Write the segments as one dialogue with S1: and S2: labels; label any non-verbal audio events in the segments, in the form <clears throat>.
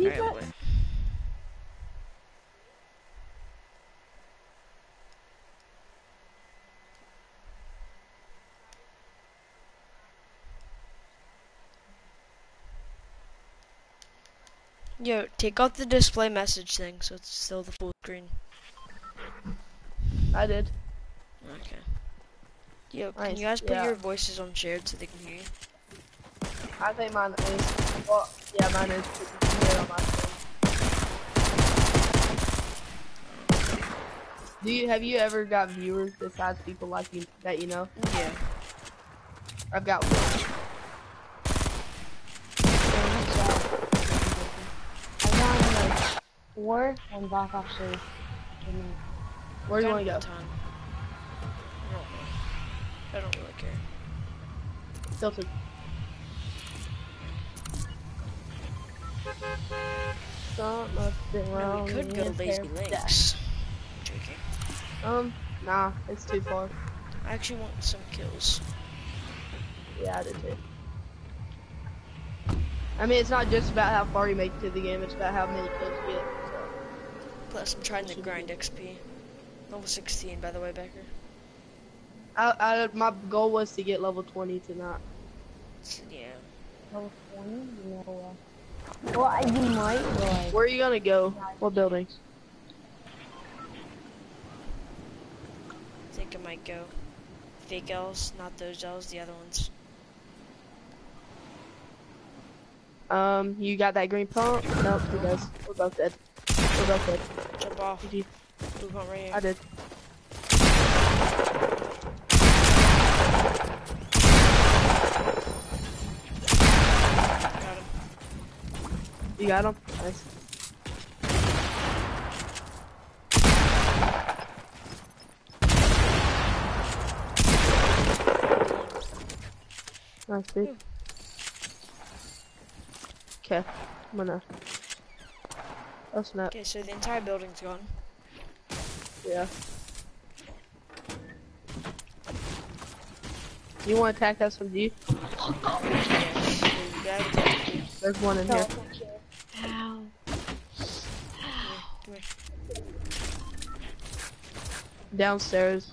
S1: Alright,
S2: that?
S1: wait. Yo, take out the display message thing so it's still the full screen.
S2: I did.
S1: Okay. Yo, can
S2: Nice,
S1: you guys put
S2: yeah.
S1: your voices on shared so they can hear you?
S2: I think mine is. Well, yeah, mine is. but you can hear it on my phone. Do you have you ever got viewers besides people like you that you know?
S1: Yeah.
S2: I've got one.
S3: I got like four on Black Ops 3.
S2: Where do you want to go?
S1: a ton. I don't know. I don't really care.
S2: Tilted. Something wrong.
S1: we could go Lazy. Links. Joking.
S2: Um, nah, it's too far.
S1: I actually want some kills.
S2: Yeah, I did too. I mean, it's not just about how far you make it to the game; it's about how many kills you get. So.
S1: Plus, I'm trying to grind XP. Level 16, by the way, Becker.
S2: I, I, my goal was to get level 20 tonight.
S1: Yeah.
S3: Level 20? No way. Well, I, you might, like,
S2: Where are you gonna go? What buildings?
S1: I think I might go. Fake L's, not those L's, the other ones.
S2: Um, you got that green pump? Nope, he does. We're both dead. We're both dead.
S1: Jump off.
S2: GG.
S1: Blue pump right here.
S2: I did. You got him? Nice. Nice, dude. Okay, I'm gonna. Oh snap.
S1: Okay, so the entire building's gone.
S2: Yeah. You want to attack SMG?
S1: Yes. So you gotta attack me.
S2: There's one in here.
S3: Ow.
S1: Come here.
S2: Downstairs.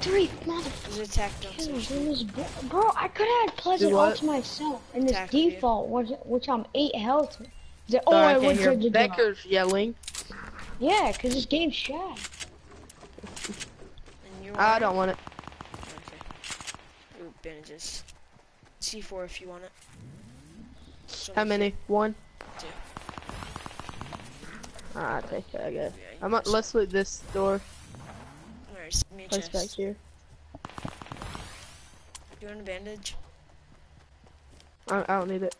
S3: Three mother
S1: There's an attack
S3: kills
S1: downstairs.
S3: in this bo- Bro, I could have had Pleasant
S2: Do what?
S3: Ult to myself in this
S1: Attack you.
S3: default, which, which I'm 8 health. The, oh,
S2: Sorry,
S3: I
S2: I
S3: would
S2: can't hear.
S3: trade the drop.
S2: Becker's yelling.
S3: Yeah, because this game's shot.
S1: And you
S2: I don't want it.
S1: it? Okay. Ooh, bandages. C4 if you want it. So
S2: How many? One?
S1: Two.
S2: Ah, I take it, I guess.
S1: Yeah,
S2: I'm not, let's loot this door.
S1: Alright, me a
S2: Place back
S1: chest.
S2: here.
S1: You want a bandage?
S2: I, I don't need it.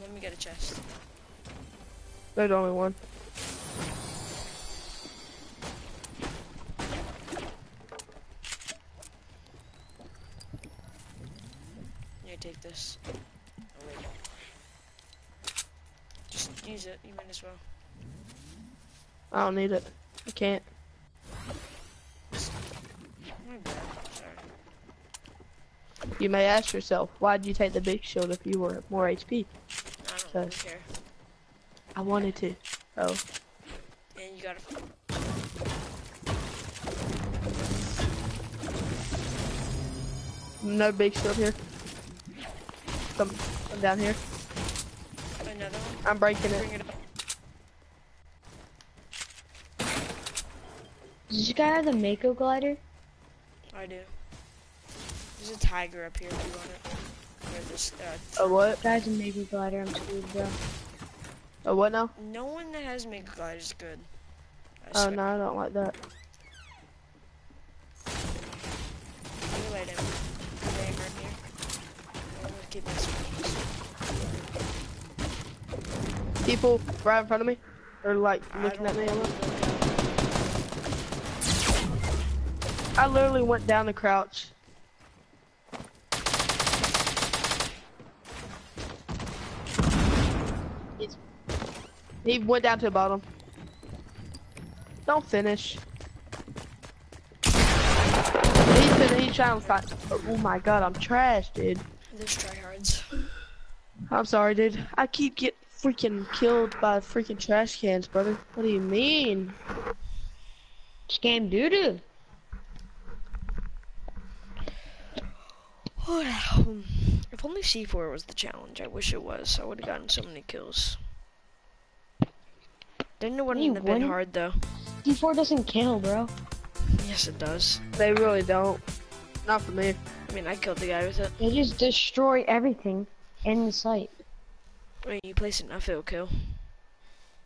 S1: Let me get a chest.
S2: There's only one.
S1: Here, take this. Oh, wait. Just use it, you might as well.
S2: I don't need it. I can't.
S1: My bad, sorry.
S2: You may ask yourself, why'd you take the big shield if you were more HP?
S1: I don't really care.
S2: I wanted to. Oh.
S1: And you gotta.
S2: No big shield here. Come, come down here.
S1: Another one?
S2: I'm breaking
S1: Bring
S2: it.
S1: it up.
S3: Does this guy have the Mako glider?
S1: I do. There's a tiger up here if you want it. Or this, uh,
S2: A what?
S3: Guy's a Mako glider, I'm screwed, bro.
S2: A what now?
S1: no one that has Mega glider is good. I
S2: Oh
S1: swear.
S2: no, I don't like that.
S1: You let him. Bring him right here. I'm gonna keep my screens.
S2: People right in front of me, or like looking at me.
S1: know
S2: I'm
S1: who
S2: like-
S1: they'll
S2: I literally went down to crouch. He's, he went down to the bottom. Don't finish. He's, fin- he's trying to fight. Oh my god, I'm trash, dude.
S1: There's tryhards.
S2: I'm sorry, dude. I keep getting freaking killed by freaking trash cans, brother. What do you mean?
S3: Scam doo doo. <sighs>
S1: if only C4 was the challenge. I wish it was. I would have gotten so many kills. Didn't it wouldn't
S3: You
S1: have been
S3: wouldn't?
S1: hard though.
S3: C4 doesn't kill, bro.
S1: Yes, it does.
S2: They really don't. Not for me.
S1: I mean, I killed the guy with it.
S3: They just destroy everything in the site.
S1: I mean, you place it enough, it'll kill.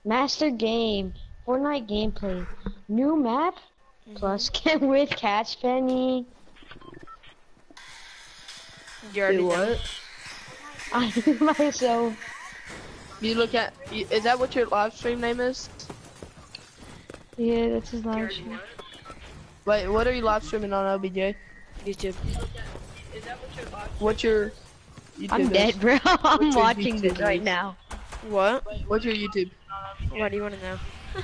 S3: Master game. Fortnite gameplay. New map. Mm-hmm. Plus <laughs> get with catchpenny.
S1: You already
S2: Do
S1: know.
S2: what? <laughs>
S3: I do myself.
S2: You look at. You, is that what your live stream name is?
S3: Yeah, that's his live stream.
S2: Wait, what are you live streaming on OBJ?
S1: YouTube.
S2: What's your? YouTube
S3: I'm
S2: is?
S3: dead, bro. <laughs> I'm
S2: What's
S3: watching
S2: YouTube
S3: this right
S2: name?
S3: now.
S1: What?
S2: What's your YouTube?
S1: What do you want to know? <laughs>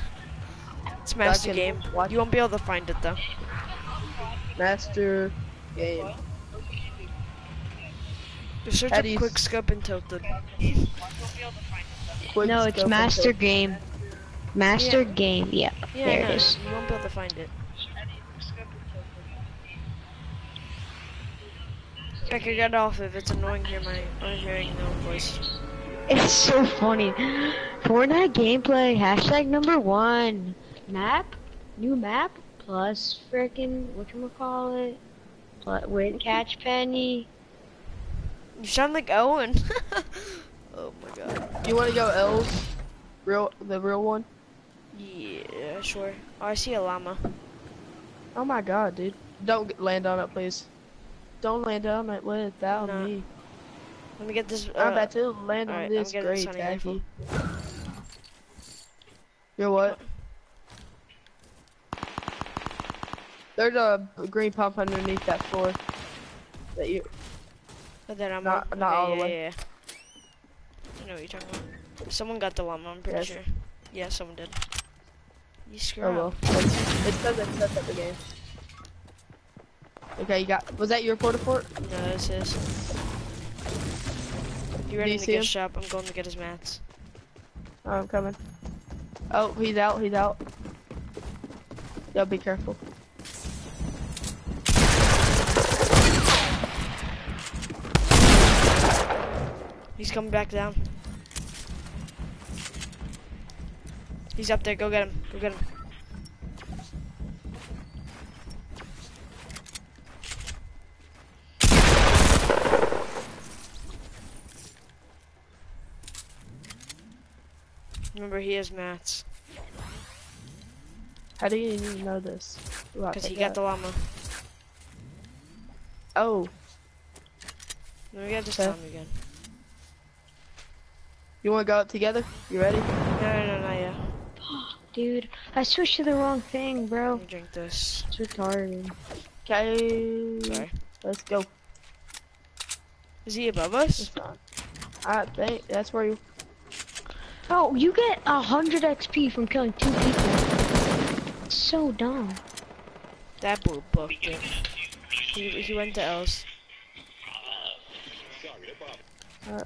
S1: it's Master Game.
S2: watch-
S1: You won't be able to find it though.
S2: Master Game.
S1: Just search
S2: How
S1: up
S2: do
S1: Quick Scope and Tilted.
S2: Quick
S3: No, it's Master Game. Master
S1: Yeah.
S3: Game. Yeah,
S1: Yeah,
S3: there
S1: no,
S3: it is.
S1: you won't be able to find it. Becker, get off if it's annoying hear my or hearing no voice. <laughs>
S3: It's so funny. Fortnite gameplay. Hashtag number one. Map. New map. Plus frickin' whatchamacallit. Plus with catchpenny.
S1: You sound like Owen. <laughs> oh my god.
S2: You want to go L's? Real, the real one?
S1: Yeah, sure. Oh, I see a llama.
S2: Oh my god, dude. Don't land on it, please. Don't land on it without
S1: No.
S2: me.
S1: Let me get this.
S2: I'm
S1: Uh,
S2: about to land on
S1: alright, I'm
S2: this great
S1: rifle.
S2: You're what? There's a green pump underneath that floor. That you.
S1: But then I'm
S2: Not-
S1: on-
S2: not all the
S1: yeah,
S2: way.
S1: Yeah, yeah. I know what you're talking about. Someone got the llama. I'm pretty
S2: Yes.
S1: sure. Yeah, someone did. You screw
S2: Oh
S1: up.
S2: well. It sets up the game. Okay, you got. Was that your porta fort?
S1: No, this is. You ready
S2: you
S1: to get
S2: him?
S1: shop? I'm going to get his mats.
S2: Oh, I'm coming. Oh, he's out. He's out. Yo, be careful.
S1: He's coming back down. He's up there. Go get him. Go get him. Remember, he has mats.
S2: How do you even know this?
S1: Because he got
S2: that.
S1: the llama.
S2: Oh,
S1: Let me get this
S2: Okay.
S1: time again.
S2: You want to go up together? You ready?
S1: No, no, no, not yet. <gasps>
S3: Dude, I switched to the wrong thing, bro.
S1: Let me drink this.
S3: It's retarded.
S2: Okay.
S1: Sorry.
S2: Let's go.
S1: Is he above us?
S2: I think that's where you.
S3: Oh, you get a hundred XP from killing two people. It's so dumb.
S1: That boy booked it. He, he went to L's.
S2: Uh,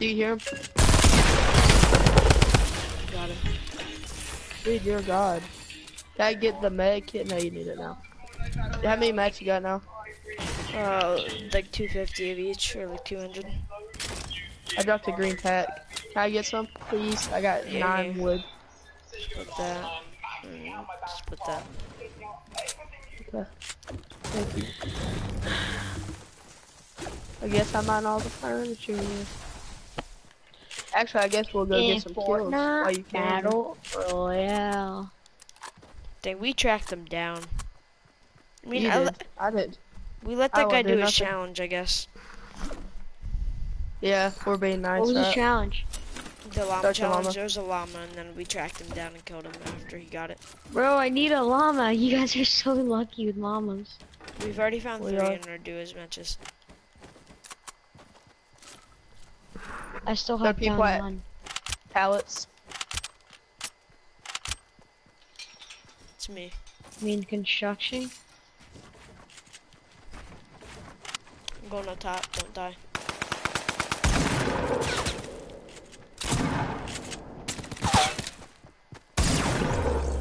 S2: Do you hear him?
S1: Got him.
S2: Dude, you're God. Can I get the med kit? No, you need it now. How many mats you got now?
S1: Uh, like 250 of each, or like 200.
S2: I dropped a green pack. Can I get some, please? I got
S1: Yeah,
S2: nine wood.
S1: Split that. Mm, split that.
S2: Okay. Thank you. I guess I'm on all the furniture. Actually, I guess we'll go
S3: In
S2: get some kills while
S3: Fortnite
S2: you can.
S3: Battle Royale.
S1: Dang, we tracked them down. I mean, I
S2: did. I did.
S1: we let oh,
S2: I
S1: that guy
S2: do
S1: do his
S2: nothing.
S1: challenge, I guess.
S2: Yeah, we're being nice.
S3: What was the challenge?
S1: The llama
S2: Dr.
S1: challenge,
S2: Llama.
S1: there was a llama, and then we tracked him down and killed him after he got it.
S3: Bro, I need a llama. You guys are so lucky with llamas.
S1: We've already found
S2: We
S1: three
S2: are.
S1: and we're due as matches.
S3: I still have down
S2: people
S3: one.
S2: Pallets.
S1: It's me.
S3: I mean construction.
S1: I'm going up top. Don't die.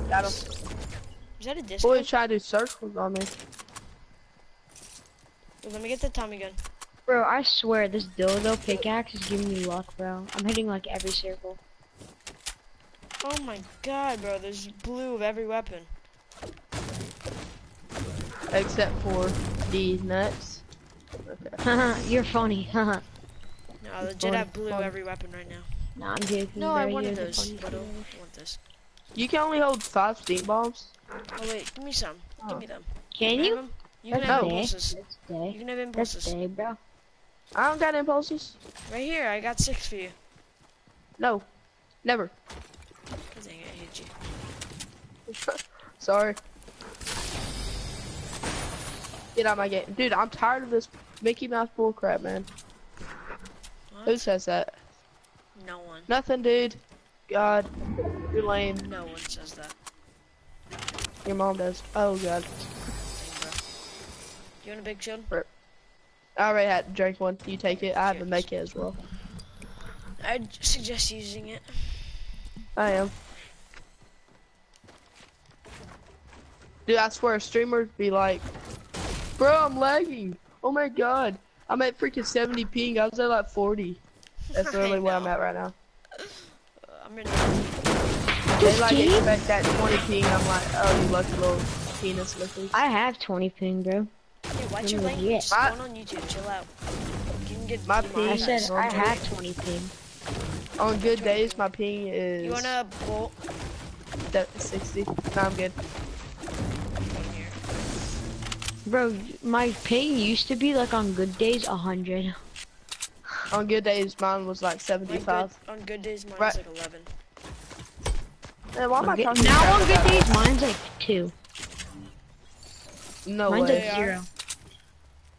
S2: Got him.
S1: Is that a disc?
S2: Boy, trying to do circles on me.
S1: Let me get the Tommy gun.
S3: Bro, I swear this dildo pickaxe is giving me luck, bro. I'm hitting like every circle.
S1: Oh my god, bro. There's blue of every weapon.
S2: Except for these nuts. Okay. <laughs>
S3: You're funny. <laughs> Haha.
S1: No, I legit
S3: funny,
S1: have blue
S3: funny.
S1: every weapon right now.
S3: nah, I'm joking.
S1: No, I wanted those. But I don't want this.
S2: You can only hold five stink bombs.
S1: Oh wait, give me some.
S2: Oh.
S1: Give me them.
S3: Can you?
S1: them? You can
S3: That's
S1: have
S2: No.
S3: day.
S1: impulses.
S3: That's
S1: You can have
S3: That's
S1: impulses.
S3: day, bro.
S2: I don't got impulses.
S1: Right here, I got six for you.
S2: No. Never.
S1: God dang it, I hate you. <laughs>
S2: Sorry. Get out of my game. Dude, I'm tired of this Mickey Mouse bullcrap, man. Who says that?
S1: No one.
S2: Nothing, dude. God. You're lame.
S1: No one says that.
S2: Your mom does. Oh, God.
S1: Dang, bro. You want a big shield?
S2: I already had to drink one. You take it. I have to
S1: Cheers.
S2: make it as well.
S1: I'd suggest using it.
S2: I am. Dude, I swear, streamers be like, Bro, I'm lagging. Oh my god. I'm at freaking 70 ping. I was at like 40. That's <laughs>
S1: I
S2: literally where I'm at right now. <sighs>
S1: I'm in.
S2: They like
S3: game?
S2: expect that 20 ping. I'm like, oh, you lucky little penis looking.
S3: I have 20 ping, bro.
S1: Hey, watch your language.
S3: yeah.
S1: It's
S2: My-
S1: going on YouTube. Chill out. You can get
S2: My ping-
S1: demonetized.
S3: said I have 20 ping.
S2: On good days, my ping is
S1: You wanna bolt
S2: 60. No, I'm good.
S3: Bro, my ping used to be like on good days 100.
S2: On good days, mine was like 75.
S1: good, on good days, mine's
S2: Right.
S1: like 11.
S2: Man, why am I
S3: On good-
S2: talking
S3: now on good days, mine's like 2.
S2: No
S3: mine's
S2: way.
S3: like 0.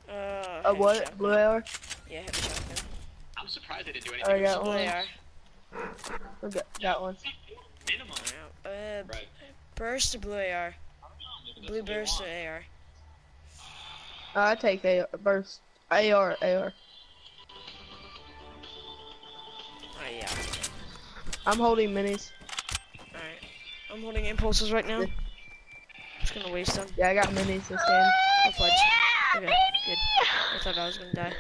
S1: Uh,
S2: A what?
S1: shotgun.
S2: Blue hour?
S1: Yeah, heavy shotgun.
S4: I'm surprised they didn't do anything.
S2: yeah.
S4: with
S1: Blue
S2: one.
S1: AR.
S2: We got, got one.
S4: minimum.
S1: Uh,
S4: Right.
S1: burst or blue AR? Blue burst or AR?
S2: I take a burst. AR, AR.
S1: Oh yeah.
S2: I'm holding minis.
S1: Alright. I'm holding impulses right now. Just gonna waste them.
S2: Yeah, I got minis this game.
S1: Oh, fudge. Okay, good. I thought I was gonna die.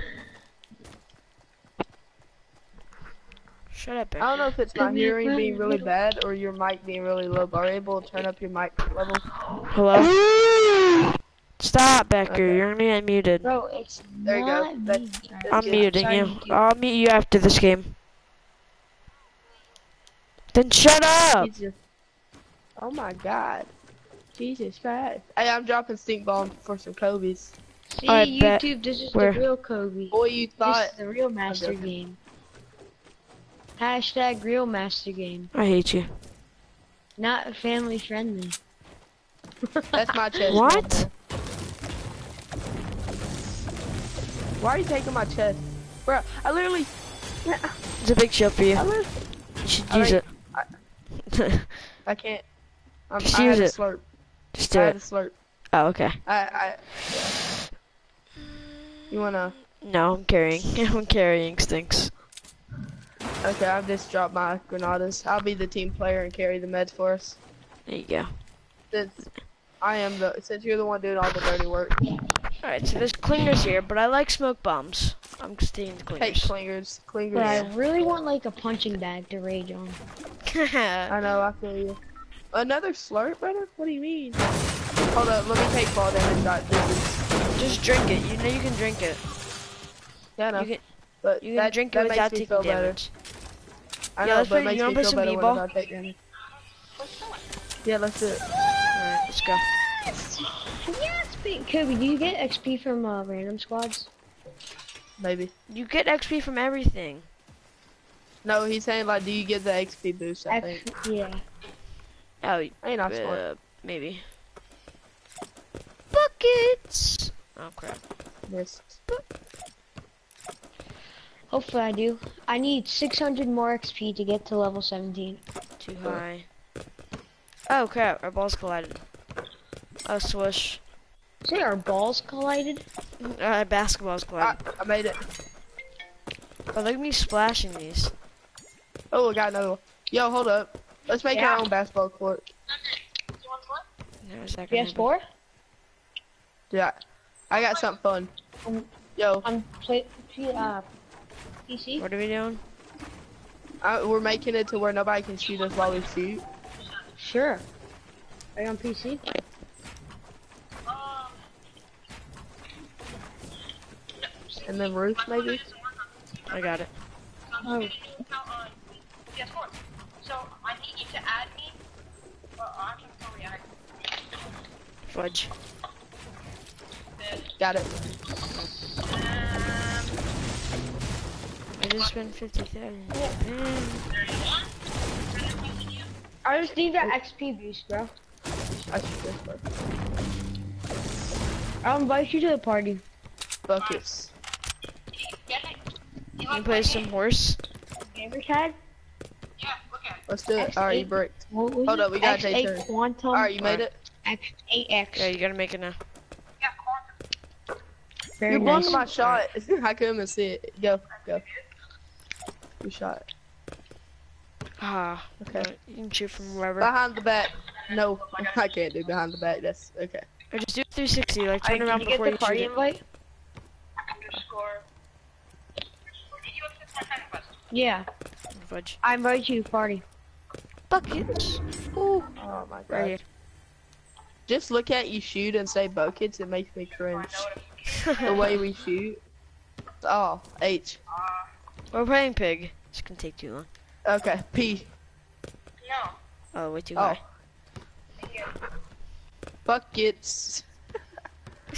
S1: Shut up,
S2: I don't know if it's my hearing being really <laughs> bad or your mic being really low, but are you able to turn up your mic level?
S1: Hello? Stop, Becker.
S2: Okay.
S1: You're gonna get muted.
S3: Bro, it's
S2: There you go.
S3: not me.
S2: that's
S1: I'm
S2: good.
S1: muting
S3: Sorry,
S1: you.
S3: dude.
S1: I'll mute you after this game. Then shut up!
S2: Jesus. Oh my god. Jesus Christ. Hey, I'm dropping stink bomb for some Kobe's.
S3: See,
S1: I bet-
S3: YouTube, this is
S1: Where?
S3: the real Coby.
S2: Boy, you thought.
S3: This is the real master game. Hashtag real master game.
S1: I hate you.
S3: Not family friendly.
S2: That's my <laughs> chest.
S1: What?
S2: Why are you taking my chest? Bro, I literally.
S1: It's a big shield for you.
S2: I,
S1: You should
S2: I
S1: use
S2: like-
S1: it.
S2: I <laughs> can't. I'm,
S1: Just
S2: I
S1: use
S2: had
S1: it.
S2: to slurp.
S1: Just do
S2: I had
S1: it.
S2: to slurp.
S1: Oh, okay.
S2: I. I. You wanna?
S1: No, I'm carrying. <laughs> I'm carrying stinks.
S2: Okay, I've just dropped my granadas. I'll be the team player and carry the meds for us.
S1: There you go.
S2: Since I am the, since you're the one doing all the dirty work.
S1: Alright, so there's clingers here, but I like smoke bombs. I'm staying the
S2: Take
S1: clingers.
S2: clingers,
S3: But I really want like a punching bag to rage on. <laughs>
S2: I know, I feel you. Another slurp, brother? What do you mean? Hold up, let me take fall damage. Dot distance.
S1: Just drink it. You know you can drink it.
S2: Yeah, I know.
S1: You can
S2: but
S1: you can
S2: that,
S1: drink
S2: that
S1: it without taking
S2: feel better.
S1: damage.
S2: I
S1: Yeah,
S2: know,
S1: let's
S2: but
S1: play-
S2: makes
S1: you wanna
S2: me
S1: play
S2: feel
S1: some
S2: better
S1: b-ball?
S2: when I take damage. Yeah, let's do it.
S1: Alright, let's go.
S3: Yeah, speak Coby, do you get XP from uh, random squads?
S2: Maybe.
S1: You get XP from everything.
S2: No, he's saying like, do you get the XP boost? I think.
S3: Yeah.
S1: Oh,
S2: I ain't not smart.
S1: uh, maybe. Buckets. Oh crap.
S2: Yes.
S3: Hopefully I do. I need 600 more XP to get to level 17.
S1: Too high. Oh crap! Our balls collided. Oh, swish.
S3: Say our balls collided.
S1: Uh, basketball's
S2: I,
S1: glad.
S2: I made it.
S1: Oh, look at me splashing these.
S2: Oh, I got another one. Yo, hold up. Let's make
S3: Yeah.
S2: our own basketball court.
S1: No, is that gonna?
S3: PS4.
S2: Yeah. I got something fun.
S3: Um,
S2: Yo,
S3: On play, P- uh, PC.
S1: What are we doing?
S2: I, we're making it to where nobody can shoot us while we shoot.
S3: Sure. Are you on PC?
S2: And then roof, maybe?
S1: I got it.
S3: Oh.
S5: So I need you to add me. Well, I can still react.
S1: Fudge.
S2: Got it.
S1: Um, I just spent 50,000.
S3: I just need that XP boost, bro.
S2: I shoot this one.
S3: I'll invite you to the party.
S2: Buckets.
S5: Get it? You
S1: You
S5: like
S1: play some horse?
S3: Gamer tag?
S5: Yeah, look at it.
S2: Let's do it. Alright, you bricked. Hold
S3: it?
S2: up, we gotta take
S3: X8
S2: turns.
S3: Quantum.
S2: Alright, you made it?
S3: X8X.
S1: Yeah, you gotta make it now.
S5: Yeah.
S3: Very
S2: You're
S3: nice.
S2: blocking my shot. <laughs> I couldn't even see it. Go, go. You shot.
S1: Ah,
S2: Okay.
S1: uh, you can shoot from wherever.
S2: Behind the back. No, <laughs> I can't do behind the back. That's okay.
S1: Or just do 360, like
S3: Alright,
S1: turn around
S3: did you get
S1: before
S3: the
S1: you
S3: party
S1: shoot it.
S3: invite?
S5: Underscore. Did you accept my friend request?
S3: Yeah.
S1: Fudge.
S3: I invite you to party.
S1: Buckets. Ooh,
S2: Oh my god.
S1: right here.
S2: Just look at you shoot and say buckets. It makes me cringe. <laughs> the way we shoot. Oh, H.
S1: We're playing pig. It's gonna take too long.
S2: Okay, P.
S5: No.
S1: Oh, way too
S2: Oh,
S1: high.
S2: buckets.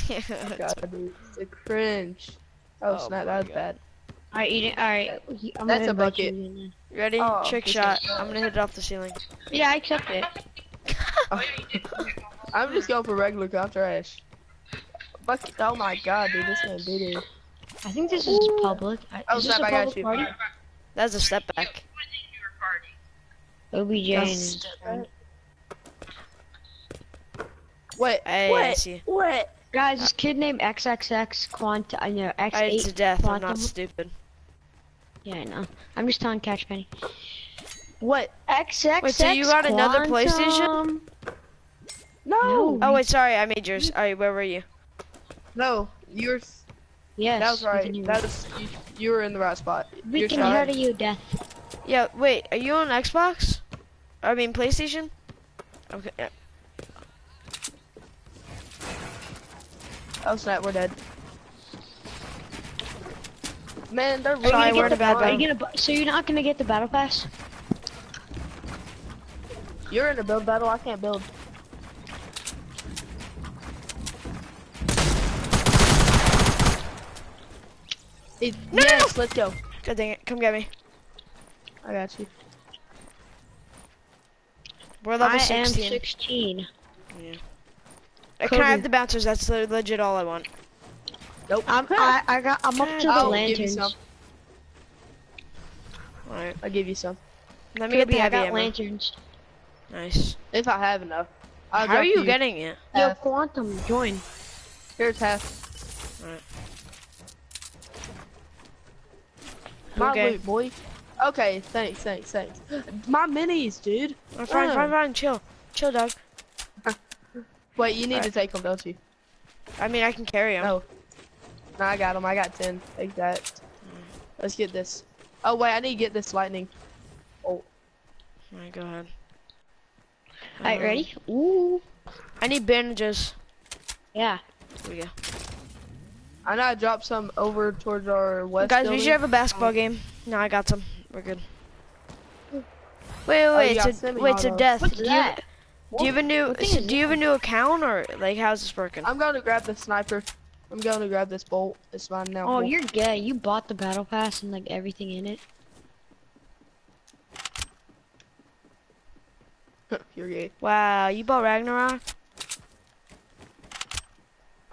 S1: Yeah. <laughs>
S2: God, dude, the cringe. Oh,
S1: Oh
S2: snap, that was
S1: God.
S2: bad.
S3: Alright, eat it. Alright. I'm
S2: That's
S3: gonna
S2: a
S3: invite
S2: bucket.
S3: You in
S1: You Ready?
S2: Oh,
S1: Trick shot. I'm gonna hit it off the ceiling.
S3: Yeah, I kept it.
S2: Oh. <laughs> <laughs> I'm just going for regular counter trash. Bucket. Oh my god, dude, this man did it.
S3: I think this is public. I-
S2: Oh,
S3: is this
S2: snap,
S3: a
S2: I got
S3: public
S2: you.
S3: party?
S1: That's a step back.
S3: OBJ
S2: That's-
S3: and
S2: What?
S1: Hey, I
S2: what?
S1: see.
S2: What?
S3: guys, this kid named XXX Quant. I know X8 I
S1: to death. I'm not stupid.
S3: Yeah, I know. I'm just telling catchpenny.
S2: What?
S3: XXX.
S1: Wait, so you got another PlayStation?
S2: No.
S3: No.
S1: Oh wait, sorry. I made yours. Alright, where were you?
S2: No. You're.
S3: Yes.
S2: that was right.
S3: can hear
S2: That
S3: you.
S2: was. You, you were in the right spot.
S3: We
S2: You're
S3: can
S2: shot.
S3: hear you, Death.
S1: Yeah. Wait. Are you on Xbox? I mean PlayStation. Okay. yeah.
S2: Oh snap, we're dead. Man, they're
S3: you
S1: Sorry, we're
S3: get
S1: in
S3: the,
S1: a bad
S3: are you gonna, bu- so you're not gonna get the battle pass?
S2: You're in a build battle. I can't build. It,
S1: No,
S2: yes, let's go.
S1: God dang it! Come get me.
S2: I got you.
S1: We're level
S3: I
S1: 16.
S3: am 16.
S1: Uh, Can I have the bouncers? That's le- legit all I want.
S2: Nope.
S3: I'm I, I got I'm up to the
S2: I'll give
S3: lanterns.
S1: Alright.
S2: I'll give you some.
S1: Let me get
S3: Coby,
S1: the
S3: I got
S1: ammo.
S3: lanterns.
S1: Nice.
S2: If I have enough. I'll
S1: How are
S2: drop
S1: you getting it?
S3: Yo,
S2: half.
S3: Quantum, join.
S2: Here's half.
S1: Alright.
S2: My
S1: Okay.
S2: loot, boy. Okay, thanks, thanks, thanks. <gasps> My minis, dude.
S1: Oh, fine,
S2: Uh.
S1: fine, fine. Chill. Chill, dog. <laughs>
S2: Wait, you need to take them, don't you?
S1: I mean, I can carry them.
S2: No. No, I got them. I got 10. Take that. Let's get this. Oh, wait, I need to get this lightning. Oh.
S1: Alright, go ahead.
S3: Alright,
S1: Um,
S3: ready? Ooh.
S1: I need bandages.
S3: Yeah.
S1: Here we go.
S2: I know I dropped some over towards our west
S1: Guys, we should have a basketball game. No, I got some. We're good. Wait, wait,
S2: Oh,
S1: wait.
S2: you
S1: it's a, wait, it's a death.
S3: What's
S1: do you,
S3: that?
S1: do you have a new? So do you have a new account or like how's this working?
S2: I'm going to grab the sniper. I'm going to grab this bolt. It's mine now.
S3: Oh,
S2: bolt.
S3: you're gay. You bought the battle pass and like everything in it. <laughs>
S2: you're gay.
S1: Wow, you bought Ragnarok.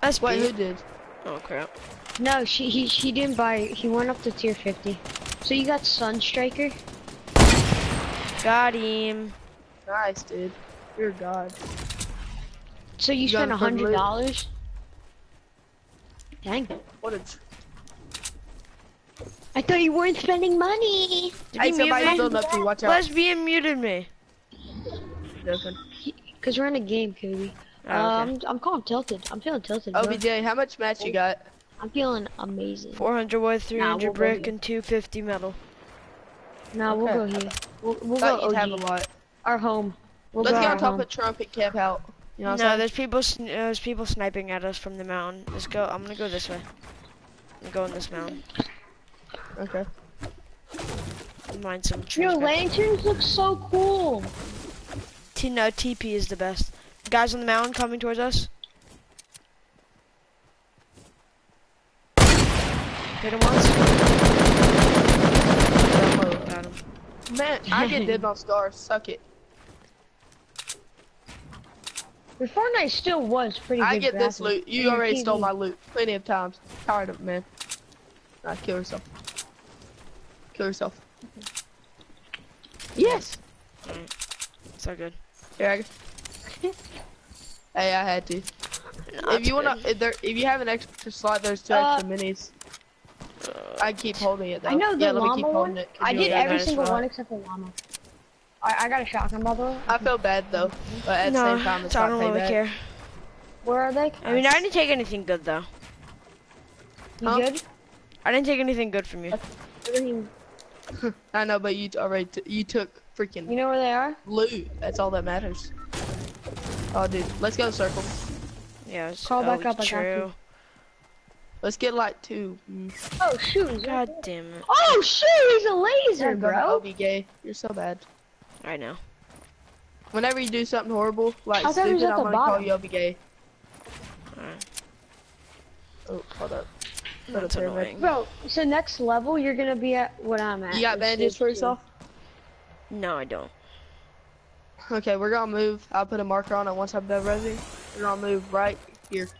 S1: That's
S2: Wait, who did?
S1: Oh crap.
S3: No, she he he didn't buy. He went up to tier 50. So you got Sun Strider.
S1: Got him.
S2: Nice, dude. You're god.
S3: So you
S2: You
S3: spent a hundred dollars? Dang.
S2: What a. Tr-
S3: I thought you weren't spending money.
S1: Did
S2: hey,
S1: he mute
S2: somebody's
S1: me?
S2: building up to you. Watch out.
S1: Lesbian muted me.
S2: Joking.
S3: Cause we're in a game, Cody.
S1: Oh, okay.
S3: Um, I'm calling tilted. I'm feeling tilted. Bro.
S2: OBJ, how much match you got?
S3: I'm feeling amazing.
S1: 400 wood, 300
S3: we'll
S1: brick, and 250 metal.
S3: Nah, we'll go here. We'll, we'll
S2: Thought
S3: go
S2: you'd have a lot.
S3: Our home. We'll
S2: Let's
S3: go
S2: get on top
S3: home.
S2: of Trump and camp out. You know what
S1: no,
S2: I'm saying?
S1: there's people. sn- uh, There's people sniping at us from the mountain. Let's go. I'm gonna go this way. I'm going this mountain.
S2: Okay.
S1: Mine some trees.
S3: Yo,
S1: back there.
S3: lanterns look so cool.
S1: T no, TP is the best. Guys on the mountain coming towards us. Hit him once. Got him.
S2: Man, I get <laughs> dead on stars. Suck it.
S3: But Fortnite still was pretty good
S2: I get this loot. You
S3: And
S2: already
S3: TV.
S2: stole my loot plenty of times. Tired of it, man. Nah, kill yourself. Kill yourself. Yes.
S1: So good.
S2: Here, I go. <laughs> hey, I had to.
S1: Nah,
S2: if you wanna, if there, if you have an extra slot, there's two
S3: Uh,
S2: extra minis. I keep holding it though.
S3: I know the
S2: yeah, let me
S3: llama
S2: keep
S3: one.
S2: holding it. 'cause
S3: I did every single one except for llama. I, I got a shotgun by the way.
S2: I feel bad though, but at
S1: no,
S2: the same time, it's
S1: I
S2: not
S1: don't really
S2: payback.
S1: care.
S3: Where are they?
S1: I mean, I didn't take anything good though.
S3: You
S2: Huh?
S3: good?
S1: I didn't take anything good from you. <laughs>
S2: I know, but you already t- you took freaking
S3: You know where they are?
S2: loot. That's all that matters. Oh, dude, let's go circle.
S1: Yeah, it's
S3: Crawl back up, I got
S1: True.
S3: you.
S2: Let's get like two. Mm.
S3: Oh shoot!
S1: God damn it!
S3: Oh shoot! He's a laser,
S2: You're gonna
S3: bro.
S2: be gay. You're so bad.
S1: I now.
S2: Whenever you do something horrible, like
S3: I thought he was
S2: stupid,
S3: at
S2: I'm
S3: the
S2: gonna call
S3: bottom.
S2: you Obi gay.
S1: Alright.
S2: Oh, hold up.
S1: That's annoying.
S3: Bro, so next level you're gonna be at what I'm at.
S2: You got
S3: which
S2: bandages for yourself?
S1: No, I don't.
S2: Okay, we're gonna move. I'll put a marker on it once I'm done resing. We're gonna move right here to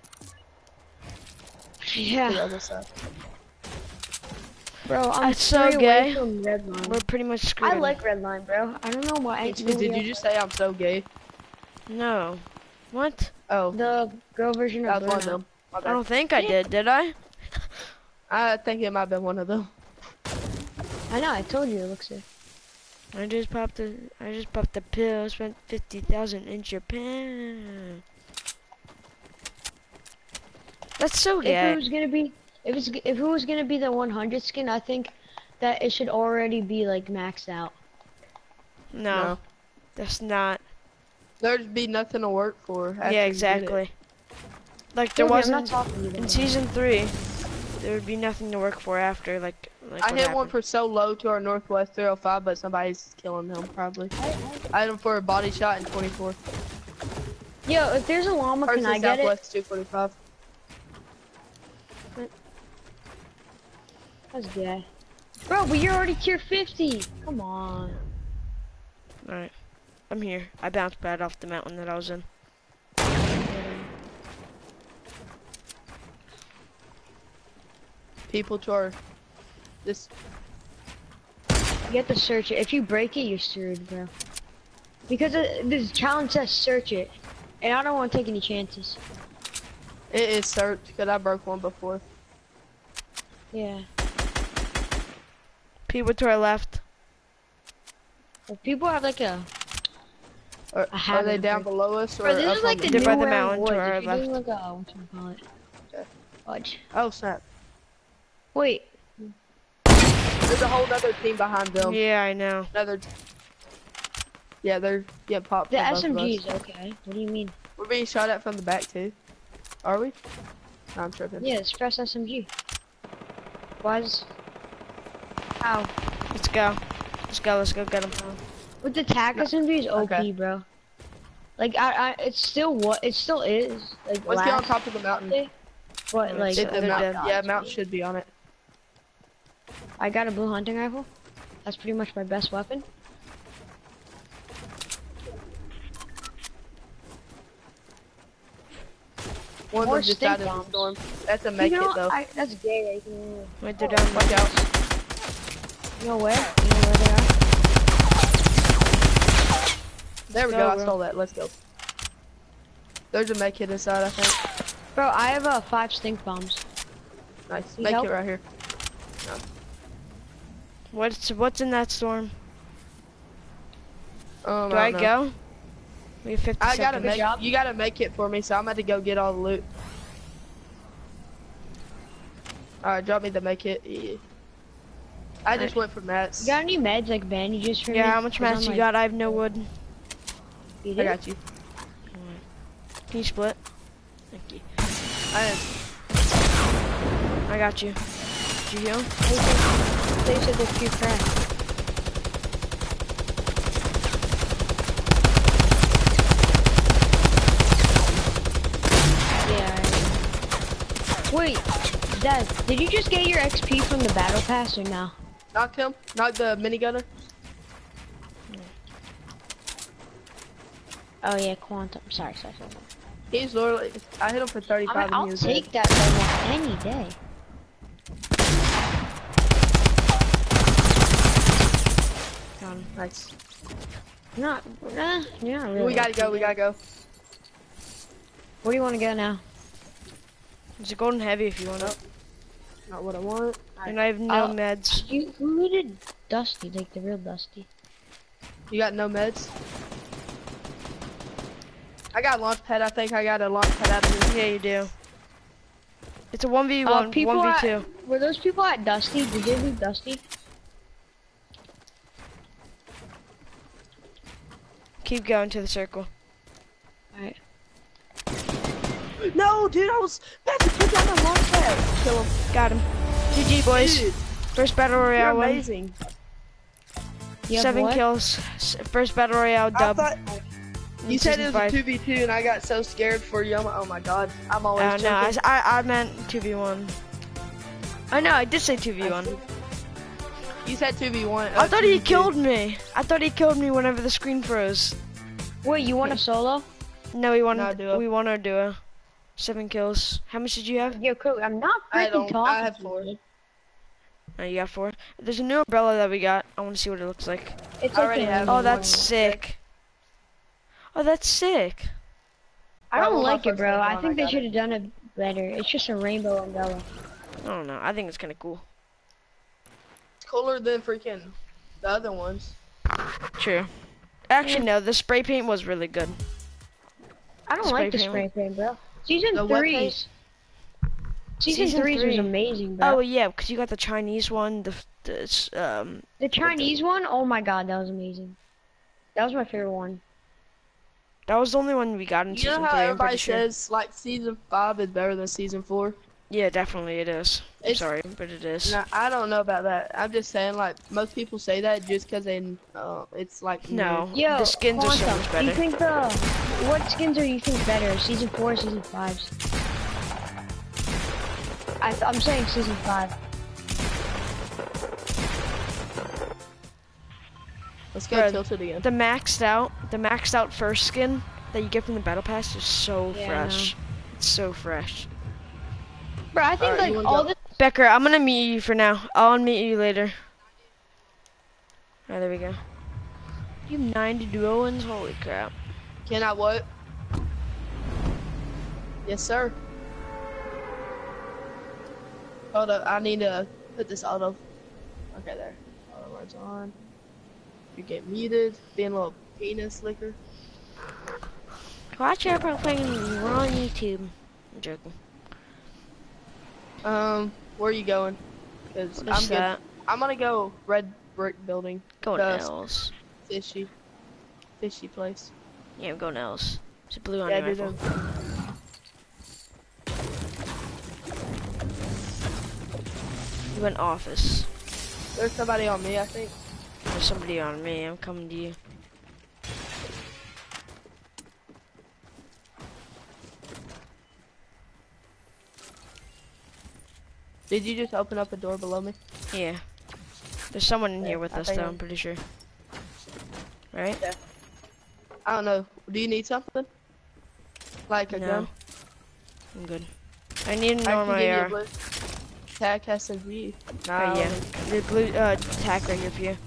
S2: the
S3: Yeah,
S2: other side.
S3: Bro, I'm
S1: That's so gay.
S3: from red line.
S1: We're pretty much screwed.
S3: I like red line, bro. I don't know why. I
S2: Did you just say I'm so gay?
S1: No. What?
S2: Oh,
S3: the girl version
S2: that
S3: of
S2: was one of them.
S1: I don't think I did. Did I? <laughs>
S2: I think it might have been one of them.
S3: I know. I told you it looks sick.
S1: I just popped the. I just popped the pill. Spent fifty thousand in Japan. That's so
S3: If it
S1: gay.
S3: was gonna be, if it's if it was gonna be the 100 skin, I think that it should already be like maxed out.
S1: No,
S2: No.
S1: that's not.
S2: There'd be nothing to work for.
S1: yeah, exactly. Like there
S3: Coby,
S1: wasn't
S3: talking to you.
S1: in season three. There would be nothing to work for after. Like, like
S2: I
S1: what
S2: hit one for so low to our northwest 305, but somebody's killing him probably. I hit him for a body shot in 24.
S3: Yo, if there's a llama, can
S2: Person
S3: I get it?
S2: southwest 245.
S3: That's gay. Bro, but you're already tier 50. Come on.
S1: All right, I'm here. I bounced bad off the mountain that I was in.
S2: People to our this
S3: You have to search it. If you break it, you're screwed, bro. Because uh, this challenge says search it. And I don't want to take any chances.
S2: it is searched because I broke one before.
S3: Yeah.
S1: People to our left.
S3: If people have like a...
S2: Are,
S3: I
S2: are they down
S3: break-
S2: below us or
S3: Bro, this
S2: up
S3: is like
S2: on
S3: the
S1: They're by the
S3: Warren
S1: mountain to
S3: Woods.
S1: our
S3: If you're doing
S1: left.
S3: like a... Whatchamacallit.
S2: Okay.
S3: Fudge.
S2: Oh snap!
S3: Wait.
S2: There's a whole other team behind them.
S1: Yeah, I know.
S2: Another. Yeah, they're yeah popped.
S3: The
S2: from both of us.
S3: SMG okay. What do you mean?
S2: We're being shot at from the back too. Are we? No, I'm tripping.
S3: Yeah, it's press SMG. Why is... How?
S1: Let's go. Let's go. Let's go get him.
S3: With the tac SMG is OP,
S2: Okay.
S3: bro. Like I, I, it's still what it still is. Like
S2: Let's get on top of the mountain.
S3: update, But
S1: Yeah,
S3: like,
S2: the mount.
S1: dead.
S2: Yeah, mount should be on it.
S3: I got a blue hunting rifle. That's pretty much my best weapon.
S2: One of them just died in the storm. That's a make
S3: you know,
S2: it though.
S3: I, that's gay. that you
S1: Wait, they're down.
S2: Watch out.
S3: You know where? You know where they are?
S2: There we
S1: Go,
S2: go. I stole that. Let's go. There's a med kit inside, I think.
S3: Bro, I have uh, five stink bombs.
S2: Nice.
S3: Need
S2: Med
S3: help?
S2: kit right here.
S1: What's what's in that storm?
S2: Um,
S1: Do I,
S2: don't
S1: go? We have 50
S2: I gotta
S1: seconds.
S2: make. You gotta make it for me, so I'm about to go get all the loot. All right, drop me the make it. Yeah. I just went for meds.
S3: You got any meds like bandages for me?
S1: Yeah, how much
S3: I'm,
S1: you
S3: like,
S1: got? I have no wood.
S3: You
S2: I got you.
S1: Can you split? Thank you.
S2: I am.
S1: I got you. Did you heal?
S3: They said, they said there's few cracks. Yeah. Wait, Dad, did you just get your XP from the battle pass or no?
S2: Knocked him. Knocked the minigunner.
S3: Oh yeah, quantum. Sorry, sorry, sorry.
S2: He's literally. I hit him for 35
S3: I mean,
S2: and
S3: I'll
S2: he was
S3: take
S2: dead.
S3: that level any day.
S1: Got him.
S2: Nice.
S3: You're not, uh, you're not really.
S2: We gotta go. We gotta go.
S3: Where do you want to go now?
S1: There's a golden heavy if you want it.
S2: Not what I want.
S1: And I have no
S3: I'll-
S1: meds.
S3: You, who did Dusty, like the real Dusty?
S2: You got no meds? I got a launch pad. I think I got a launch pad out of here.
S1: Yeah, you do. It's a 1v1,
S3: Uh, people
S1: 1v2.
S3: At, were those people at Dusty? Did they leave Dusty?
S1: Keep going to the circle.
S3: Alright.
S2: No, dude, I was about to put down the launch pad. Kill him.
S1: Got him. GG, boys.
S2: Dude,
S1: First battle
S2: you're
S1: royale win.
S2: amazing.
S3: You
S1: Seven
S3: what?
S1: kills. First battle royale
S2: I
S1: dub.
S2: thought
S1: in
S2: you said it was
S1: five.
S2: a 2v2 and I got so scared for you. I'm oh my god. I'm always
S1: Uh, no, I,
S2: joking.
S1: s- I, I meant 2v1. I know, I did say 2v1.
S2: You said 2v1.
S1: I
S2: uh,
S1: thought he
S2: 2v2.
S1: killed me. I thought he killed me whenever the screen froze.
S3: Wait, you want a solo?
S1: No, we won.
S2: No, duo.
S1: We won our duo. Seven kills. How much did you have?
S3: Yo, cool. I'm not
S2: I
S3: freaking
S2: don't-
S3: talking.
S2: I have
S3: to
S2: four.
S3: you.
S1: Oh, you got four. There's a new umbrella that we got. I want to see what it looks like.
S3: It's
S2: I already
S3: the
S2: have
S1: Oh,
S2: one.
S1: that's sick. Oh, that's sick.
S3: I don't
S2: was
S3: like it, bro. I think
S2: I
S3: they should have done it better. It's just a rainbow umbrella.
S1: I don't know. I think it's kind of cool.
S2: It's cooler than freaking the other ones.
S1: True. Actually, no. The spray paint was really good.
S3: I don't
S1: Spray
S3: like the
S1: paint.
S3: spray paint, bro. Season
S2: The wet
S3: threes. Season,
S1: Season
S3: threes was amazing, bro.
S1: Oh yeah, because you got the Chinese one. The, the um.
S3: the Chinese one, oh my god, that was amazing. That was my favorite one.
S1: That was the only one we got in
S2: You
S1: season
S2: know how
S1: three.
S2: Everybody
S1: pretty sure.
S2: says like season five is better than season four?
S1: Yeah, definitely it is. I'm
S2: It's-
S1: sorry, but it is.
S2: No, I don't know about that. I'm just saying like most people say that just because they uh, it's like
S1: No,
S3: Yo,
S1: the skins are so
S3: Quantum,
S1: much
S3: Do you
S1: better.
S3: think the what skins are you think better, season four or season five? I th- I'm saying season five.
S2: Let's go
S1: Bro,
S2: tilted again.
S1: The maxed out, the maxed out first skin that you get from the battle pass is so
S3: Yeah,
S1: fresh. It's so fresh.
S3: Bro, I think
S2: Alright,
S3: like all
S2: go?
S3: the
S1: Becker, I'm gonna meet you for now. I'll meet you later. Alright, there we go. You have 90 duo wins? Holy crap.
S2: Can I what? Yes, sir. Hold up, I need to put this auto. Okay, there. Auto lights on. You get muted. Being a little penis licker.
S1: Watch I'm playing we're on YouTube. I'm joking.
S2: Um, where are you going? Cause I'm
S1: that?
S2: I'm gonna go red brick building.
S1: Going
S2: The
S1: L's.
S2: Fishy, fishy place.
S1: Yeah, I'm going L's. It's a blue on
S2: Yeah,
S1: rifle. You went office.
S2: There's somebody on me, I think.
S1: There's somebody on me. I'm coming to you.
S2: Did you just open up a door below me?
S1: Yeah. There's someone in
S2: Yeah,
S1: here with
S2: I
S1: us, though.
S2: I'm-
S1: I'm pretty sure. Right?
S2: I don't know. Do you need something? Like a
S1: No.
S2: gun?
S1: I'm good. I need a normal
S2: can give you a
S1: AR.
S2: Tac SMG.
S1: Oh yeah. The blue uh tack right here for you.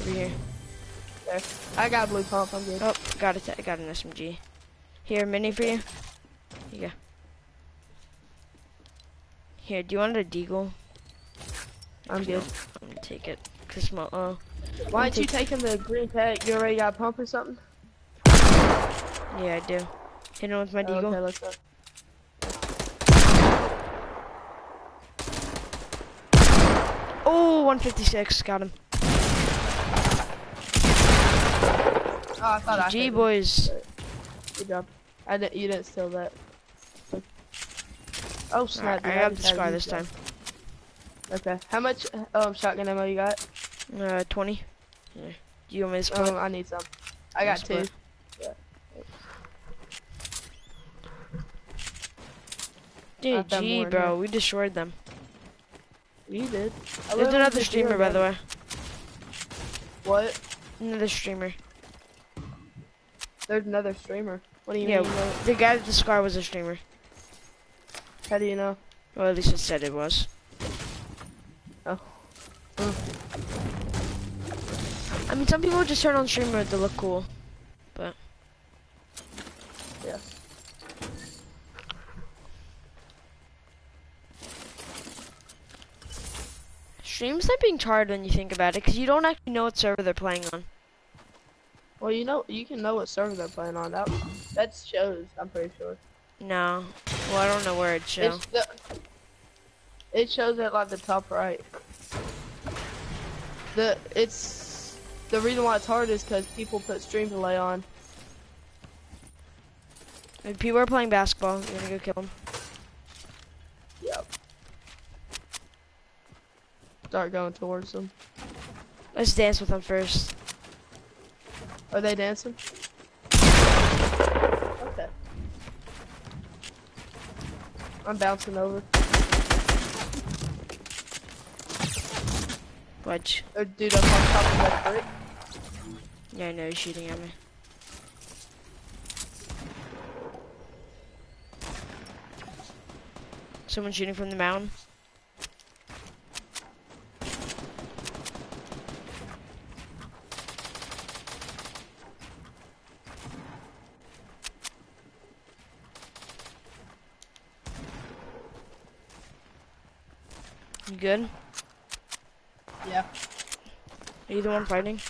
S1: Over here.
S2: There. I got blue pump. I'm good.
S1: Oh, got it. Got an SMG. Here, mini for you. you go. Here, do you want a deagle?
S2: I'm good.
S1: I'm gonna take it. Cause my, uh,
S2: Why aren't you taking the green pack? You already got a pump or something?
S1: Yeah, I do. Hit him with my deagle.
S2: okay, let's go.
S1: Oh, 156, got him.
S2: Oh, I thought I
S1: G
S2: hit him.
S1: boys.
S2: Good job. I didn't. You didn't steal that. Oh snap!
S1: Alright, I got the scar this time.
S2: Okay. How much um shotgun ammo you got?
S1: Uh, 20. Yeah. Do you want me to split?
S2: Um, I need some. I got two.
S1: Split. Dude, bro, we destroyed them.
S2: You did. I
S1: There's another streamer, by the way.
S2: What?
S1: Another streamer.
S2: There's another streamer. What do you
S1: Yeah,
S2: mean? no?
S1: the guy with the scar was a streamer.
S2: How do you know?
S1: Well, at least it said it was.
S2: Oh.
S1: I mean, some people just turn on streamer to look cool.
S2: Yeah.
S1: Streams not being hard when you think about it, because you don't actually know what server they're playing on.
S2: Well, you know, you can know what server they're playing on. That that shows. I'm pretty sure.
S1: No. Well, I don't know where it shows.
S2: It shows at like the top right. The it's the reason why it's hard is because people put stream delay on.
S1: If people are playing basketball, you're gonna go kill them.
S2: Yep. Start going towards them.
S1: Let's dance with them first.
S2: Are they dancing? Okay. I'm bouncing over.
S1: Wedge.
S2: Oh, dude I'm on top of that brick.
S1: Yeah, I know he's shooting at me. Someone shooting from the mountain. Good?
S2: Yeah.
S1: Are you the one fighting?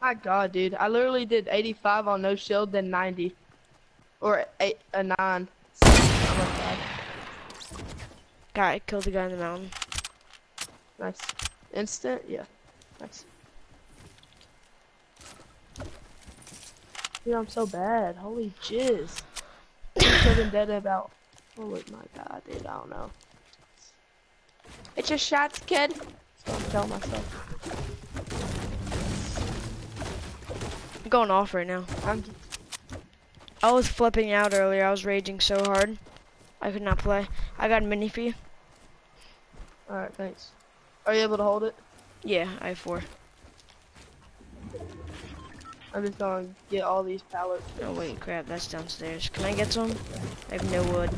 S2: My god, dude. I literally did 85 on no shield, then 90. Or eight, a 9. I'm a.
S1: Guy killed the guy in the mountain.
S2: Nice. Instant? Yeah. Nice. Dude, I'm so bad. Holy jizz. Could have been dead about. Oh my god, dude. I don't know. It's just shots, kid. So I'm telling myself.
S1: I'm going off right now.
S2: I'm.
S1: I was flipping out earlier. I was raging so hard. I could not play. I got a mini for you.
S2: Alright, thanks. Are you able to hold it?
S1: Yeah, I have four.
S2: I'm just gonna get all these pallets.
S1: Oh wait, crap, that's downstairs. Can I get some? I have no wood.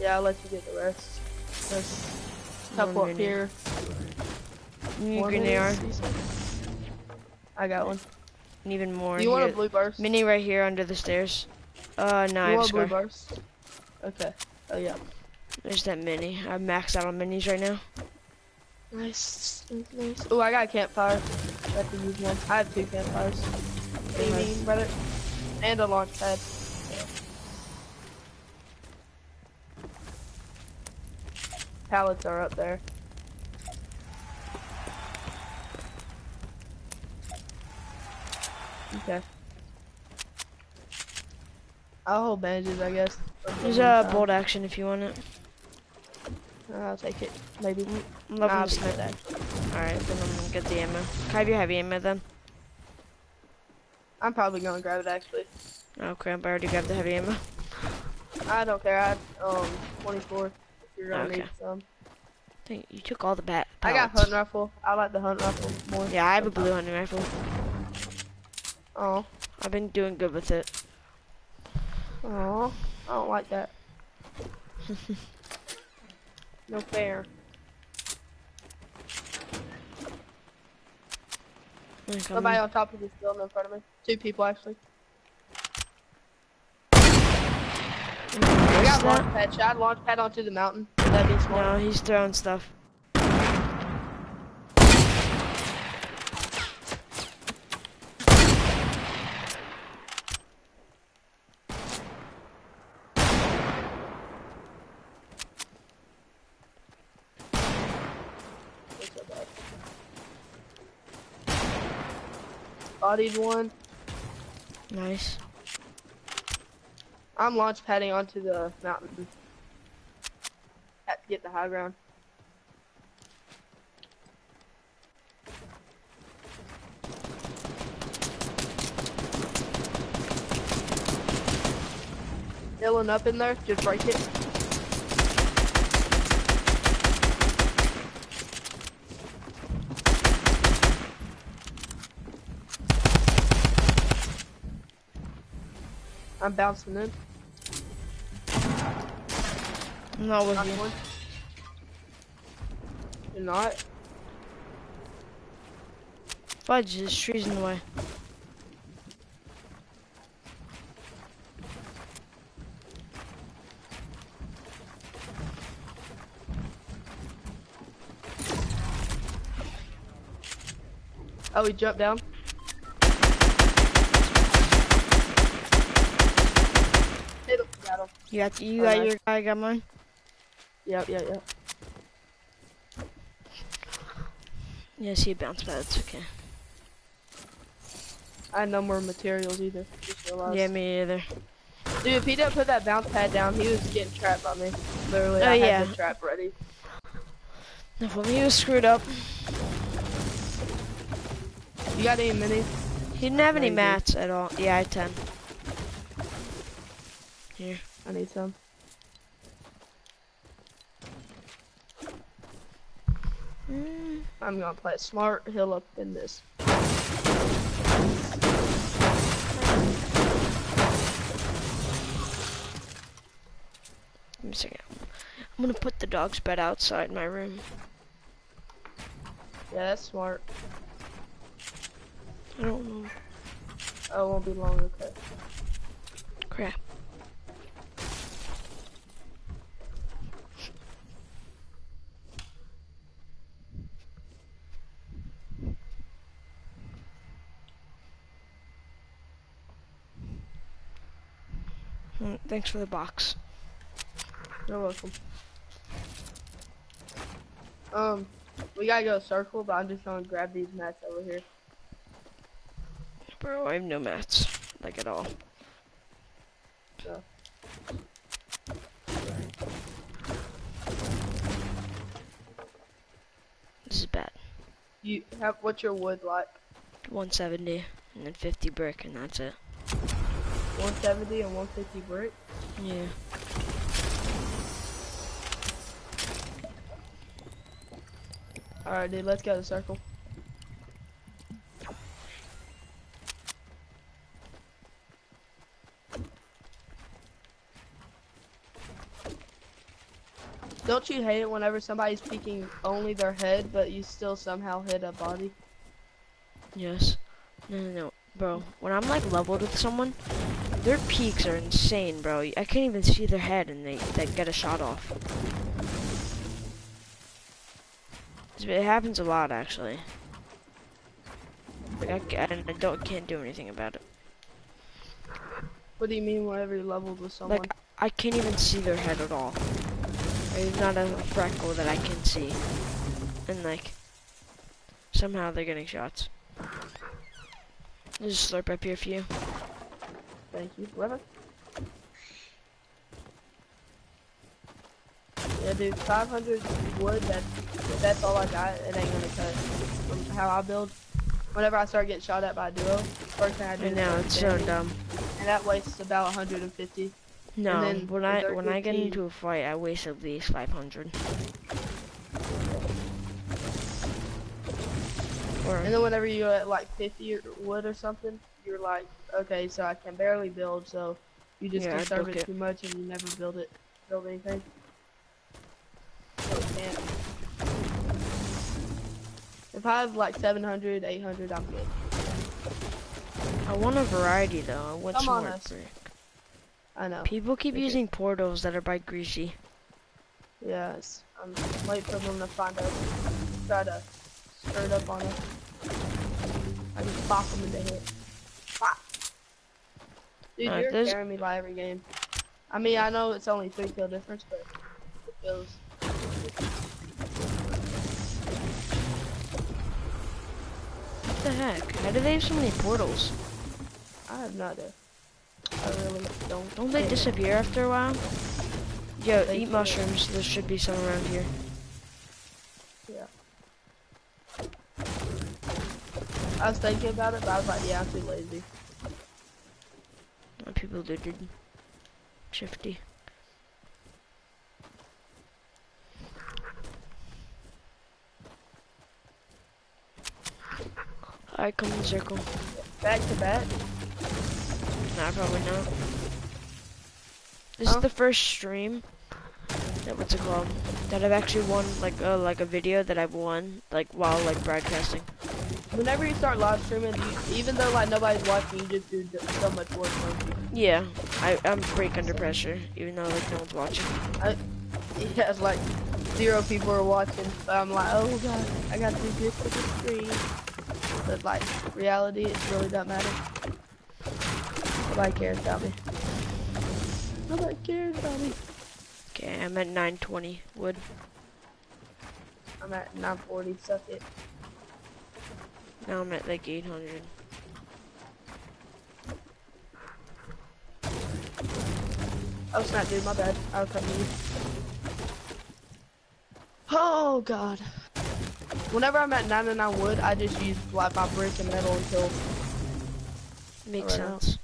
S2: Yeah, I'll let you get the rest. There's a couple up here.
S1: You grenade
S2: minute,
S1: arm.
S2: you said? I got one.
S1: And even more.
S2: Do you want a blue burst?
S1: Mini right here under the stairs. Uh, no, I
S2: you
S1: have
S2: want blue burst? Okay. Oh yeah.
S1: There's that mini. I'm maxed out on minis right now.
S2: Nice. Nice. Oh, I got a campfire. I have to use one. I have two campfires. What do you mean, brother? And a launch pad. Pallets are up there. Okay. I'll hold bandages, I guess.
S1: There's a
S2: meantime.
S1: bolt action if you want it.
S2: I'll take it. Maybe.
S1: I'm
S2: Nah,
S1: loving
S2: I'll just
S1: snipe.
S2: dead.
S1: Alright, then I'm gonna get the ammo. Can I have your heavy ammo then?
S2: I'm probably gonna grab it actually.
S1: Oh crap, I already grabbed the heavy ammo.
S2: I don't care. I have um 24. If you're gonna
S1: Okay.
S2: need some.
S1: Think you took all the bat.
S2: I got
S1: pellets.
S2: hunt rifle. I like the hunt rifle more.
S1: Yeah, I have a blue hunting rifle.
S2: Oh,
S1: I've been doing good with it.
S2: oh, I don't like that. <laughs> no fair. Somebody on top of this building in front of me. Two people actually. We got launch pad. Should I launch pad onto the mountain? Would that be smart?
S1: No, he's throwing stuff.
S2: Bodied one.
S1: Nice.
S2: I'm launch padding onto the mountain. Have to get the high ground. Healing up in there, just break it. I'm bouncing in.
S1: I'm not with you.
S2: one. You're not?
S1: Fudge, this tree's in the way.
S2: Oh, he jumped down. Hit him. Got him.
S1: You got you got your guy, got mine.
S2: Yep, yep, yep.
S1: Yeah, see a bounce pad. It's okay.
S2: I had no more materials either.
S1: Yeah, me either.
S2: Dude, if he didn't put that bounce pad down, he was getting trapped by me. Literally,
S1: Oh,
S2: I
S1: yeah.
S2: had the trap ready.
S1: No, well, he was screwed up.
S2: You got any minis?
S1: He didn't have any mats at all. Yeah, I had ten. Here.
S2: I need some.
S1: Mm,
S2: I'm gonna play smart. Heal up in this.
S1: I'm gonna put the dog's bed outside my room.
S2: Yeah, that's smart.
S1: I don't know.
S2: Oh, it won't be long. Okay.
S1: Crap. Thanks for the box.
S2: You're welcome. Um, we gotta go circle, but I'm just gonna grab these mats over here.
S1: Bro, I have no mats. Like at all.
S2: So.
S1: This is bad.
S2: You have what's your wood like?
S1: 170 and then 50 brick and that's it.
S2: 170 and 150 brick.
S1: Yeah.
S2: All right, dude. Let's go to the circle. Don't you hate it whenever somebody's peeking only their head, but you still somehow hit a body?
S1: Yes. No, no, no. Bro, when I'm like leveled with someone, their peaks are insane, bro. I can't even see their head and they, they get a shot off. It happens a lot, actually. Like, I, I don't can't do anything about it.
S2: What do you mean whenever you're leveled with someone?
S1: Like, I can't even see their head at all. There's not a freckle that I can see. And like, somehow they're getting shots. There's a slurp up here for you.
S2: Thank you. Whatever. Yeah, dude, 500 wood, that's, that's all I got. It ain't gonna cut from how I build. Whenever I start getting shot at by a duo, first thing I do is
S1: know, it's so dumb.
S2: And that wastes about 150.
S1: No,
S2: then
S1: when I when I get into a fight, I waste at least 500. Or
S2: And then whenever you're at uh, like 50 wood or something, you're like, okay, so I can barely build, so you just
S1: Yeah,
S2: conserve it
S1: it.
S2: too much and you never build it, build anything. So. If I have like 700, 800, I'm good.
S1: I want a variety though. I want
S2: Come
S1: some more
S2: us.
S1: brick.
S2: I know.
S1: People keep using portals that are by Greasy.
S2: Yes. I'm waiting for them to find out. Try to stir it up on it. I just pop them in the head. Dude,
S1: Alright,
S2: you're
S1: there's-
S2: carrying me by every game. I mean, I know it's only three kill difference, but it feels.
S1: What the heck? How do they have so many portals?
S2: I have no idea. I really don't.
S1: Don't they disappear after a while? Yo,
S2: They
S1: eat mushrooms. There should be some around here.
S2: Yeah. I was thinking about it, but I was like, yeah, I'm too lazy.
S1: People do, dude. Shifty. Alright, come in circle.
S2: Back to back.
S1: Nah, probably not. This
S2: Huh?
S1: is oh. the first stream that what's it called? That I've actually won like uh, like a video that I've won like while like broadcasting.
S2: Whenever you start live streaming, you, even though like nobody's watching, you just do so much work.
S1: Yeah, I I'm break under pressure even though like no one's watching.
S2: I, yeah, it's like zero people are watching, but I'm like, oh god, I gotta do good for the stream. But like, reality, it really doesn't matter. Nobody cares about me. Nobody cares about me.
S1: Okay, eh, I'm at 920 wood.
S2: I'm at 940, suck it.
S1: Now I'm at like 800.
S2: Oh snap, dude, my bad. I'll come to you. Oh god. Whenever I'm at 99 wood, I just use like my brick and metal until
S1: Makes
S2: Alright.
S1: sense.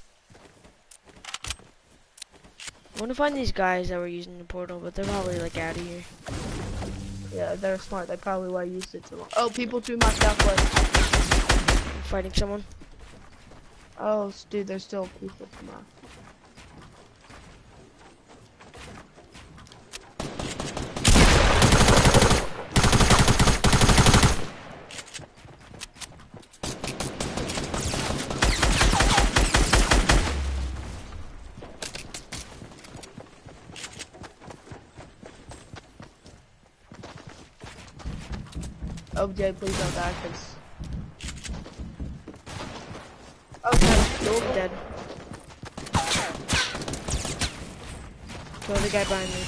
S1: I want to find these guys that were using the portal, but they're probably like out of here.
S2: yeah, they're smart. They probably why used it too long. Oh, people to my southwest.
S1: Fighting someone.
S2: Oh, dude, there's still people to my. OJ, please don't die, cause. Okay, cool.
S1: Dead. Kill the guy behind me.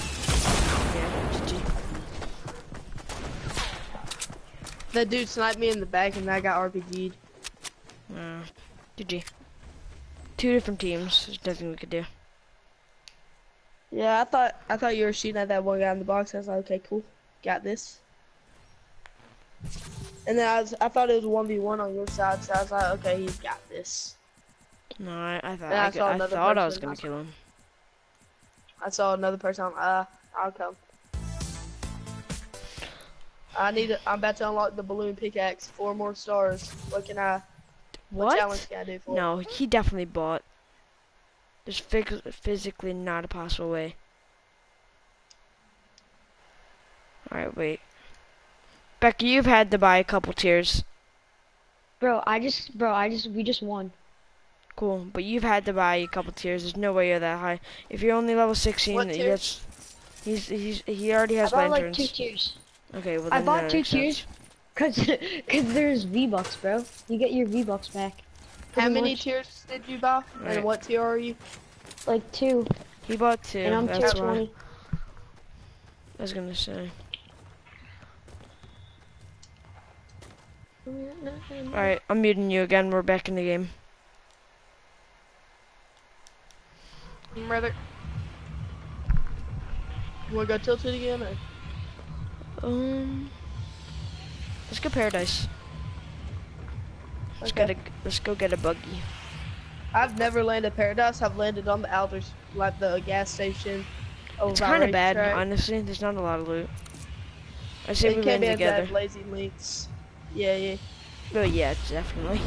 S1: Yeah, GG.
S2: That dude sniped me in the back and I got RPG'd.
S1: Uh, GG. Two different teams. There's nothing we could do.
S2: Yeah, I thought I thought you were shooting at that one guy in the box. I was like, okay, cool, got this. And then I was, I thought it was one v one on your side, so I was like, okay, he's got this.
S1: No, I, I thought
S2: I
S1: I, could-
S2: saw
S1: I thought I was
S2: person.
S1: gonna kill him.
S2: I saw another person. Uh, I'll come. I need. To, I'm about to unlock the balloon pickaxe. Four more stars. What can I? What, challenge can I do for?
S1: No, he definitely bought. There's physically not a possible way. Alright, wait. Becky, you've had to buy a couple tiers.
S3: Bro, I just, bro, I just, we just won.
S1: Cool, but you've had to buy a couple tiers. There's no way you're that high. If you're only level 16,
S2: What tier?
S1: that's he's he's he already has
S3: I
S1: has
S3: bought like two tiers.
S1: okay, well
S3: I bought
S1: uh,
S3: two
S1: makes sense.
S3: tiers. Cause, <laughs> cause there's V Bucks, bro. You get your V Bucks back.
S2: How many
S3: much.
S2: tiers did you buy?
S1: Right.
S2: And what tier are you?
S3: Like two,
S1: He bought two.
S3: and I'm tier
S1: that's why
S3: twenty.
S1: I was gonna say. Alright, I'm muting you again. We're back in the game.
S2: Brother. You wanna go tilted again? Or?
S1: Um, let's go paradise. Let's
S2: Okay.
S1: get a let's go get a buggy.
S2: I've never landed paradise. I've landed on the Alders, like the gas station.
S1: It's kind of bad,
S2: racetrack.
S1: honestly. There's not a lot of loot. I say
S2: It
S1: we land together.
S2: bad, Lazy links. Yeah, yeah.
S1: Oh yeah, definitely.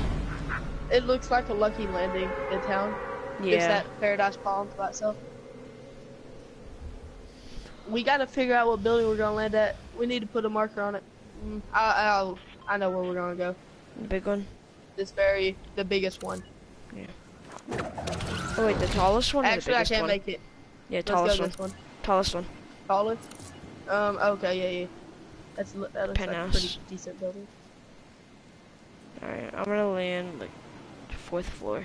S2: It looks like a lucky landing in town. It's
S1: Yeah.
S2: that Paradise palm by itself. We gotta figure out what building we're gonna land at. We need to put a marker on it. Mm, I, I'll I know where we're gonna go.
S1: The big one.
S2: This very, the biggest one. Yeah.
S1: Oh wait, the tallest one.
S2: Actually, I can't
S1: one?
S2: make it.
S1: Yeah,
S2: Let's
S1: tallest one.
S2: one.
S1: Tallest one.
S2: Tallest. Um. Okay. Yeah. Yeah. That's that looks like a pretty decent building.
S1: All right, I'm gonna land like fourth floor.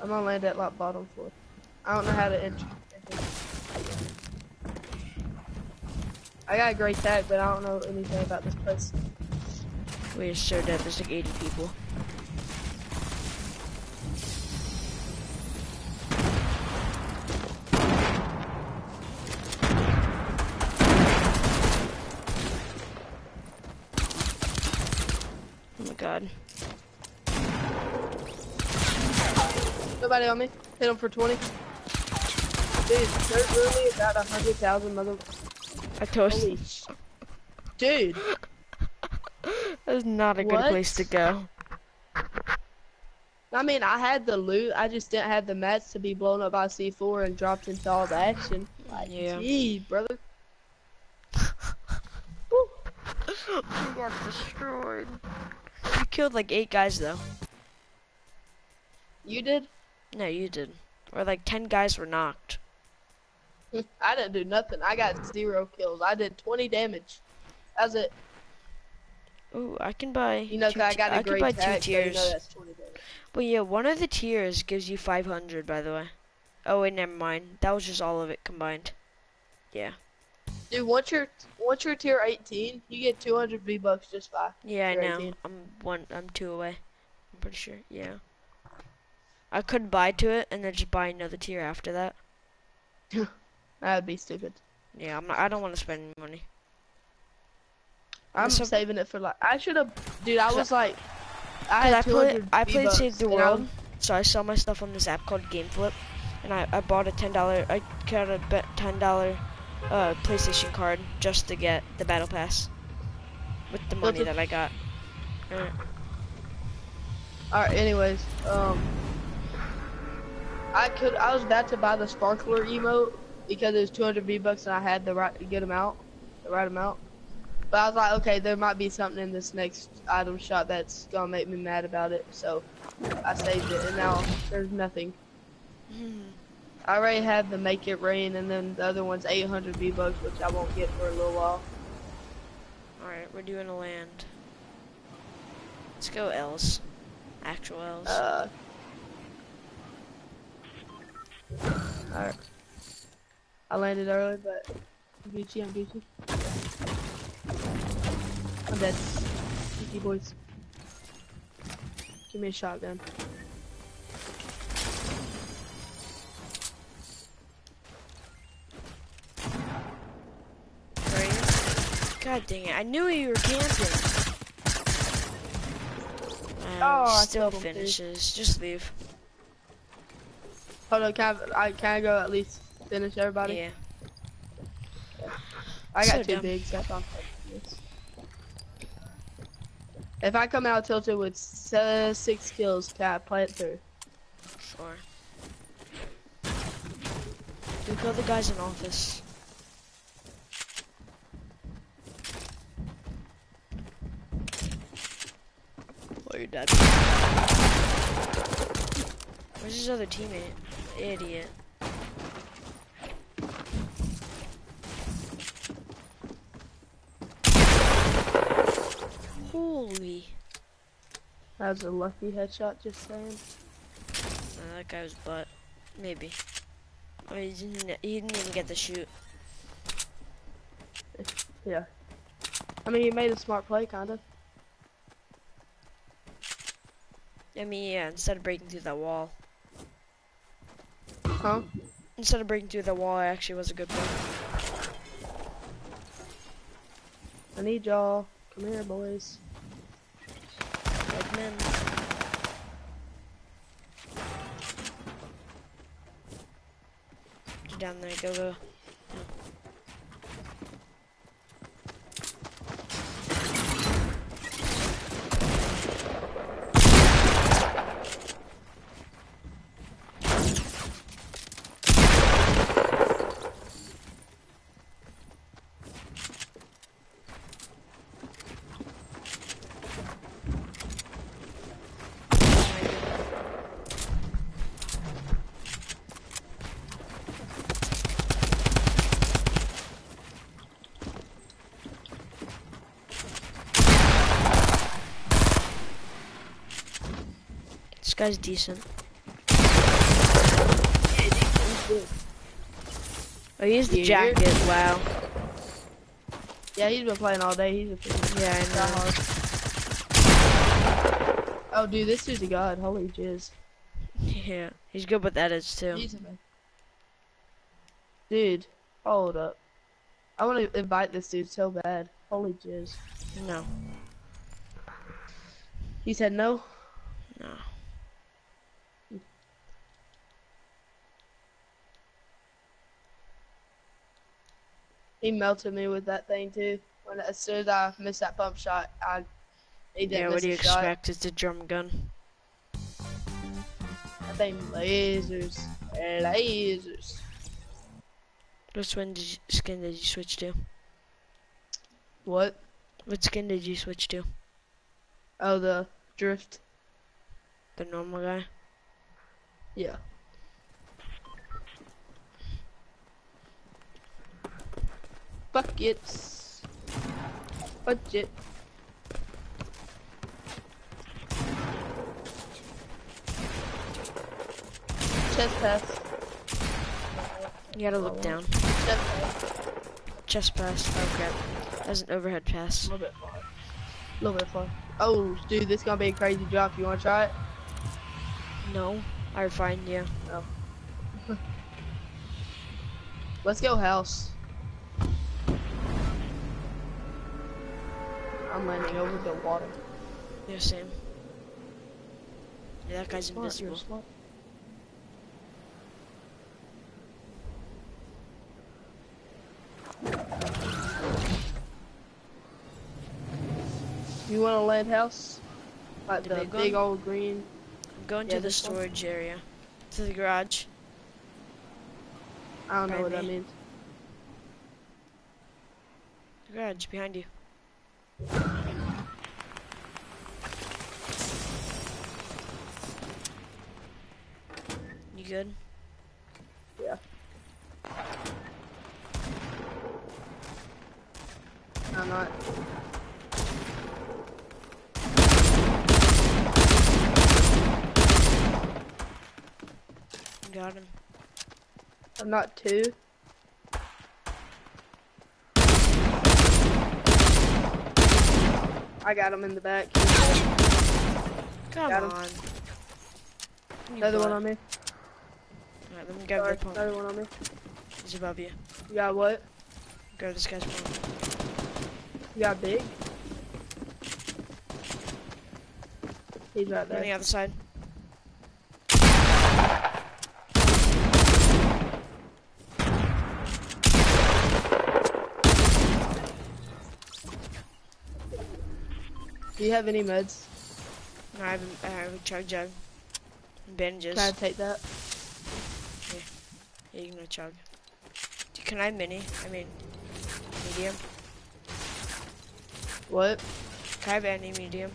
S2: I'm gonna land at like bottom floor. I don't know how to enter. I got a great tag, but I don't know anything about this place.
S1: We are so dead. There's like 80 people. God.
S2: Nobody on me. Hit him for 20. Dude, there's literally about a hundred thousand mother.
S1: I toasted.
S2: Holy Dude, <laughs>
S1: That's not a good place to go.
S2: I mean, I had the loot. I just didn't have the mats to be blown up by C4 and dropped into all the action. Like,
S1: Yeah.
S2: gee, brother. <laughs>
S1: I got destroyed. Killed like eight guys though.
S2: You did?
S1: No, you did. Or like 10 guys were knocked. <laughs>
S2: I didn't do nothing. I got zero kills. I did 20 damage. That's it.
S1: Ooh, I can buy.
S2: You know, I got a
S1: I
S2: great
S1: buy
S2: tag,
S1: two
S2: so you
S1: tiers.
S2: know that's 20 damage.
S1: But yeah, one of the tiers gives you 500, by the way. Oh wait, never mind. That was just all of it combined. Yeah.
S2: Dude, once you're once you're tier 18, you get 200 V bucks just by.
S1: Yeah, I know.
S2: 18.
S1: I'm one. I'm two away. I'm pretty sure. Yeah. I could buy to it and then just buy another tier after that. <laughs>
S2: That'd be stupid.
S1: Yeah, I'm not. I don't want to spend any money.
S2: I'm
S1: So-
S2: saving it for like. I should have. Dude, I was like. I had
S1: I played. I played Save the
S2: I
S1: World,
S2: was-
S1: so I sell my stuff on this app called GameFlip, and I, I bought a ten dollar. I got a ten dollar uh, PlayStation card just to get the Battle Pass with the money that I got. Alright.
S2: Alright, anyways, um, I could, I was about to buy the sparkler emote because it was 200 V bucks and I had the right to get them out, the right amount. But I was like, okay, there might be something in this next item shop that's gonna make me mad about it, so I saved it, and now there's nothing. I already have the make it rain, and then the other one's 800 V bucks, which I won't get for a little while.
S1: Alright, we're doing a land. Let's go L's. Actual L's.
S2: Uh. Alright. I landed early, but I'm Gucci, I'm Gucci. I'm dead. GG boys. Give me a shotgun.
S1: God dang it! I knew you were camping.
S2: Oh, I
S1: still
S2: killed him, dude.
S1: finishes. Just leave.
S2: Hold on, can I, I, can I go at least finish everybody?
S1: Yeah.
S2: I got
S1: So
S2: two
S1: dumb.
S2: bigs, that's on. If I come out tilted with six kills, can I play it through?
S1: Sure. We kill the guys in office. Dead. Where's his other teammate? Idiot. Holy.
S2: That was a lucky headshot, just saying.
S1: Uh, that guy was butt. Maybe. I he didn't, he didn't even get the shoot.
S2: Yeah. I mean, he made a smart play, kinda.
S1: I mean, yeah, instead of breaking through that wall.
S2: Huh?
S1: Instead of breaking through the wall, it actually was a good play.
S2: I need y'all. Come here, boys.
S1: Like men. Get down there, go, go. Guy's decent. Oh, he's the jacket. Wow.
S2: Yeah, he's been playing all day. He's a
S1: Yeah, I know.
S2: diehard. Oh, dude, this dude's a god. Holy jizz.
S1: Yeah, he's good with edits too.
S2: He's a man. Dude, hold up. I want to invite this dude so bad. Holy jizz.
S1: No,
S2: He said no.
S1: no.
S2: He melted me with that thing too. When as soon as I missed that bump shot, I he didn't
S1: Yeah,
S2: miss
S1: what do you
S2: shot.
S1: expect? It's a drum gun.
S2: I think lasers, lasers.
S1: What skin did you, skin did you switch to?
S2: What?
S1: What skin did you switch to?
S2: Oh, the drift.
S1: The normal guy.
S2: Yeah. Buckets. Budget. Chest pass.
S1: You gotta look down.
S2: Chest pass.
S1: Chest pass. Oh crap. That's an overhead pass.
S2: A little bit far. A little bit far. Oh, dude, this gonna be a crazy drop. You wanna try it?
S1: No. Alright, fine. Yeah. Oh. <laughs>
S2: Let's go house. I'm landing over the water.
S1: Yeah, same. Yeah, that guy's
S2: Smart,
S1: invisible.
S2: smart. You want a land house? Like
S1: The
S2: the,
S1: big
S2: big, old green.
S1: I'm going
S2: Yeah,
S1: to the
S2: this one?
S1: storage area. To the garage.
S2: I don't know what that means.
S1: The garage behind you. Good?
S2: Yeah. I'm not.
S1: Got him.
S2: I'm not too. I got him in the back.
S1: Come
S2: Got
S1: on. You
S2: Another one on me.
S1: Alright, let me grab
S2: Sorry,
S1: pump.
S2: another one on me.
S1: He's above you.
S2: You got what?
S1: Grab this guy's pump.
S2: You got big? He's right there.
S1: On the other side.
S2: Do you have any meds?
S1: No, I have a, I have a chug jug. And bandages.
S2: Can I take that?
S1: Yeah, you can chug. Can I mini? I mean, medium.
S2: What?
S1: Can I have any medium?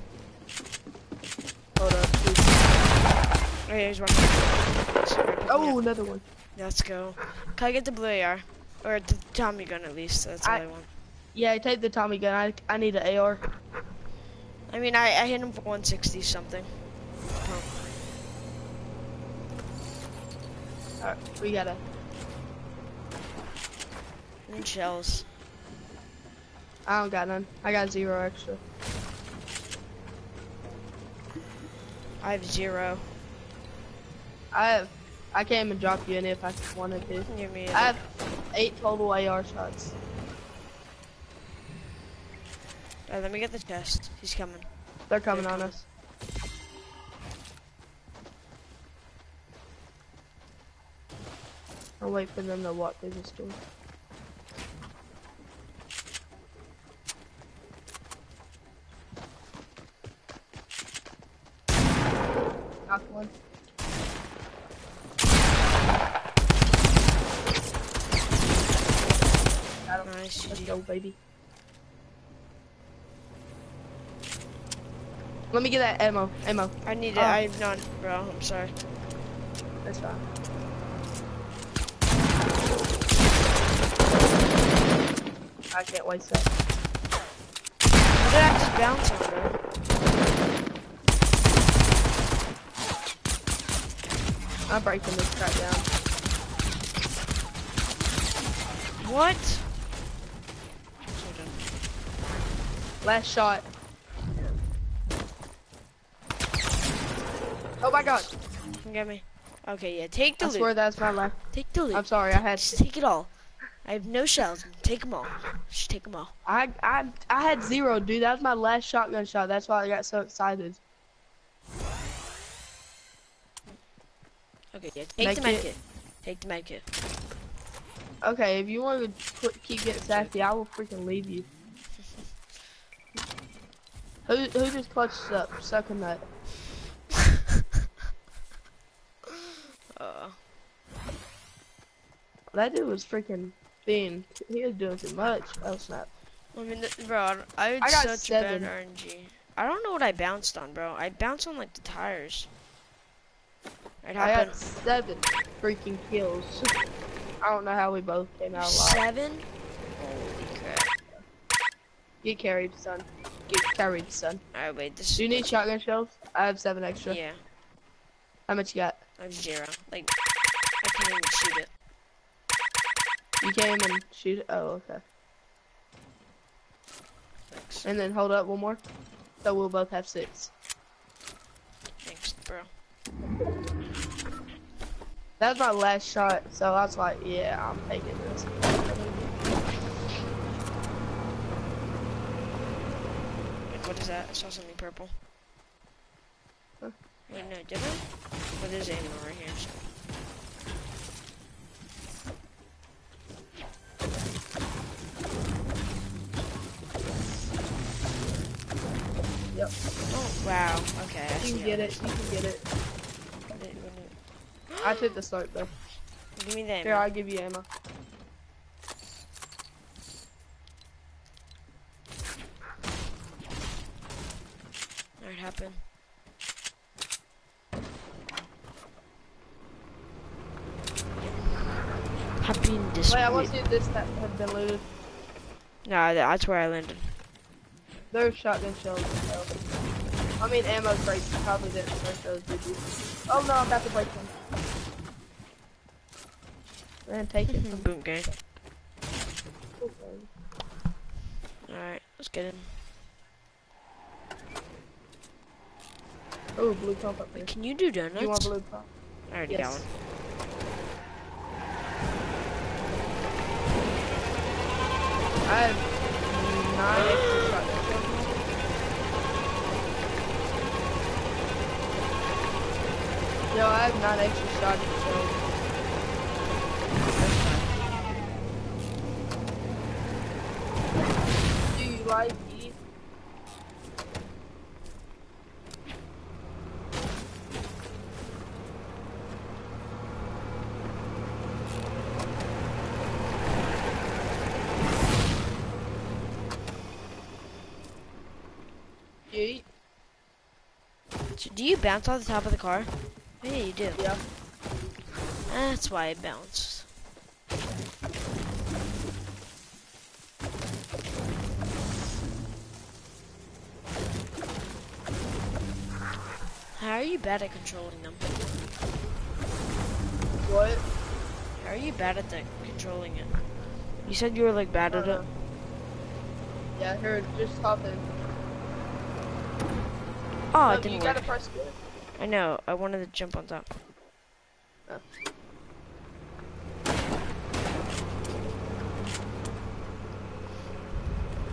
S2: Hold up. please.
S1: Oh, yeah, here's one. It's
S2: Oh,
S1: you.
S2: another one.
S1: Let's go. Can I get the blue AR? Or the Tommy gun at least, that's all I,
S2: I-
S1: want.
S2: Yeah, I take the Tommy gun. I, I need an AR.
S1: I mean, I, I hit him for 160 something. Oh,
S2: Alright, we gotta.
S1: And shells.
S2: I don't got none. I got zero extra.
S1: I have zero.
S2: I have. I can't even drop you any if I wanted to.
S1: Give me
S2: I have eight total AR shots.
S1: Let me get the chest. He's coming.
S2: They're coming
S1: They're
S2: on
S1: coming.
S2: us. I'll wait for them to walk through this door. Knock one. Got him.
S1: Nice,
S2: Let's go, baby. Let me get that ammo. Ammo.
S1: I need it.
S2: Oh.
S1: I have none, bro. I'm sorry.
S2: That's fine. I can't waste that.
S1: How did I just bounce on, bro?
S2: I'm breaking this crap down.
S1: What?
S2: Last shot. Oh my god.
S1: Come get me. Okay, yeah, take the
S2: I
S1: loot.
S2: swear that's my last.
S1: Take the loot.
S2: I'm sorry, I had
S1: Just take it all. I have no shells. Take them all. Just take them all.
S2: I I I had zero, dude. That was my last shotgun shot. That's why I got so excited.
S1: Okay, yeah, take the
S2: Medkit.
S1: medkit. Take the medkit.
S2: Okay, if you want to put, keep getting sassy, I will freaking leave you. Who who just clutched up? Suck a nut. <laughs>
S1: Uh,
S2: That dude was freaking being. He was doing too much. Oh snap.
S1: I mean, th- bro, I had
S2: I got
S1: such
S2: seven.
S1: bad RNG. I don't know what I bounced on, bro. I bounced on like the tires. It
S2: I
S1: happened.
S2: got seven freaking kills. <laughs> I don't know how we both came out alive.
S1: Seven. Holy crap!
S2: Get carried, son. Get carried, son.
S1: All right, wait. This.
S2: Do you need shotgun shells? I have seven extra.
S1: Yeah,
S2: How much you got?
S1: I have zero. Like, I can't even shoot it.
S2: You came and shoot it? Oh, okay.
S1: Thanks.
S2: And then hold up one more. So we'll both have six.
S1: Thanks, bro.
S2: That was my last shot, so I was like, yeah, I'm taking this.
S1: Wait, what is that? I saw something purple.
S2: Huh?
S1: Wait, no, did I? Oh, there's ammo right here. So.
S2: Yep.
S1: Oh, wow. Okay,
S2: You can get
S1: it.
S2: You can get it.
S1: is. What it- what it-
S2: I took the start though.
S1: Give me that.
S2: Here, I'll give you ammo.
S1: Alright, happen. Happy in this
S2: Wait, I want to see if this ha- has been looted.
S1: Nah, that- that's where I landed.
S2: There's shotgun shells. So. I mean, ammo crates. Probably didn't search those, did you? Oh no, I'm about to break them. Man, take it. <laughs>
S1: Boom gang. Alright, let's get in.
S2: Oh, blue pump up there.
S1: Can you do donuts?
S2: You want blue pump?
S1: I already
S2: Yes.
S1: got one.
S2: I have nine extra shotgun shells. I have nine extra shotgun shells. Do you like these?
S1: Do you bounce off the top of the car? Yeah, you do.
S2: Yeah.
S1: That's why it bounced. How are you bad at controlling them?
S2: What?
S1: How are you bad at controlling it? You said you were like bad at it.
S2: Uh, Yeah, here, just hop in.
S1: Oh,
S2: No,
S1: it
S2: you
S1: didn't
S2: gotta
S1: work. I know. I wanted to jump on top.
S2: Oh.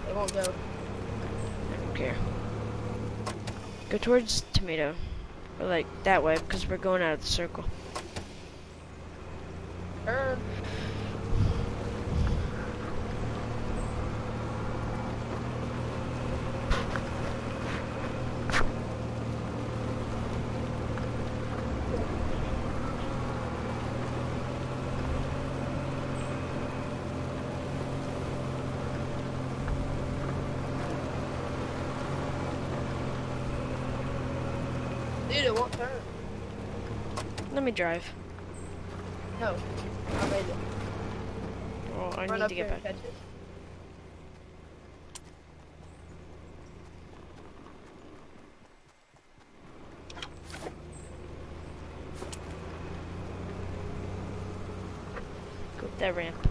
S2: It won't go.
S1: I don't care. Go towards tomato. Or like that way, because we're going out of the circle.
S2: Turn. Dude, it won't turn.
S1: Let me drive.
S2: No, I made it.
S1: Oh, I
S2: Run
S1: need to get back.
S2: Go up
S1: that ramp.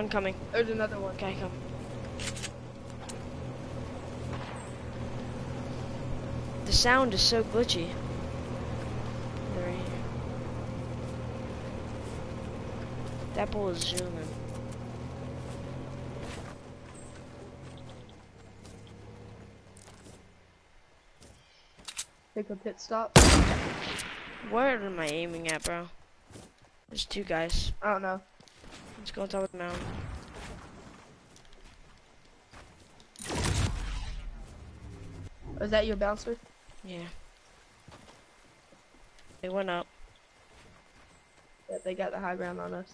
S1: One coming.
S2: There's another one.
S1: Guy come. The sound is so glitchy. They're right here. That bull is zooming.
S2: Take a pit stop.
S1: Where am I aiming at, bro? There's two guys.
S2: I don't know.
S1: Let's go on top of the mountain.
S2: Oh, is that your bouncer?
S1: Yeah. They went up.
S2: Yeah, they got the high ground on us.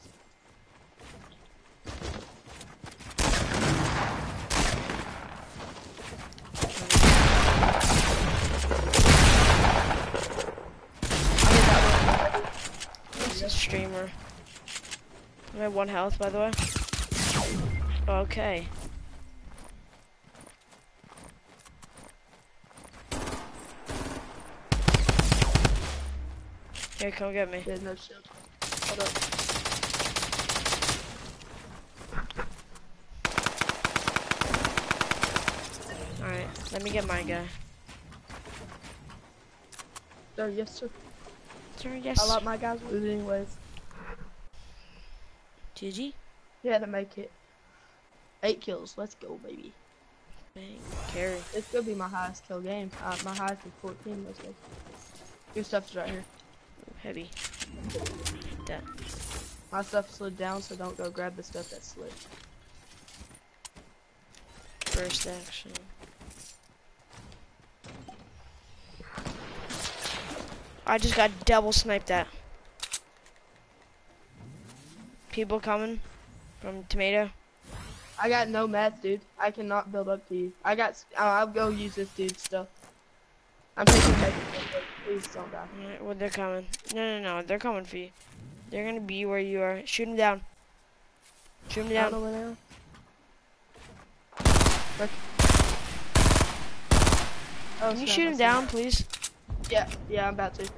S1: Streamer. I have one health, by the way. Okay. Here, come get me.
S2: There's no shield. Hold up.
S1: Alright, let me get my guy.
S2: Sir, yes, sir.
S1: Sir, yes.
S2: I like my guys lose anyways.
S1: GG.
S2: Had to make it. Eight kills. Let's go, baby.
S1: Bang. Carry.
S2: This could be my highest kill game. Uh, my highest is 14. Let's go. Your stuff's right here.
S1: Heavy. That.
S2: My stuff slid down, so don't go grab the stuff that slid.
S1: First action. I just got double sniped at. People coming from tomato.
S2: I got no mats, dude. I cannot build up to you. I got. Uh, I'll go use this dude's stuff. I'm taking back. Please don't die.
S1: Alright, well they're coming. No, no, no, they're coming for you. They're gonna be where you are. Shoot them down. Shoot them down.
S2: over there. Look. Oh,
S1: Can you shoot them down, please?
S2: Yeah, yeah, I'm about to.
S1: Shoot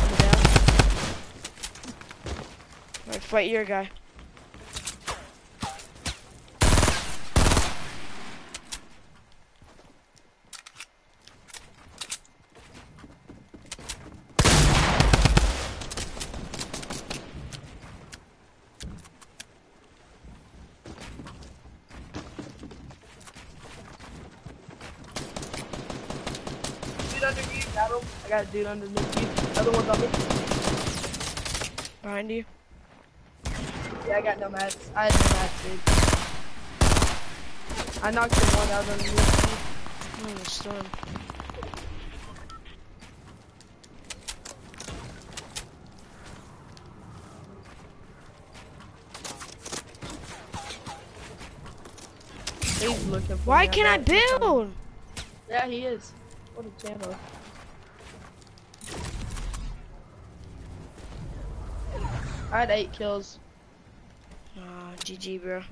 S1: 'em down. Fight your guy.
S2: Dude underneath, you, got. I got a dude underneath you. Other one's on me.
S1: Behind you.
S2: Yeah, I got no mats. I had no mats, dude. I knocked the one out underneath
S1: Oh, the storm.
S2: He's looking for
S1: Why can't I build?
S2: Yeah, he is. What a channel. I had eight kills.
S1: Ah, GG, bro.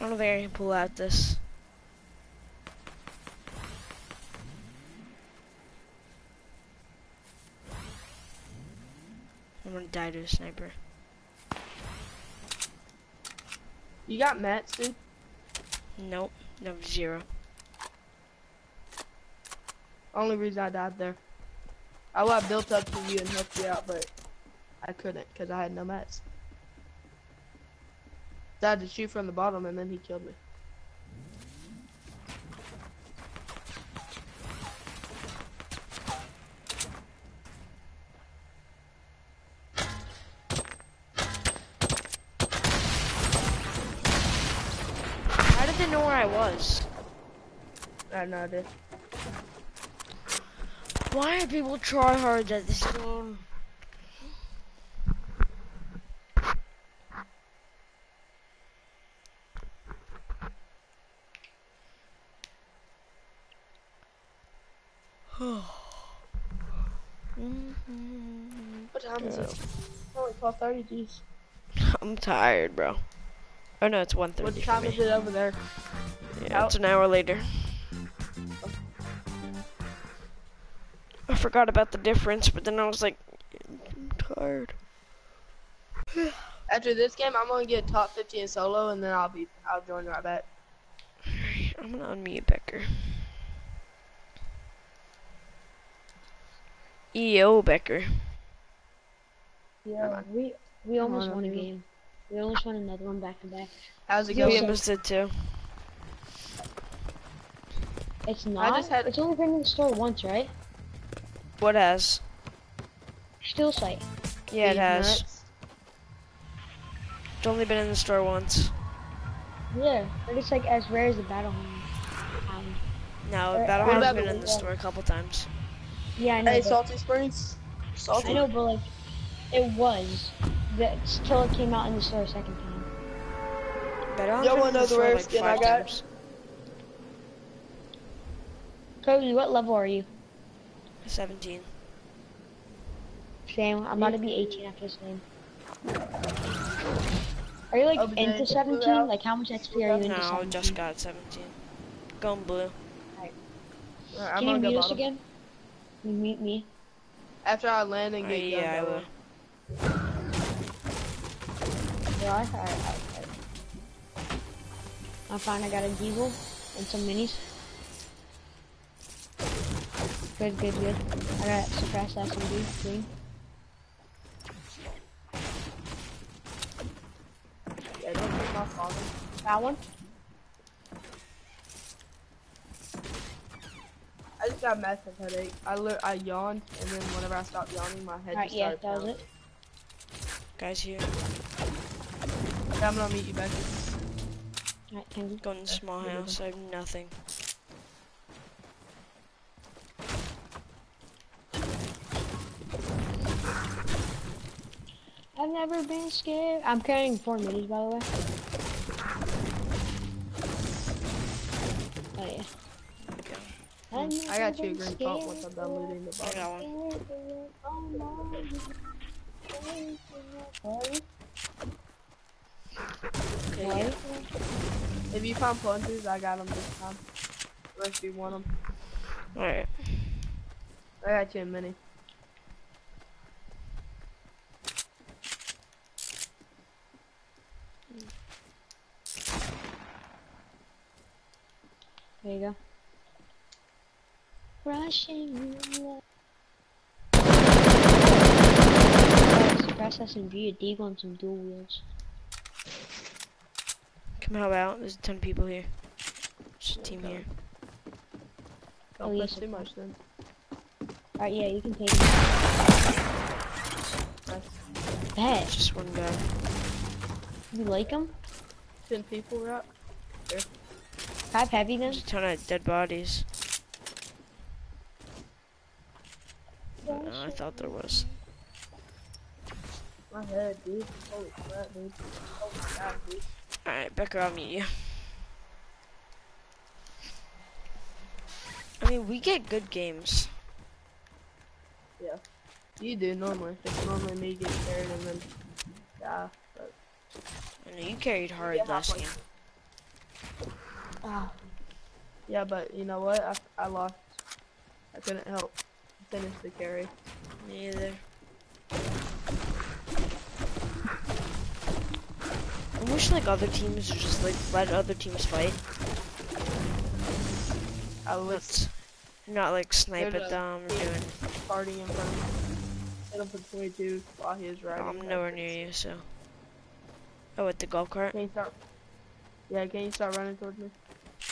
S1: I don't think I can pull out this. I'm gonna die to a sniper.
S2: You got mats, dude?
S1: Nope, no zero.
S2: Only reason I died there. I would have built up to you and helped you out, but I couldn't because I had no mats. So I had to shoot from the bottom and then he killed me.
S1: How did they know where I was?
S2: I idea.
S1: Why are people try hard at this game?
S2: What time is it? Only 12:30. Jeez. <laughs>
S1: I'm tired, bro. Oh no, it's 1.30
S2: What time
S1: me.
S2: is it over there?
S1: Yeah, it's an hour later. I forgot about the difference, but then I was like, I'm tired.
S2: After this game, I'm gonna get top 50 in solo, and then I'll be I'll join right back.
S1: I'm gonna unmute Becker. EO Becker.
S3: Yeah, we we almost won a game. We almost won another one back to back.
S2: How's it
S3: Yo,
S1: We
S2: going?
S1: almost did too.
S3: It's not.
S2: I just had-
S3: It's only been in the store once, right?
S1: What has?
S3: Still site.
S1: Yeah, it has.
S2: nuts.
S1: It's only been in the store once.
S3: Yeah, but it's like as rare as the battle hound. hound.
S1: No,
S3: Or-
S1: Battle
S2: what
S1: Hound's
S2: about
S1: been in the
S3: one-
S1: store a couple times.
S3: Yeah, I know.
S2: Hey, Salty Springs. Salty.
S3: I know, but like, it was. That till it came out in the store a second time.
S1: Battle Hound's
S2: Y'all
S1: been the
S2: know the
S1: store
S2: rare
S1: like
S2: skin I got?
S1: times.
S3: Cody, what level are you?
S1: 17.
S3: Same. I'm about to be 18 after this game. Are you like
S2: Oh,
S3: into 17? Like how much XP are you into
S1: No,
S3: 17?
S1: just got 17. Going blue.
S2: Alright, I'm
S3: Can you
S2: gonna go
S3: meet us again? Can you meet me?
S2: After I land and
S1: Uh,
S2: get
S1: yeah, I
S2: gunned
S1: will.
S2: Over.
S3: Yeah, alright, alright. I'm fine. I got a diesel and some minis. Good, good, good. I got suppressed SMG, green.
S2: Yeah, don't take my father.
S3: That one?
S2: I just got a massive headache. I I yawned, and then whenever I stopped yawning, my head
S3: Alright,
S2: just
S3: yeah, that was it.
S1: Guys here.
S2: Yeah, I'm gonna meet you back.
S3: Alright, thank you.
S1: Going to the small
S2: good.
S1: house. I have nothing.
S3: I've never been scared. I'm carrying four minis, by the way. Oh yeah.
S1: Okay.
S3: I've
S2: I got
S3: never
S2: you a green pump once I'm done looting the
S1: I got one.
S3: Sorry.
S1: Okay, yeah.
S2: If you find plungers, I got them this time. Unless you want them.
S1: Alright.
S2: I got you a mini.
S3: There you go. Rushing love. Suppress SMG, a deagle, and some dual wheels.
S1: Come help out. There's a ton of people here. There's a team here.
S2: Don't
S3: Oh, oh
S2: push
S3: yes,
S2: too much then.
S3: Alright, yeah, you can take it.
S2: Nice.
S3: Bet.
S1: Just one guy.
S3: You like them?
S2: Ten people were up.
S3: Five heavy then?
S1: There's a ton of dead bodies. No, I uh, thought there was.
S2: My head, dude. Holy crap, dude. Oh my god, dude.
S1: Alright, Becker, I'll meet you. I mean, we get good games. Yeah.
S2: You do normally. It's normally me getting carried and then die. But
S1: I know you carried hard
S2: Yeah,
S1: last
S2: halfway.
S1: game.
S3: Oh,
S2: yeah, but you know what? I I lost. I couldn't help finish the carry.
S1: Me either. I wish like other teams would just like let other teams fight.
S2: I
S1: Let's not like snipe at
S2: a
S1: them or doing.
S2: partying in front of. Hit him for 22 while he was riding.
S1: I'm nowhere near you, so. Oh, at the golf cart.
S2: Can you start? Yeah, can you start running towards me?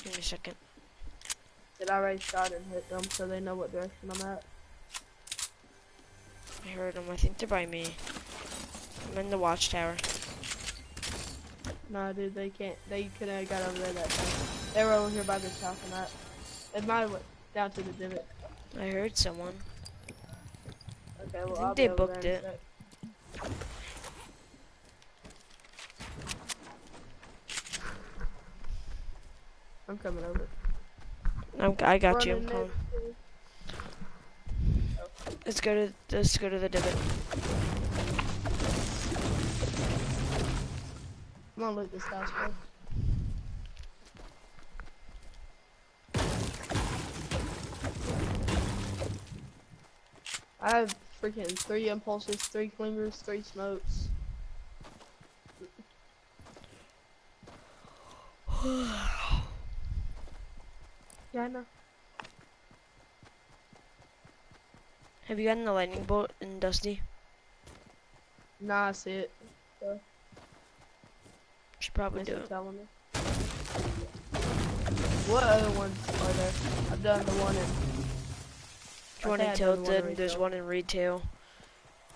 S1: Give me a second.
S2: Did I already shot and hit them so they know what direction I'm at?
S1: I heard them. I think they're by me. I'm in the watchtower.
S2: No, dude, they can't. They could have got over there that time. They were over here by this house and that. It might have went down to the divot.
S1: I heard someone.
S2: Okay, well,
S1: think
S2: I'll
S1: they booked
S2: there in a
S1: it.
S2: I'm coming over.
S1: I'm, I got you. I'm
S2: Running
S1: coming. Let's go to let's go to the divot.
S2: I'm gonna loot this house, bro. I have freaking three impulses, three clingers, three smokes. <sighs> yeah, I know.
S1: Have you gotten the lightning bolt in Dusty?
S2: Nah, I see it.
S1: Should probably do it.
S2: What other ones are there? I've done the one in.
S1: There's one in
S2: think I done the one in
S1: There's
S2: retail.
S1: one in Retail.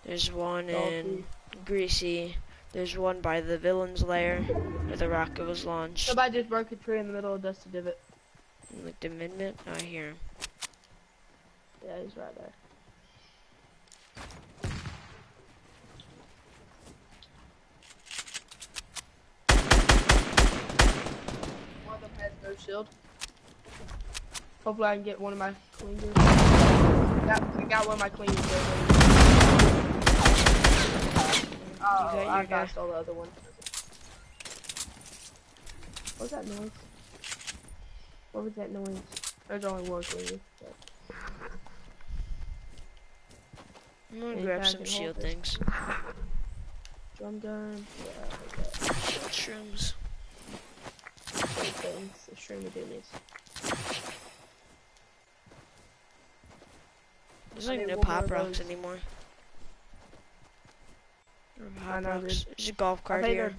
S1: There's one in Greasy. There's one by the villain's lair where the rocket was launched.
S2: Somebody just broke a tree in the middle of Dusty Divot.
S1: Like the midnight. I hear him.
S2: Yeah, he's right there. One of them has no shield. Hopefully I can get one of my clingers. I got one of my clingers there. Oh,
S1: got
S2: I got stole the other one. What was that noise? What was that noise? There's only one clinger. but-
S1: I'm gonna grab some shield things.
S2: Drum gun. Yeah,
S1: Shrooms.
S2: Same things. Extremely dummies.
S1: There's like no pop rocks anymore. Or
S2: I
S1: Pop rocks. There's a golf cart here.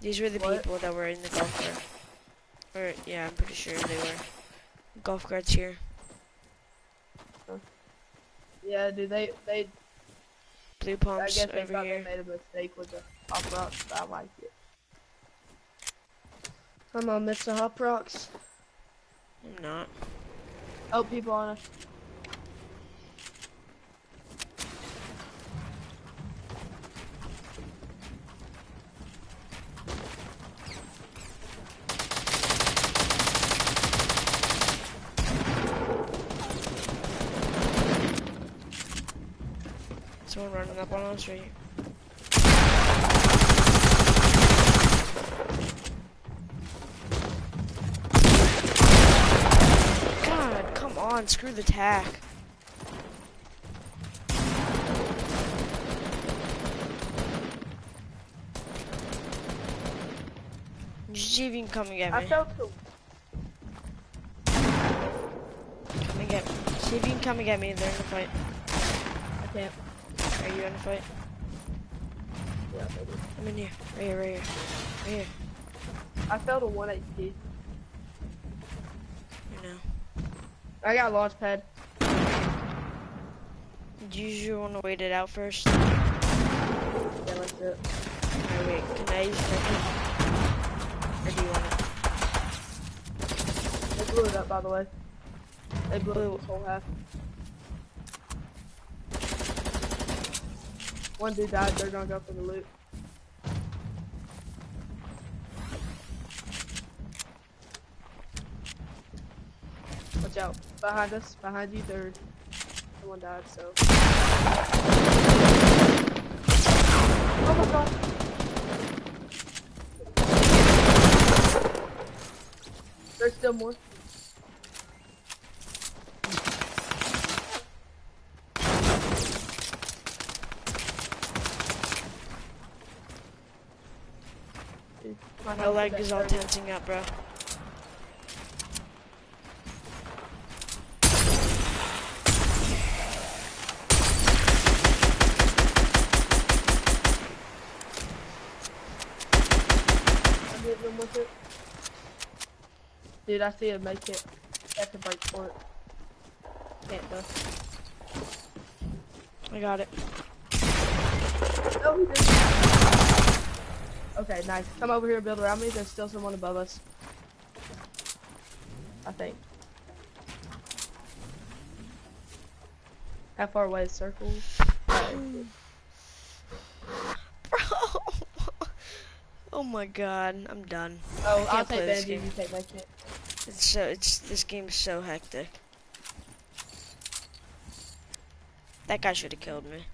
S1: These were the
S2: What?
S1: people that were in the golf cart. Or yeah, I'm pretty sure they were. Golf carts here.
S2: Yeah, dude, they they
S1: Blue
S2: I
S1: pumps
S2: guess they
S1: over
S2: thought
S1: here.
S2: they made a mistake with the pop rocks, but I like it. Come on, Mr. Hop Rocks.
S1: I'm not.
S2: Oh, people on us.
S1: Someone running up on us right on, screw the Tac. Did you see if you can come and get
S2: I
S1: me?
S2: felt the
S1: Come and get me. See if you can come and get me. They're in the fight.
S2: I can't.
S1: Are you in the fight?
S2: Yeah.
S1: I'm in here. Right here, right here. Right here.
S2: I fell a 1 HP.
S1: You know.
S2: I got launch pad.
S1: Do you usually want to wait it out first?
S2: Yeah, let's do it.
S1: Alright, wait. Can I use second? Or do you want it?
S2: They blew it up, by the way. They blew
S1: Blew-
S2: this whole half. One dude died. They're gonna go for the loot. Watch out. Behind us. Behind you. Third. Someone died, so. Oh my god. There's still more.
S1: My leg is all tensing up, bro.
S2: I'm hitting them with it. Dude, I see a make it. I have to break for it. Can't though.
S1: I got it.
S2: Oh, he did. Okay, nice. Come over here and build around me. There's still someone above us. I think. How far away is circle? <laughs>
S1: Bro. <laughs> oh my god, I'm done.
S2: Oh, I'll take Benji. You take my kit.
S1: It's so it's this game's so hectic. That guy should have killed me.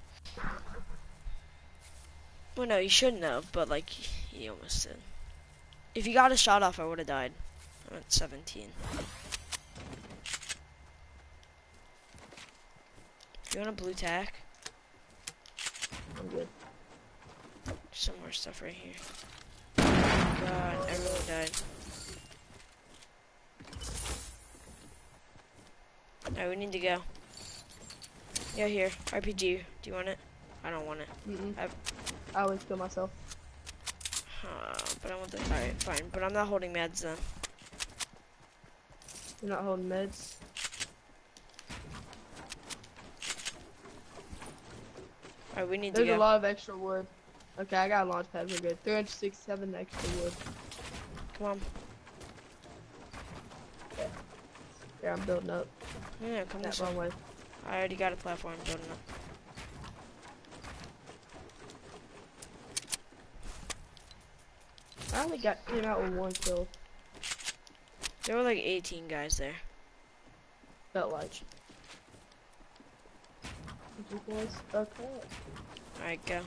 S1: Well, no, he shouldn't have, but like, he almost did. If he got a shot off, I would have died. I'm at 17. You want a blue Tac?
S2: I'm good.
S1: Some more stuff right here. God, everyone died. Alright, we need to go. Yeah, here. RPG. Do you want it? I don't want it.
S2: Mm-mm.
S1: I've-
S2: I always kill myself.
S1: Uh, but I want the. Alright, fine. But I'm not holding meds then.
S2: You're not holding meds.
S1: Alright, we need
S2: There's
S1: to
S2: a lot of extra wood. Okay, I got a launch pad. We're good. 367 extra wood.
S1: Come on.
S2: Yeah, I'm building up.
S1: Yeah, come
S2: That
S1: this way.
S2: way.
S1: I already got a platform building up.
S2: I only got came out with one kill.
S1: There were like 18 guys there.
S2: Felt. Did you guys? Okay.
S1: Alright, go.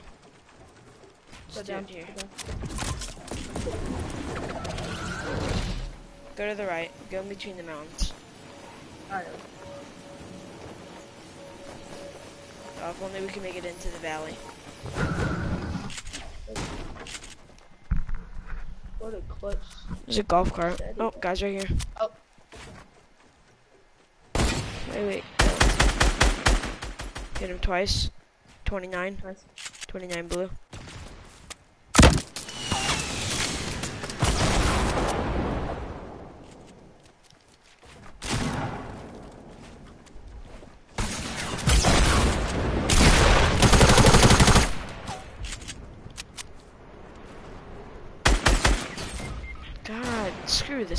S1: Do
S2: down
S1: here.
S2: down.
S1: Go to the right. Go in between the mountains.
S2: Alright.
S1: Oh, if only we can make it into the valley.
S2: What a clutch.
S1: There's a golf cart.
S2: Steady.
S1: Oh, guys right here.
S2: Oh.
S1: Wait, wait. Hit him twice. 29.
S2: Nice.
S1: 29 blue.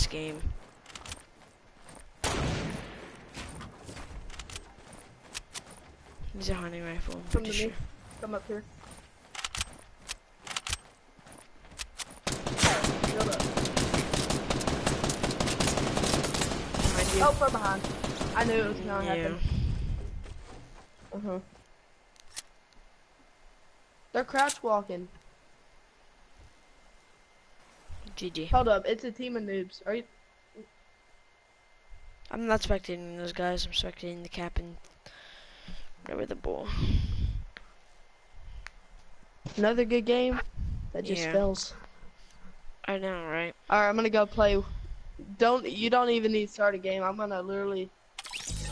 S1: This game. He's a hunting rifle.
S2: Come
S1: pretty sure.
S2: Come up here. Build up.
S1: Behind you.
S2: Oh, from behind. I knew it was gonna
S1: yeah.
S2: happen. Uh huh. They're crouch walking.
S1: GG.
S2: Hold up, it's a team of noobs. Are you?
S1: I'm not spectating those guys. I'm spectating the cap and whatever the ball.
S2: Another good game. That just
S1: Yeah.
S2: fails.
S1: I know, right?
S2: All right, I'm gonna go play. Don't you don't even need to start a game. I'm gonna literally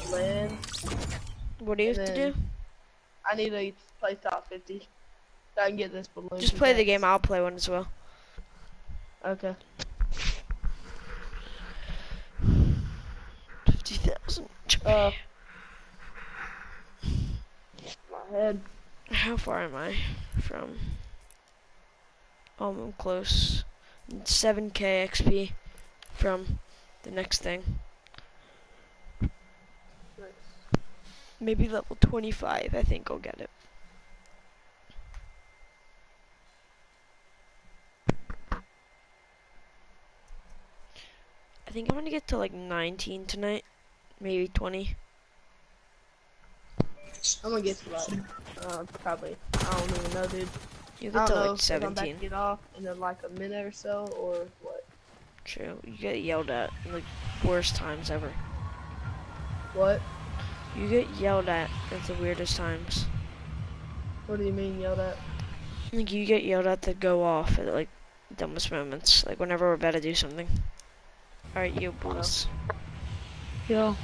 S2: land.
S1: What do you have to do?
S2: I need to play top 50. So I can get this balloon.
S1: Just play the game. I'll play one as well.
S2: Okay.
S1: Fifty thousand.
S2: Uh. My head.
S1: How far am I from? Oh, I'm close. 7k XP from the next thing. Maybe level 25. I think I'll get it. Think I'm gonna get to like 19 tonight. Maybe 20.
S2: I'm gonna get to like, uh, probably. I don't even know, dude.
S1: You get to
S2: know
S1: like
S2: if I'm
S1: 17.
S2: get off in then like a minute or so, or what?
S1: True. You get yelled at in the worst times ever.
S2: What?
S1: You get yelled at at the weirdest times.
S2: What do you mean yelled at?
S1: Like you get yelled at to go off at like dumbest moments. Like whenever we're about to do something. Alright, you bulls.
S3: Yo.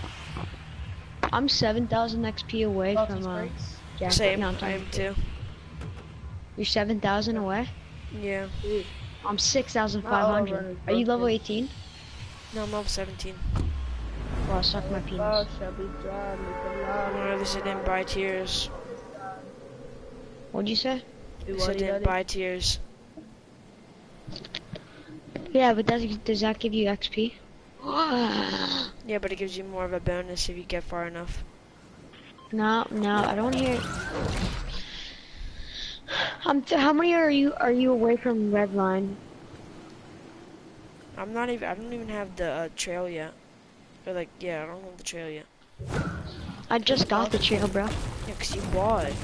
S3: I'm 7,000 XP away
S2: Salty
S3: from, uh, Jack.
S1: Same.
S3: No, I'm
S1: I am too.
S3: You're 7,000 away?
S1: Yeah.
S3: I'm 6,500.
S2: over,
S3: Are you level 18?
S1: No, I'm level 17.
S3: Well, suck my
S2: oh,
S3: penis.
S2: shall be dry, make a
S1: I
S2: lot
S1: don't know this didn't buy tears.
S3: What'd you say?
S2: Do
S1: This
S2: what,
S1: didn't
S2: daddy?
S1: buy tears.
S3: Yeah, but does, does that give you XP? <gasps>
S1: Yeah, but it gives you more of a bonus if you get far enough.
S3: no, no, I don't hear. Um, th- how many are you are you away from red line?
S1: I'm not even. I don't even have the uh, trail yet. Or like, yeah, I don't have the trail yet.
S3: I just got the trail, bro.
S1: Yeah, 'cause you bought it.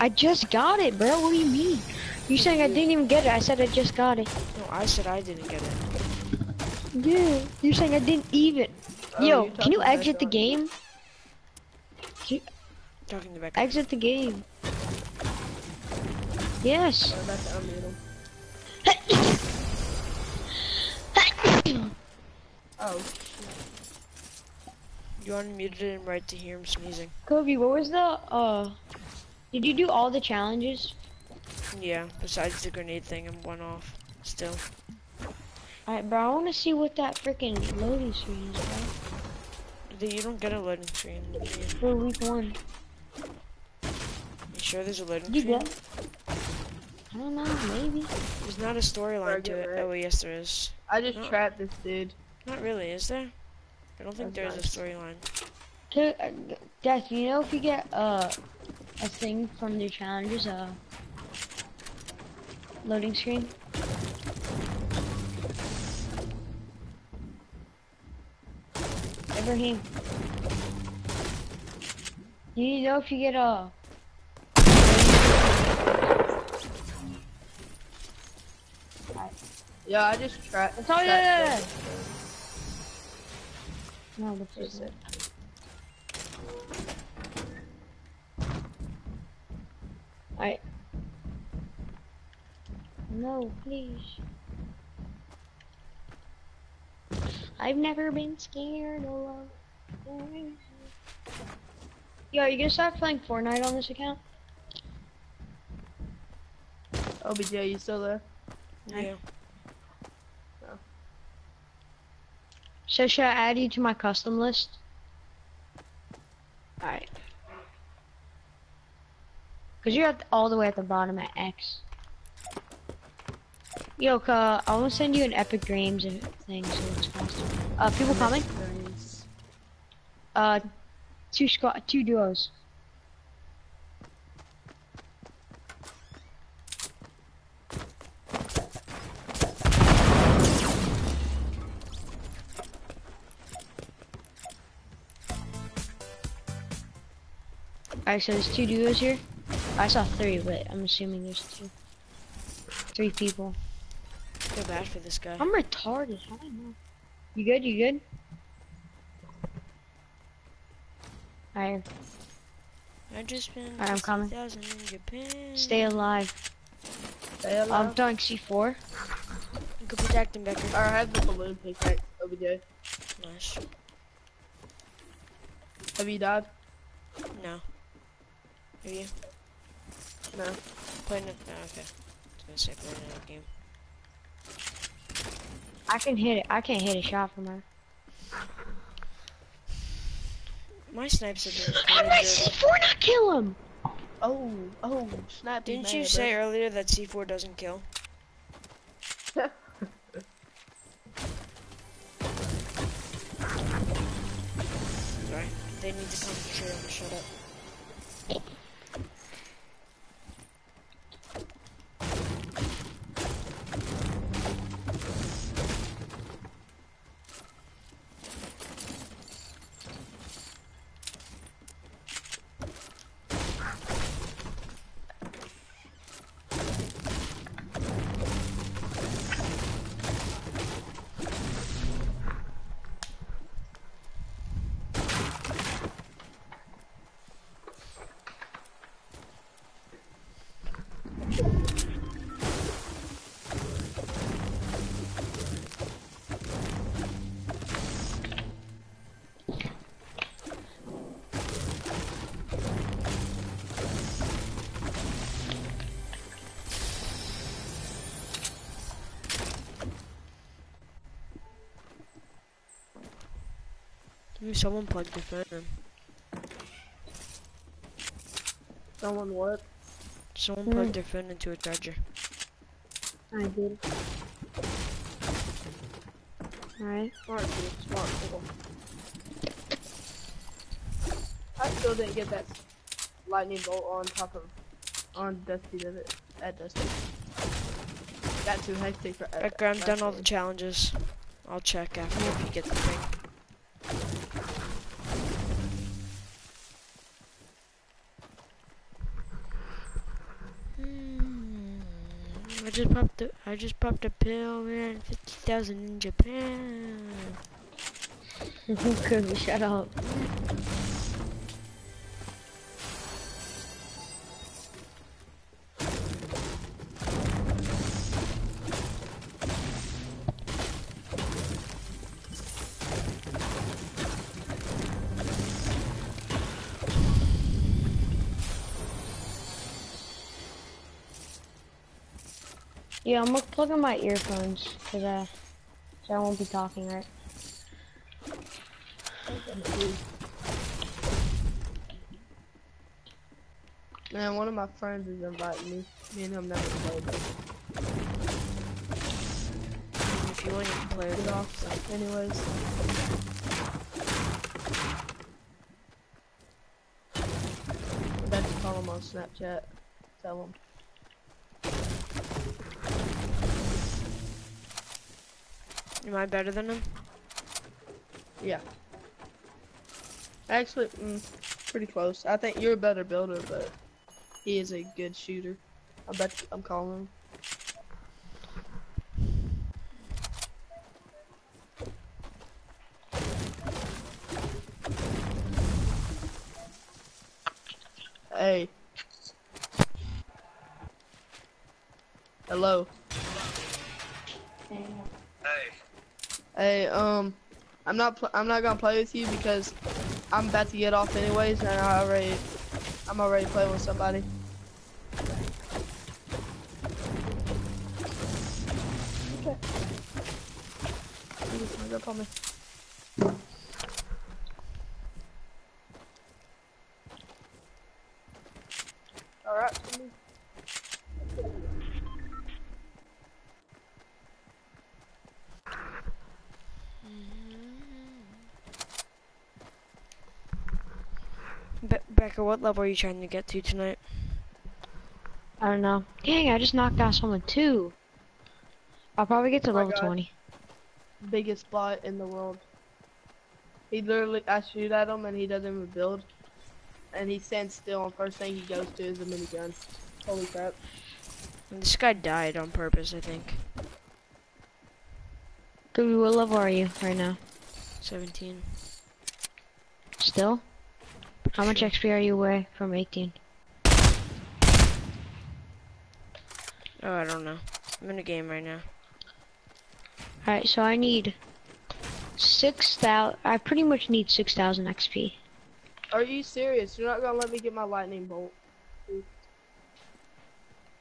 S3: I just got it, bro. What do you mean? You saying I didn't even get it? I said I just got it.
S1: No, I said I didn't get it.
S3: Yeah. You're saying I didn't even.
S2: Oh,
S3: Yo, can you exit the game?
S1: Talking to back.
S3: Exit the game. Yes.
S2: I'm about to unmute him. Oh,
S1: You unmuted him right to hear him sneezing.
S3: Coby, what was the uh? Did you do all the challenges?
S1: Yeah, besides the grenade thing, I'm one off. Still.
S3: Alright, bro. I want to see what that freaking loading screen is, bro.
S1: Th- You don't get a loading screen.
S3: For week one.
S1: you sure there's a loading
S3: You
S1: screen?
S3: get? I don't know. Maybe.
S1: There's not a storyline to it.
S2: right.
S1: Oh, yes, there is.
S2: I just
S1: No.
S2: trapped this dude.
S1: Not really, is there? I don't think
S2: That's
S1: there's a storyline.
S3: Okay, uh, Death, you know if you get uh a thing from the challenges, uh, loading screen. Ibrahim, do you know if you get a?
S2: Yeah, I just trapped.
S3: That's all. Yeah, yeah. No, this
S2: Just it.
S3: Alright. No, please. I've never been scared of. Yo, are you gonna start playing Fortnite on this account?
S2: OBJ, you still there?
S1: Yeah.
S3: So should I add you to my custom list? Alright. Cause you're at the, all the way at the bottom at X. Yo, I want to send you an Epic Dreams thing so it's faster. Uh, people coming? Uh, two squad, two duos. Alright, so there's two duos here. I saw three, but I'm assuming there's two. Three people.
S1: Feel bad for this guy.
S3: I'm retarded. I don't know. You good? You good? Alright,
S1: I just spent
S3: Alright, I'm coming.
S1: 60,000 in Japan.
S3: stay alive.
S2: Stay
S3: I'm
S2: alive.
S3: throwing C4.
S1: You can protect him, Becker.
S2: Or I have the balloon pickaxe, OBJ.
S1: Nice.
S2: Have you died?
S1: No. Are you
S2: No.
S1: playing it? No, okay. I was gonna say playing another game.
S3: I can hit it. I can't hit a shot from her.
S1: My snipes have been
S3: How
S1: kinda
S3: did I
S1: good.
S3: C4 not kill him?
S2: Oh, oh, snap.
S1: Didn't you
S2: mad,
S1: say earlier that C4 doesn't kill? <laughs>
S2: bro.
S1: Sorry. They need to concentrate on the shut up. Maybe someone plugged their phone in.
S2: Someone what?
S1: Someone
S3: Hmm.
S1: plugged their phone into a charger.
S3: I did. Alright.
S2: Smart dude, smart people. I still didn't get that lightning bolt on top of on Dusty did it at Dusty. Got too hectic for
S1: Becker, I'm done all the challenges. I'll check after if you get the thing. Just popped a, I just popped a pill, man. Fifty thousand in Japan.
S3: Kirby, <laughs> shut up. Plug in my earphones, cause uh, so I won't be talking, right?
S2: Man, one of my friends is inviting me. Me and him never played.
S1: If you want to play with
S2: Get
S1: me.
S2: off. Anyways. I'm about to call him on Snapchat. Tell him.
S1: Am I better than him?
S2: Yeah. Actually, mm, pretty close. I think you're a better builder, but he is a good shooter. I bet you, I'm calling him. Hey. Hello.
S5: Hey,
S2: um, I'm not I'm not gonna play with you because I'm about to get off anyways, and I already I'm already playing with somebody. Okay. On me. All right.
S1: Be what level are you trying to get to tonight?
S3: I don't know. Dang, I just knocked out someone too. I'll probably get to
S2: Oh
S3: level
S2: God.
S3: 20.
S2: biggest bot in the world. He literally, I shoot at him and he doesn't even build. And he stands still and first thing he goes to is a minigun. Holy crap.
S1: And this guy died on purpose, I think.
S3: Kirby, what level are you right now?
S1: 17.
S3: Still? How much XP are you away from 18?
S1: Oh, I don't know. I'm in a game right now.
S3: Alright, so I need 6,000. I pretty much need 6,000 XP.
S2: Are you serious? You're not gonna let me get my lightning bolt?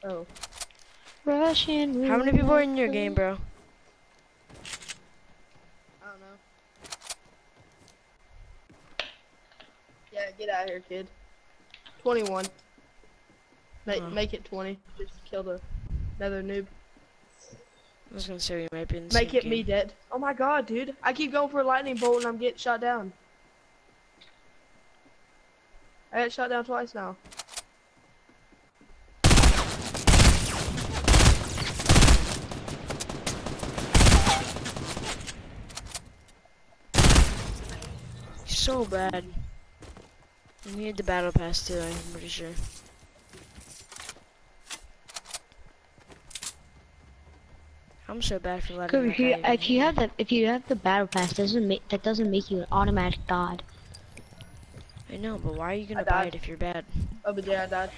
S2: Oh.
S3: Russian.
S1: How many people are in your game, bro?
S2: I don't know. Yeah, get out of here, kid. 21. Make,
S1: Oh.
S2: make it 20. Just kill the another noob.
S1: I was gonna say we might be in the
S2: Make it me dead. Oh my god, dude. I keep going for a lightning bolt and I'm getting shot down. I got shot down twice now.
S1: So bad. I need the battle pass too, I'm pretty sure. I'm so bad for letting that
S3: if you,
S1: guy
S3: if you have the if you have the battle pass, doesn't make that doesn't make you an automatic god.
S1: I know, but why are you gonna
S2: I
S1: buy
S2: died.
S1: it if you're bad?
S2: Oh, but yeah, I died.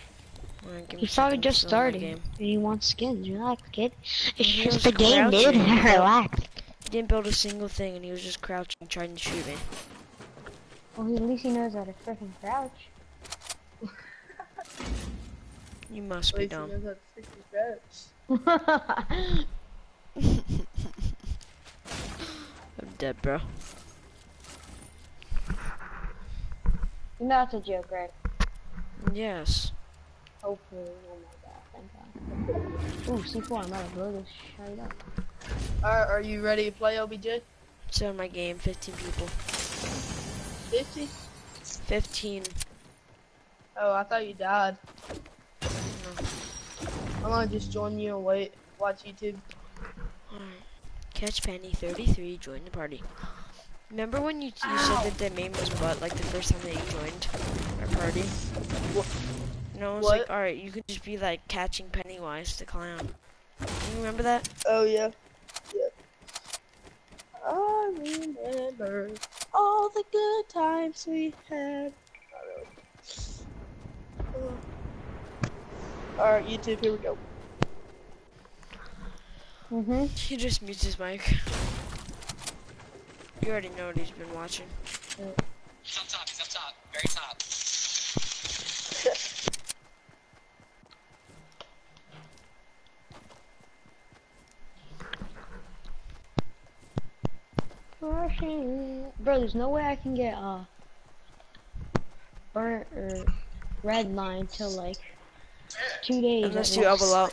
S1: Alright, give me a
S3: He's probably just
S1: still the
S3: starting,
S1: Game.
S3: and he wants skins. Relax, kid. It's
S1: He
S3: just
S1: was
S3: the game, dude.
S1: crouching. <laughs>
S3: Relax.
S1: He didn't build a single thing, and he was just crouching, trying to shoot me.
S3: Well, he, at least he knows how to freaking crouch.
S1: You must
S2: At
S1: be
S2: least he
S1: dumb.
S2: knows how to stick his. <laughs>
S1: I'm dead, bro.
S3: That's a joke, right?
S1: Yes.
S3: Hopefully. Oh my god, thank god. Ooh, C4, I'm about to blow this shit up.
S2: Alright, are you ready to play OBJ?
S1: So in my game, 15 people.
S2: 50?
S1: 15.
S2: Oh, I thought you died.
S1: No.
S2: I'm gonna just join you and wait. Watch YouTube.
S1: Alright. catchpenny 33, join the party. Remember when you, you said that the name was butt like the first time that you joined our party?
S2: What?
S1: No, I was
S2: What?
S1: like, alright, you could just be like catching Pennywise the clown. You remember that?
S2: Oh yeah. Yeah. I remember all the good times we had. Not really. All right, YouTube, here we go.
S3: Mm-hmm.
S1: He just mutes his mic. You already know what he's been watching.
S4: He's up top. He's up top. Very top.
S3: Bro, there's no way I can get uh burnt or Redline till like two days.
S1: Unless you level up.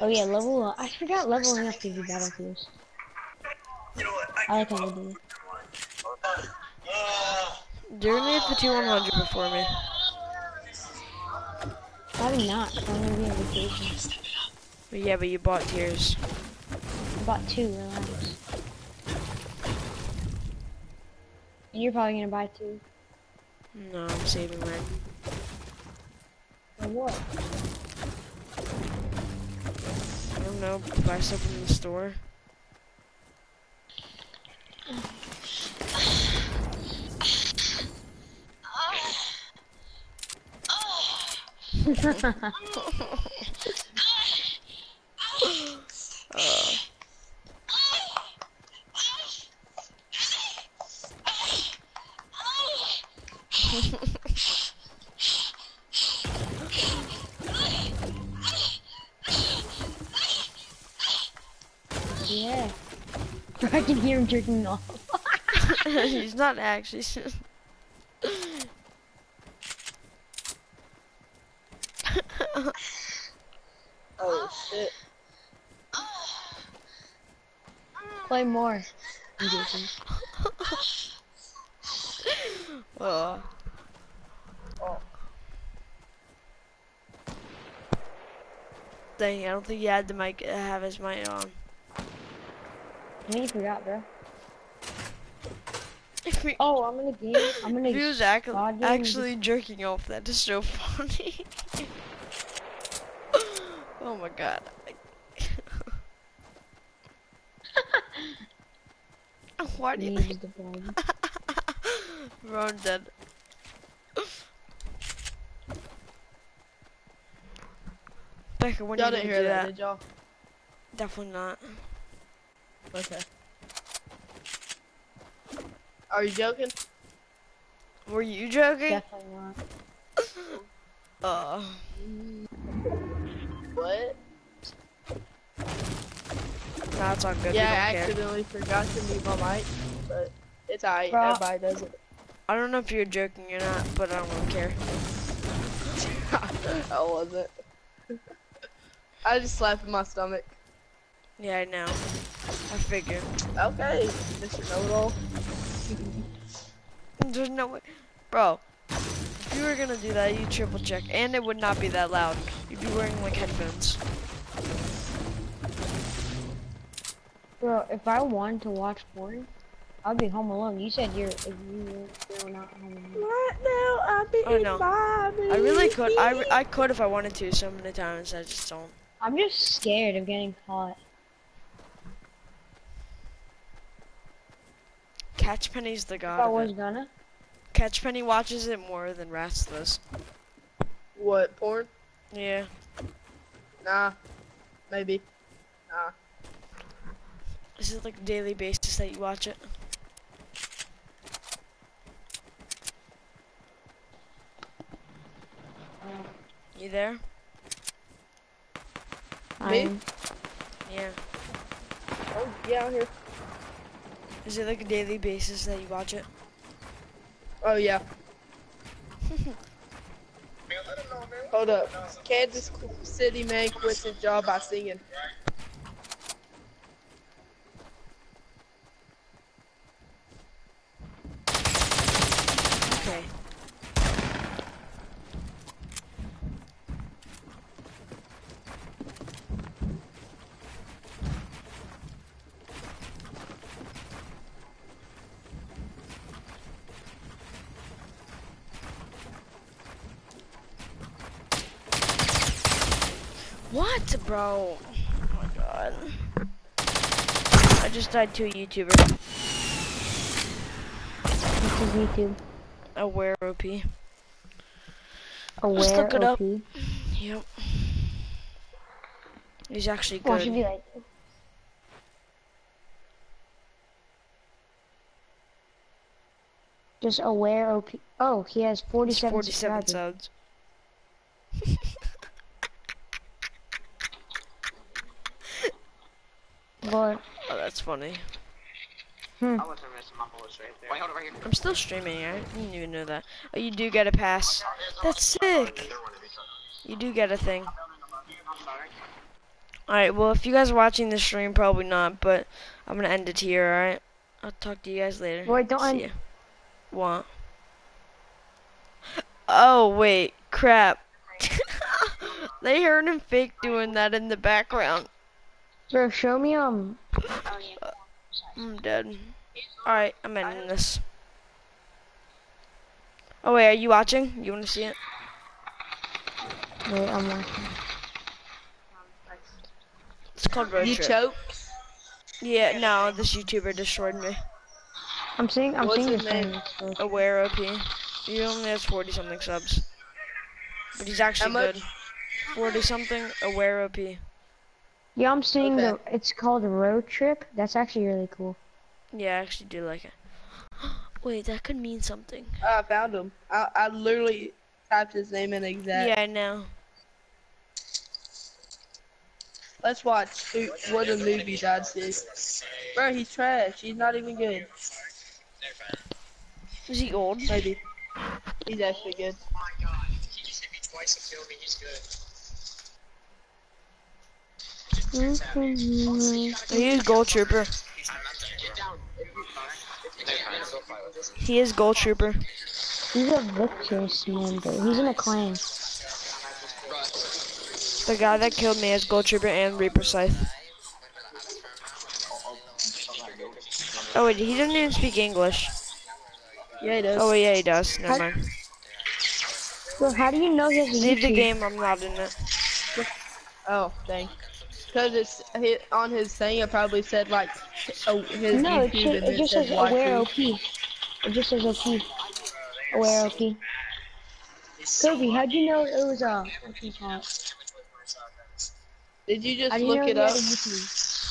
S3: Oh yeah, level up. I forgot leveling up gives you battlefields. I like how they do. it.
S1: You're gonna get the 2100 before me.
S3: Probably not. I'm gonna be on vacation.
S1: But yeah, but you bought tiers.
S3: I bought two. Relax. And you're probably gonna buy two.
S1: No, I'm saving mine.
S3: For what?
S1: I don't know, buy stuff from the store. <laughs> <laughs> <laughs> Uh,
S3: yeah. I can hear him jerking off. <laughs>
S1: he's not actually. <laughs>
S2: Oh shit.
S3: Play more. I'm joking.
S2: Oh.
S1: dang, I don't think he had the mic, uh, have his mic on.
S3: I think you forgot, bro. <laughs>
S1: If he,
S3: Oh, I'm gonna game. I'm gonna.
S1: if he was ac actually jerking off, that is so <laughs> funny. <laughs> oh my god. Why do you
S3: Use the bomb.
S1: Ron dead. Becca, when
S2: Y'all didn't
S1: gonna
S2: hear that,
S1: that?
S2: did y'all?
S1: Definitely not.
S2: Okay. Are you joking?
S1: Were you joking?
S3: Definitely not. <laughs>
S1: Uh,
S2: What?
S1: nah, it's all good.
S2: yeah, I
S1: don't care.
S2: accidentally forgot to mute my mic, but it's alright. Everybody does it.
S1: I don't know if you're joking or not, but I don't really care. <laughs>
S2: I wasn't. <laughs> I just slapped my stomach.
S1: Yeah, I know. I figured.
S2: Okay, Mr. Know-it-all.
S1: There's no way, bro. If you were gonna do that, you triple check, and it would not be that loud. You'd be wearing like headphones.
S3: Bro, if I wanted to watch porn, I'd be home alone. You said you're if you were still not home alone.
S2: Right now, I'm being oh,
S1: I know.
S2: Bobby.
S1: I really could. I, I could if I wanted to. So many times I just don't.
S3: I'm just scared of getting caught.
S1: Catch Penny's the
S3: If
S1: god.
S3: I was gonna.
S1: catchpenny watches it more than Rats does.
S2: What, porn?
S1: Yeah.
S2: Nah. Maybe. Nah.
S1: Is it like daily basis that you watch it? You there?
S2: Me?
S3: I'm-
S1: Yeah.
S2: Oh, yeah, I'm here.
S1: Is it like a daily basis that you watch it?
S2: Oh, yeah. <laughs> Hold up. Kansas City man quits his job by singing.
S1: Okay. Bro? Oh my god. I just died to a YouTuber.
S3: This is YouTube.
S1: Aware OP.
S3: Aware
S1: look it up.
S3: OP.
S1: Yep. He's actually good.
S3: What should be like? Just aware OP. Oh, he has
S1: He's
S3: 47,
S1: 47
S3: subscribers.
S1: subs. <laughs>
S3: But
S1: Oh, that's funny. Hmm.
S4: I wasn't missing my bullets right there. Wait, hold over here.
S1: I'm still streaming. Eh? I didn't even know that. Oh, you do get a pass. That's sick. You do get a thing. Alright, well, if you guys are watching this stream, probably not, but I'm gonna end it here, alright? I'll talk to you guys later.
S3: Wait, don't
S1: See
S3: end-
S1: ya. What? Oh, wait. Crap. <laughs> they heard him fake doing that in the background.
S3: Bro, show me um.
S1: I'm dead. Alright, I'm ending this. Oh, wait, are you watching? You wanna see it?
S3: Wait, I'm watching.
S1: It's called Road
S2: You
S1: Trip.
S2: choke.
S1: Yeah, no, this YouTuber destroyed me.
S3: I'm seeing. I'm
S2: What's
S3: seeing
S2: his
S3: his
S2: name?
S3: name. so-
S1: Aware OP. He only has 40 something subs. But he's actually good. 40 something, Aware OP.
S3: Yeah, I'm seeing
S2: Okay.
S3: the. It's called Road Trip. That's actually really cool.
S1: Yeah, I actually do like it. <gasps> Wait, that could mean something.
S2: Oh, I found him. I, I literally typed his name in exact.
S1: Yeah, I know.
S2: Let's watch who, what a movie dad says. Bro, he's trash. He's not even good.
S1: Is he old?
S2: Maybe. He's actually good.
S4: Oh my god. He just hit me twice and killed me. He's good. Mm-hmm.
S1: He is Gold Trooper. He is Gold Trooper.
S3: He's a Victus member. He's in a clan.
S1: The guy that killed me is Gold Trooper and Reaper Scythe. Oh wait, he doesn't even speak English.
S2: Yeah, he does.
S1: Oh wait, yeah, he does. Never mind.
S3: Bro, how do you know he has a
S1: Leave the game. I'm not in it.
S2: Oh, dang. Because it's hit on his thing, it probably said like oh, his
S3: No, it,
S2: YouTube
S3: ju-
S2: and
S3: it just says aware. OP. It just says OP. Aware OP. Coby, how'd you know it was a what you call it?
S2: Did you just
S3: How do you know
S2: look it up?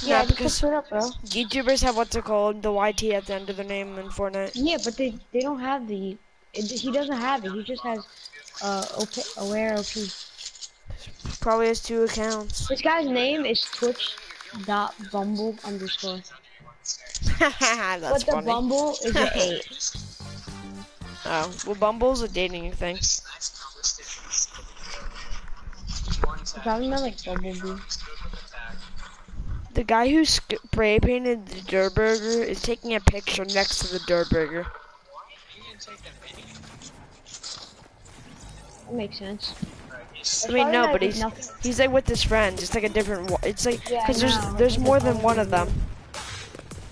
S1: Yeah,
S3: Yeah,
S1: because-
S3: it up, bro.
S1: YouTubers have what's it called, the YT at the end of their name in Fortnite.
S3: Yeah, but they they don't have the. It, he doesn't have it. He just has uh OP, aware OP.
S1: Probably has two accounts.
S3: This guy's name is Twitch dot Bumble underscore. <laughs>
S1: That's
S3: but the
S1: funny.
S3: Bumble is an <laughs> eight.
S1: Oh, well, Bumble's a dating thing.
S3: Probably not like Bumblebee.
S1: The guy who spray painted the Durrr Burger is taking a picture next to the Durrr Burger.
S3: That makes sense.
S1: I mean, no, but he's
S3: nothing.
S1: he's like with his friends. It's like a different. one. It's like
S3: Yeah, I
S1: because there's there's more than one of them.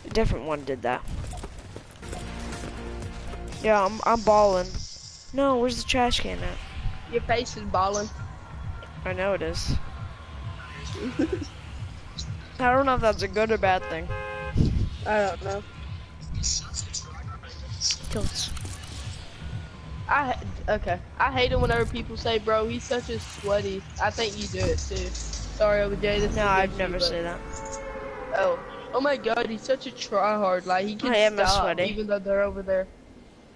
S1: A different one did that. Yeah, I'm I'm balling. No, where's the trash can at?
S2: Your face is balling.
S1: I know it is. <laughs> I don't know if that's a good or bad thing.
S2: I don't know.
S1: Tilts.
S2: I okay. I hate it whenever people say, "Bro, he's such a sweaty." I think you do it too. Sorry, OJ. This is
S1: No,
S2: I've
S1: never say that.
S2: Oh, oh my God, he's such a tryhard. Like he can
S1: I am a
S2: stop,
S1: sweaty.
S2: even though they're over there,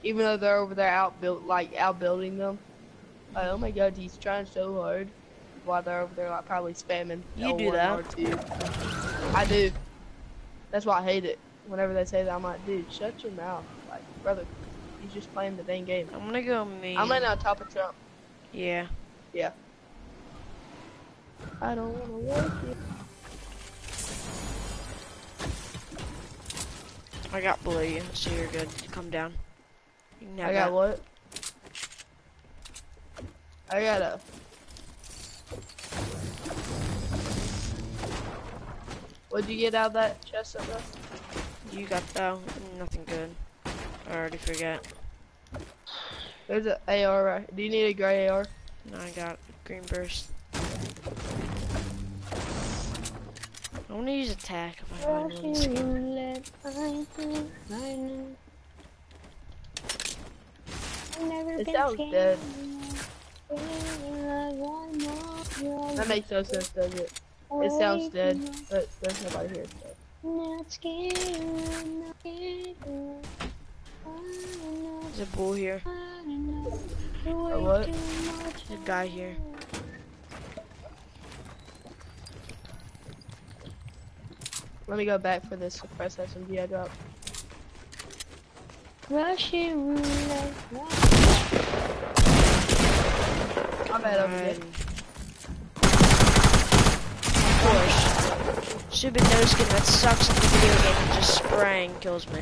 S2: even though they're over there outbuilt, like outbuilding them. Like, oh my God, he's trying so hard while they're over there, like probably spamming.
S1: You do
S2: L1
S1: that.
S2: I do. That's why I hate it. Whenever they say that, I'm like, dude, shut your mouth. Like, brother, he's just playing the dang game.
S1: I'm gonna go me.
S2: I'm laying on top of Trump.
S1: Yeah. Yeah.
S2: I don't wanna work it.
S1: I got below you, so you're good. Come down. You
S2: I got what? I got a. What'd you get out of that chest up there?
S1: You got oh, nothing good. I already forget.
S2: There's an AR right. Do you need a gray AR?
S1: No, I got green burst. I want to use attack if I find one. this game.
S3: roulette, I think I know. I've never
S2: It
S3: been
S2: sounds dead.
S3: I want more.
S2: That makes no sense, does it? It sounds dead, but there's nobody here. So.
S1: There's a bull here.
S3: I. The
S2: A what?
S1: There's a guy here.
S2: Let me go back for this suppress SMG I dropped.
S3: Russian roulette.
S2: My bad, over
S1: Alright.
S2: here.
S1: Of course. Stupid no skin that sucks in the video game and just spraying kills me.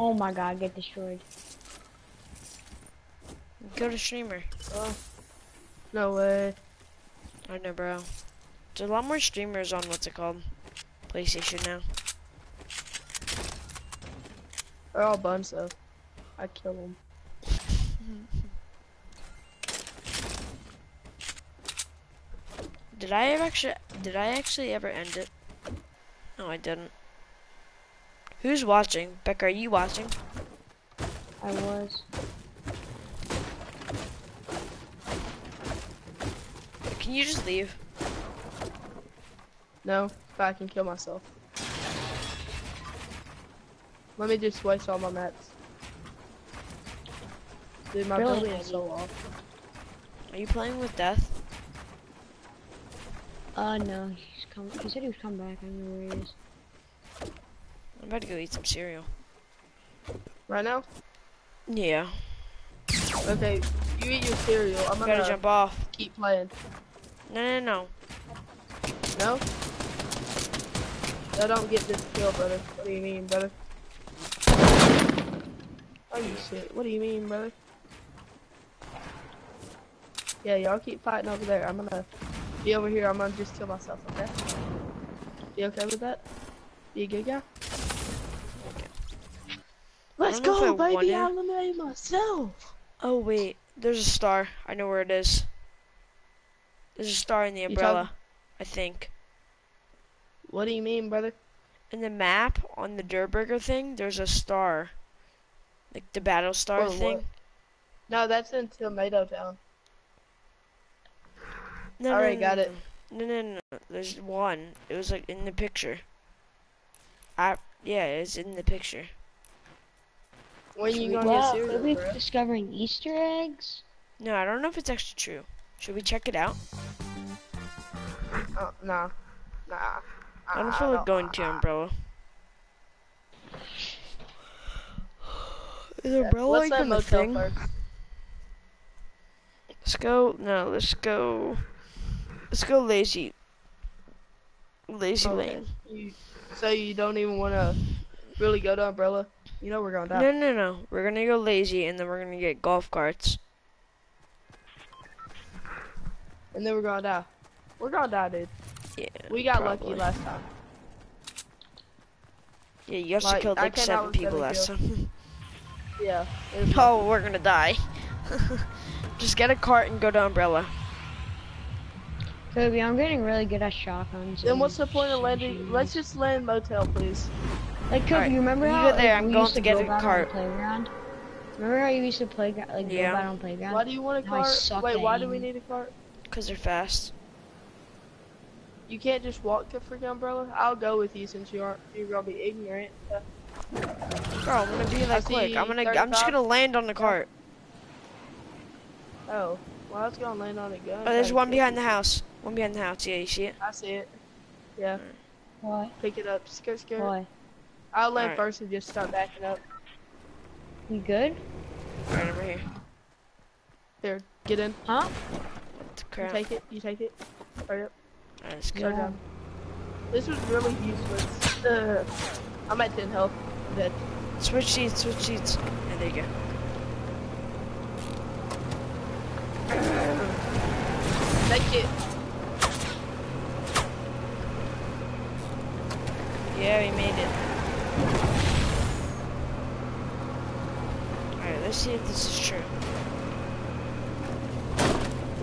S3: Oh my god, get destroyed.
S1: Go to streamer. Oh.
S2: No way.
S1: I know, bro. There's a lot more streamers on what's it called? PlayStation now.
S2: They're all buns though. I kill them.
S1: Did I ever actually? Did I actually ever end it? No, I didn't. Who's watching? Becca, are you watching?
S3: I was.
S1: Can you just leave?
S2: No, if I can kill myself. Let me just waste all my mats. Dude, my
S3: Really?
S2: building is so off.
S1: Are you playing with death?
S3: Uh, no, he's come. He said he was coming back. I don't know where he is.
S1: I'm about to go eat some cereal.
S2: Right now?
S1: Yeah.
S2: Okay, you eat your cereal. I'm gonna
S1: jump off.
S2: keep playing.
S1: No, no, no.
S2: No? I don't get this kill, brother. What do you mean, brother? Oh, you shit. What do you mean, brother? Yeah, y'all keep fighting over there. I'm gonna be over here. I'm gonna just kill myself, okay? Be okay with that? Be a good guy? Let's
S1: don't know if
S2: go, baby!
S1: wanna-
S2: I eliminated myself!
S1: Oh wait, there's a star. I know where it is. There's a star in the umbrella. I think.
S2: What do you mean, brother?
S1: In the map on the Durrr Burger thing, there's a star. Like the battle star thing.
S2: what? No, that's in Tomato Town.
S1: No,
S2: Alright,
S1: no,
S2: got
S1: no,
S2: it.
S1: No, no, no, no. There's one. It was like in the picture. I yeah, it's in the picture.
S2: When you
S1: we-
S2: gonna
S3: Wow,
S2: get
S3: could
S2: cereal,
S3: we
S2: bro?
S3: discovering Easter eggs?
S1: No, I don't know if it's actually true. Should we check it out?
S2: Uh, nah. Nah.
S1: I don't feel like going to Umbrella. Is Umbrella
S2: Let's
S1: like
S2: let
S1: the
S2: motel
S1: thing?
S2: first.
S1: Let's go. No, let's go. Let's go lazy. Lazy
S2: Okay.
S1: lane.
S2: You, so you don't even want to really go to Umbrella? You know we're gonna die.
S1: No, no, no. We're gonna go lazy, and then we're gonna get golf carts.
S2: And then we're gonna die. We're gonna die, dude.
S1: Yeah.
S2: We got
S1: probably.
S2: lucky last time.
S1: Yeah, you also
S2: Like,
S1: killed like seven people
S2: seven
S1: last time. <laughs>
S2: Yeah. it was <laughs>
S1: oh, we're gonna die. <laughs> Just get a cart and go to Umbrella.
S3: Coby, I'm getting really good at shotguns.
S2: Then
S3: and
S2: what's the point of landing? Let's just land motel, please.
S3: Like Coby,
S1: Alright,
S3: you remember
S1: you
S3: how
S1: go there,
S3: like,
S1: I'm
S3: we
S1: going
S3: used
S1: to get
S3: go
S1: a
S3: about on
S1: cart.
S3: the playground? Remember how you used to play gra- like
S1: Yeah.
S3: go about on playground?
S2: Why do you want a
S3: Now
S2: cart? Wait, why do we need a cart?
S1: Cause they're fast.
S2: You can't just walk to freaking Umbrella. I'll go with you since you aren't. You're gonna be ignorant.
S1: Bro, I'm gonna be that
S2: see
S1: quick. I'm gonna. I'm just gonna land on the cart.
S2: Oh, well, I was gonna land on a gun.
S1: Oh, there's one
S2: kill
S1: behind the house. One behind the house. Yeah, you see it?
S2: I see it. Yeah,
S3: Why?
S2: pick it up. Skirt, skirt.
S3: Why?
S2: I'll land
S1: Alright.
S2: first and just start backing up.
S3: You good?
S1: Right over here.
S2: There, get in.
S3: Huh?
S1: What the
S2: You take it. You take it. Hurry up.
S1: Alright, let's go.
S2: Start
S3: Yeah.
S2: This was really useless. Uh, I'm at 10 health. I'm dead.
S1: Switch seats. Switch seats. Yeah, there you go.
S2: Take it.
S1: Yeah, we made it. Alright, let's see if this is true.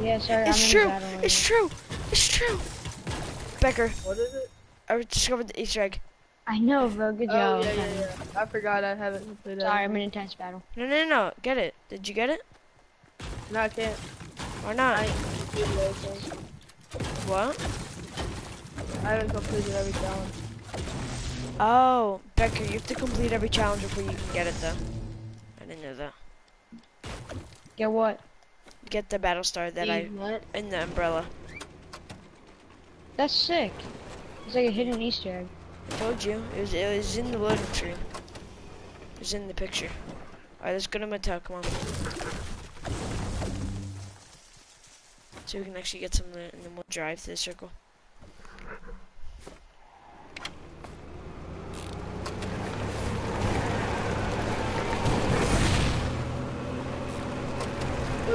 S3: Yeah, sorry,
S1: It's
S3: I'm
S1: true!
S3: in the battle right
S1: It's true! It's true! Becker,
S2: What is it?
S1: I discovered the Easter egg.
S3: I know, bro. Good
S2: Oh,
S3: job.
S2: yeah, yeah, yeah. I forgot I haven't completed
S3: Sorry. I'm in a intense battle.
S1: No, no, no, no. Get it. Did you get it?
S2: No, I can't.
S1: Or not?
S2: I ain't.
S1: What?
S2: I haven't completed every challenge.
S1: Oh, Becker, you have to complete every challenge before you can get it, though. I didn't know that.
S3: Get what?
S1: Get the battle star that I
S2: what?
S1: in the umbrella.
S3: That's sick. It's like a hidden Easter egg.
S1: I told you. It was it was in the loading tree. It was in the picture. Alright, let's go to Mattel, come on. So we can actually get some of it and then we'll drive to the circle.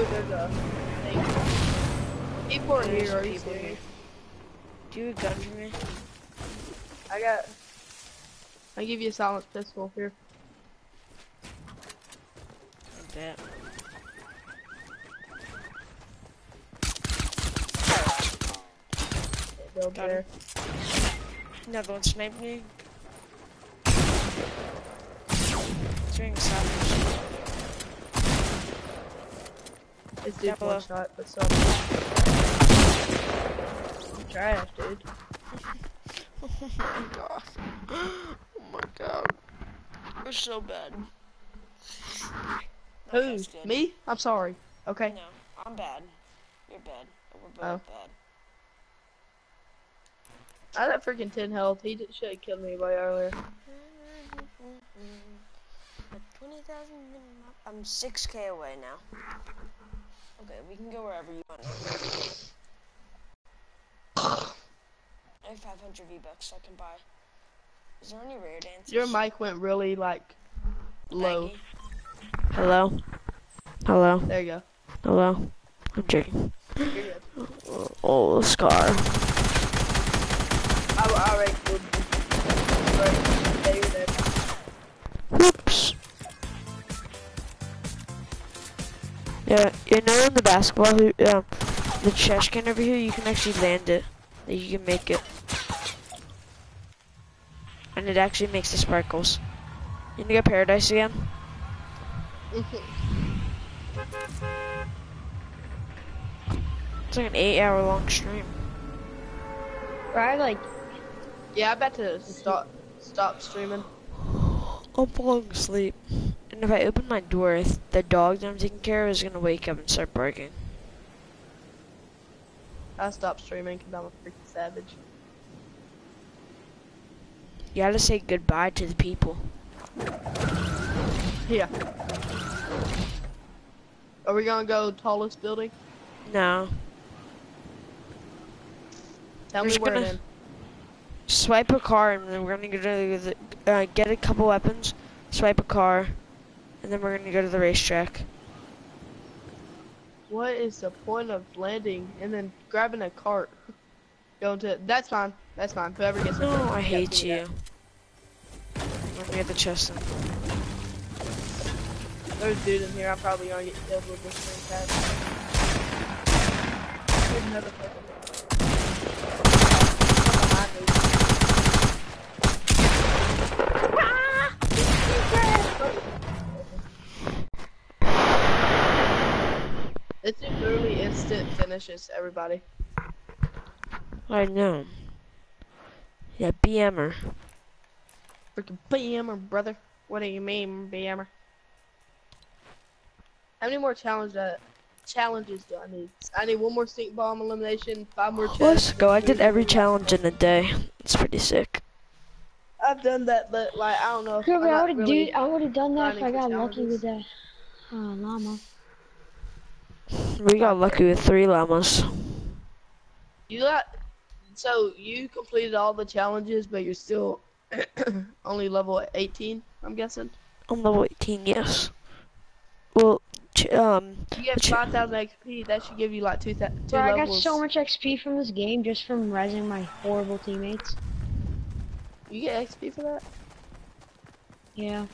S2: Ooh, there's a thing. People are
S1: There's
S2: here, are you
S1: people here.
S2: serious?
S1: Do you have a gun for me?
S2: I got. I give you a silent pistol here.
S1: I bet.
S2: Build
S1: Got
S2: there.
S1: Another one sniped me. It's doing savage.
S2: It's
S1: Down
S2: dude one shot, but so. Trash, dude. <laughs>
S1: Oh my god. Oh my god. We're so bad.
S2: Who?
S1: Okay.
S2: Me? I'm sorry. Okay.
S1: No, I'm bad. You're bad. We're both
S2: Oh.
S1: bad.
S2: I had freaking 10 health. He should have killed me way earlier. <laughs>
S1: Twenty thousand. I'm six k away now. Okay, we can go wherever you want. I have 500 V bucks I can buy. Is there any rare dances?
S2: Your mic went really, like, low.
S1: Maggie? Hello. Hello.
S2: There you go.
S1: Hello. I'm joking. Oh, Scar. Basketball hoop, um, the trash can over here, you can actually land it. Like, You can make it. And it actually makes the sparkles. You gonna get paradise again? It's like an eight hour long stream.
S3: Right, like,
S2: yeah, I'm about to stop, stop streaming.
S1: I'm falling asleep. And if I open my door, the dog that I'm taking care of is gonna wake up and start barking.
S2: I stopped streaming because I'm a freaking savage.
S1: You gotta say goodbye to the people.
S2: Yeah. Are we gonna go tallest building?
S1: No.
S2: Tell
S1: We're
S2: me where
S1: gonna-
S2: then.
S1: Swipe a car and then we're gonna go to the, uh, get a couple weapons, swipe a car, and then we're gonna go to the racetrack.
S2: What is the point of landing and then grabbing a cart? To that's fine. That's fine. Whoever gets it
S1: No, I hate you.
S2: that.
S1: Let me get the chest. then.
S2: There's a dude in here. I'm probably gonna get killed with this thing. There's another person. Come behind me. This is literally instant finishes everybody.
S1: I know. Yeah, BMer.
S2: Freaking BMer, brother. What do you mean, BMer? How many more challenge uh, challenges do I need? I need one more stink bomb elimination, five more chests.
S1: Let's go. I did every challenge in a day. It's pretty sick.
S2: I've done that, but like I don't know. If I'm
S3: but I
S2: not
S3: would have
S2: really-
S3: do, I would have done that if I got
S2: for
S3: lucky with that uh, llama.
S1: We got lucky with three llamas.
S2: You got so you completed all the challenges, but you're still <clears throat> only level 18. I'm guessing.
S1: I'm level 18, yes. Well, ch- um,
S2: You get
S1: Ch-
S2: 5,000 XP. That should give you like two, th- two
S3: Bro, I got so much XP from this game just from resing my horrible teammates.
S2: You get XP for that?
S3: Yeah.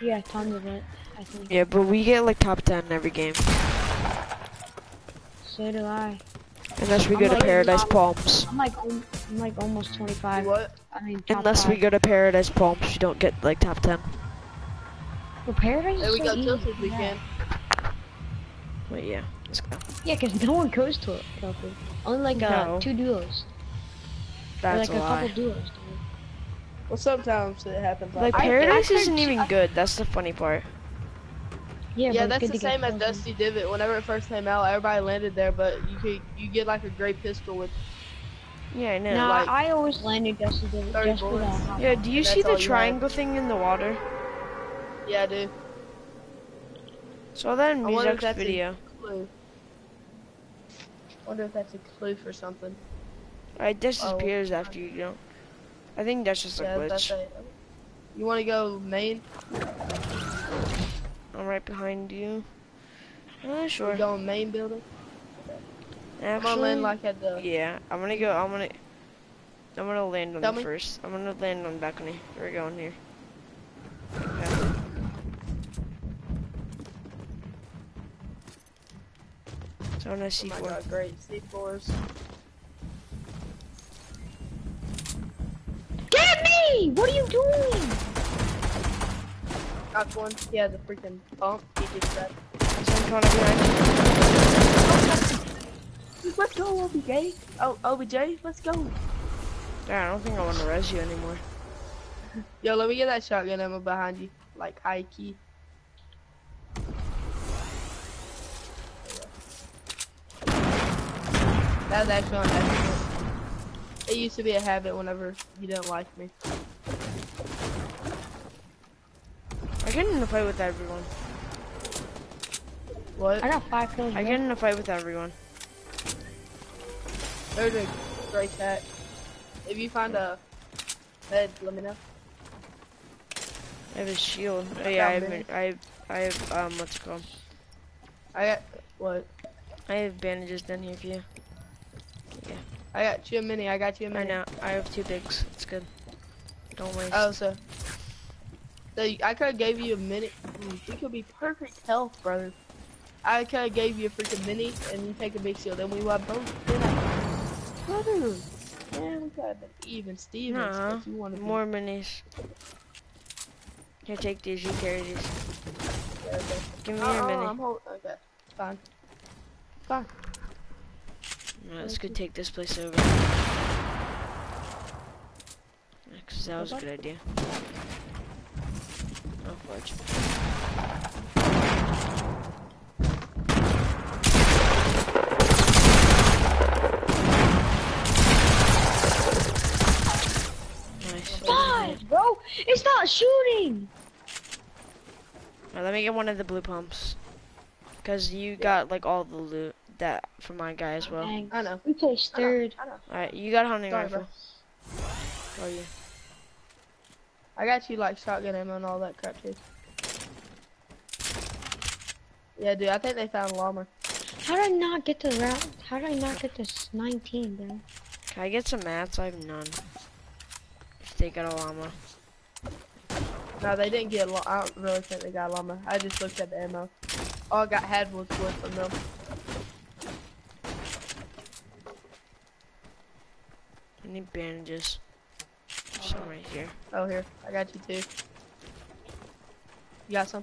S3: Yeah, tons of it, I think.
S1: Yeah, but we get like top 10 in every game.
S3: So do I.
S1: Unless we
S3: I'm
S1: go to
S3: like-
S1: Paradise Palms.
S3: I'm like, I'm like almost 25.
S2: What?
S3: I mean, top
S1: Unless we go to Paradise Palms, you don't get like top 10.
S3: Well, Paradise
S2: There
S3: is
S2: we
S3: so
S2: go
S3: easy,
S2: tilted
S3: yeah.
S2: weekend.
S1: But yeah, let's go.
S3: Yeah, because no one goes to it, tilted. Only like uh,
S1: No.
S3: two duos. Or
S1: That's
S3: like
S1: a
S3: a couple
S1: lie.
S3: duos. dude.
S2: Well, sometimes it happens.
S1: Like
S2: that.
S3: I-
S1: Paradise
S3: I
S1: isn't
S3: heard-
S1: even good. That's the funny part.
S3: Yeah,
S2: Yeah, that's the same as. Dusty Divot. Whenever it first came out, everybody landed there, but you could you get like a great pistol with.
S1: Yeah, I know.
S3: No,
S2: like-
S3: I always landed Dusty Divot just for that.
S1: Yeah, do you see the
S2: you have.
S1: triangle thing in the water?
S2: Yeah, dude.
S1: Saw that in
S2: I wonder
S1: Muselk's
S2: that's a-
S1: video.
S2: Clue. Wonder if that's a clue for something.
S1: Uh, it disappears oh, after you don't. I think that's just a
S2: yeah, that's
S1: glitch.
S2: You want to go main?
S1: I'm right behind you. Uh,
S2: We're
S1: sure.
S2: going main building. I'm
S1: Actually,
S2: gonna land like at the.
S1: yeah, I'm gonna go. I'm gonna. I'm gonna land on
S2: Tell
S1: the
S2: me.
S1: first. I'm gonna land on the balcony. We're going here. Yeah. So on a
S2: Oh my
S1: C4.
S2: god, great C4s.
S3: Get me! What are you doing?
S2: Got one. He has a freaking pump. He did that.
S1: Coming up behind
S2: Let's go, OBJ. Oh, OBJ, let's go.
S1: Yeah, I don't think I want to res you anymore. <laughs>
S2: Yo, let me get that shotgun ammo behind you. Like high key. That was actually on accident. It used to be a habit whenever you didn't like me.
S1: I get in a fight with everyone.
S2: What?
S3: I got five kills.
S1: I
S3: bro.
S1: get in a fight with everyone.
S2: There's a great cat. If you find a bed, let me know.
S1: I have a shield. Oh yeah, I have,
S2: Found
S1: I have, I have, um, what's it called?
S2: I got what?
S1: I have bandages down here for you. Yeah.
S2: I got you a mini. I got you a
S1: I
S2: mini.
S1: know. I have two bigs. It's good. Don't waste.
S2: Oh, so. So I could have gave you a minute. Mm, we could be perfect health, brother. I could have gave you a freaking mini, and you take a big shield, Then we would both been at brother. Man, we could have been even Stevens.
S1: Nuh-uh.
S2: but you
S1: More minis. Here, take these. You carry these.
S2: Okay.
S1: Give me
S2: Uh-uh,
S1: your mini.
S2: I'm hold- okay, fine. Fine.
S1: Alright, let's go take this place over. Because that was a good idea. Nice.
S3: Five, bro. It's not shooting.
S1: Alright, let me get one of the blue pumps. Because you got like all the loot that from my guy as well.
S3: Dang.
S2: I know.
S3: We placed
S2: I know,
S3: third.
S1: Alright, you got a hunting
S2: Sorry,
S1: rifle.
S2: bro.
S1: Oh, you.
S2: I got you like shotgun ammo and all that crap too. Yeah, dude. I think they found llama.
S3: How did I not get to the round? How did I not get this 19, bro?
S1: Can I get some mats? I have none. If they got a llama.
S2: No, they didn't get. a llama. I don't really think they got a llama. I just looked at the ammo. All I got had was wood from them.
S1: I need bandages. Some right here.
S2: Oh, here. I got you too. You got some?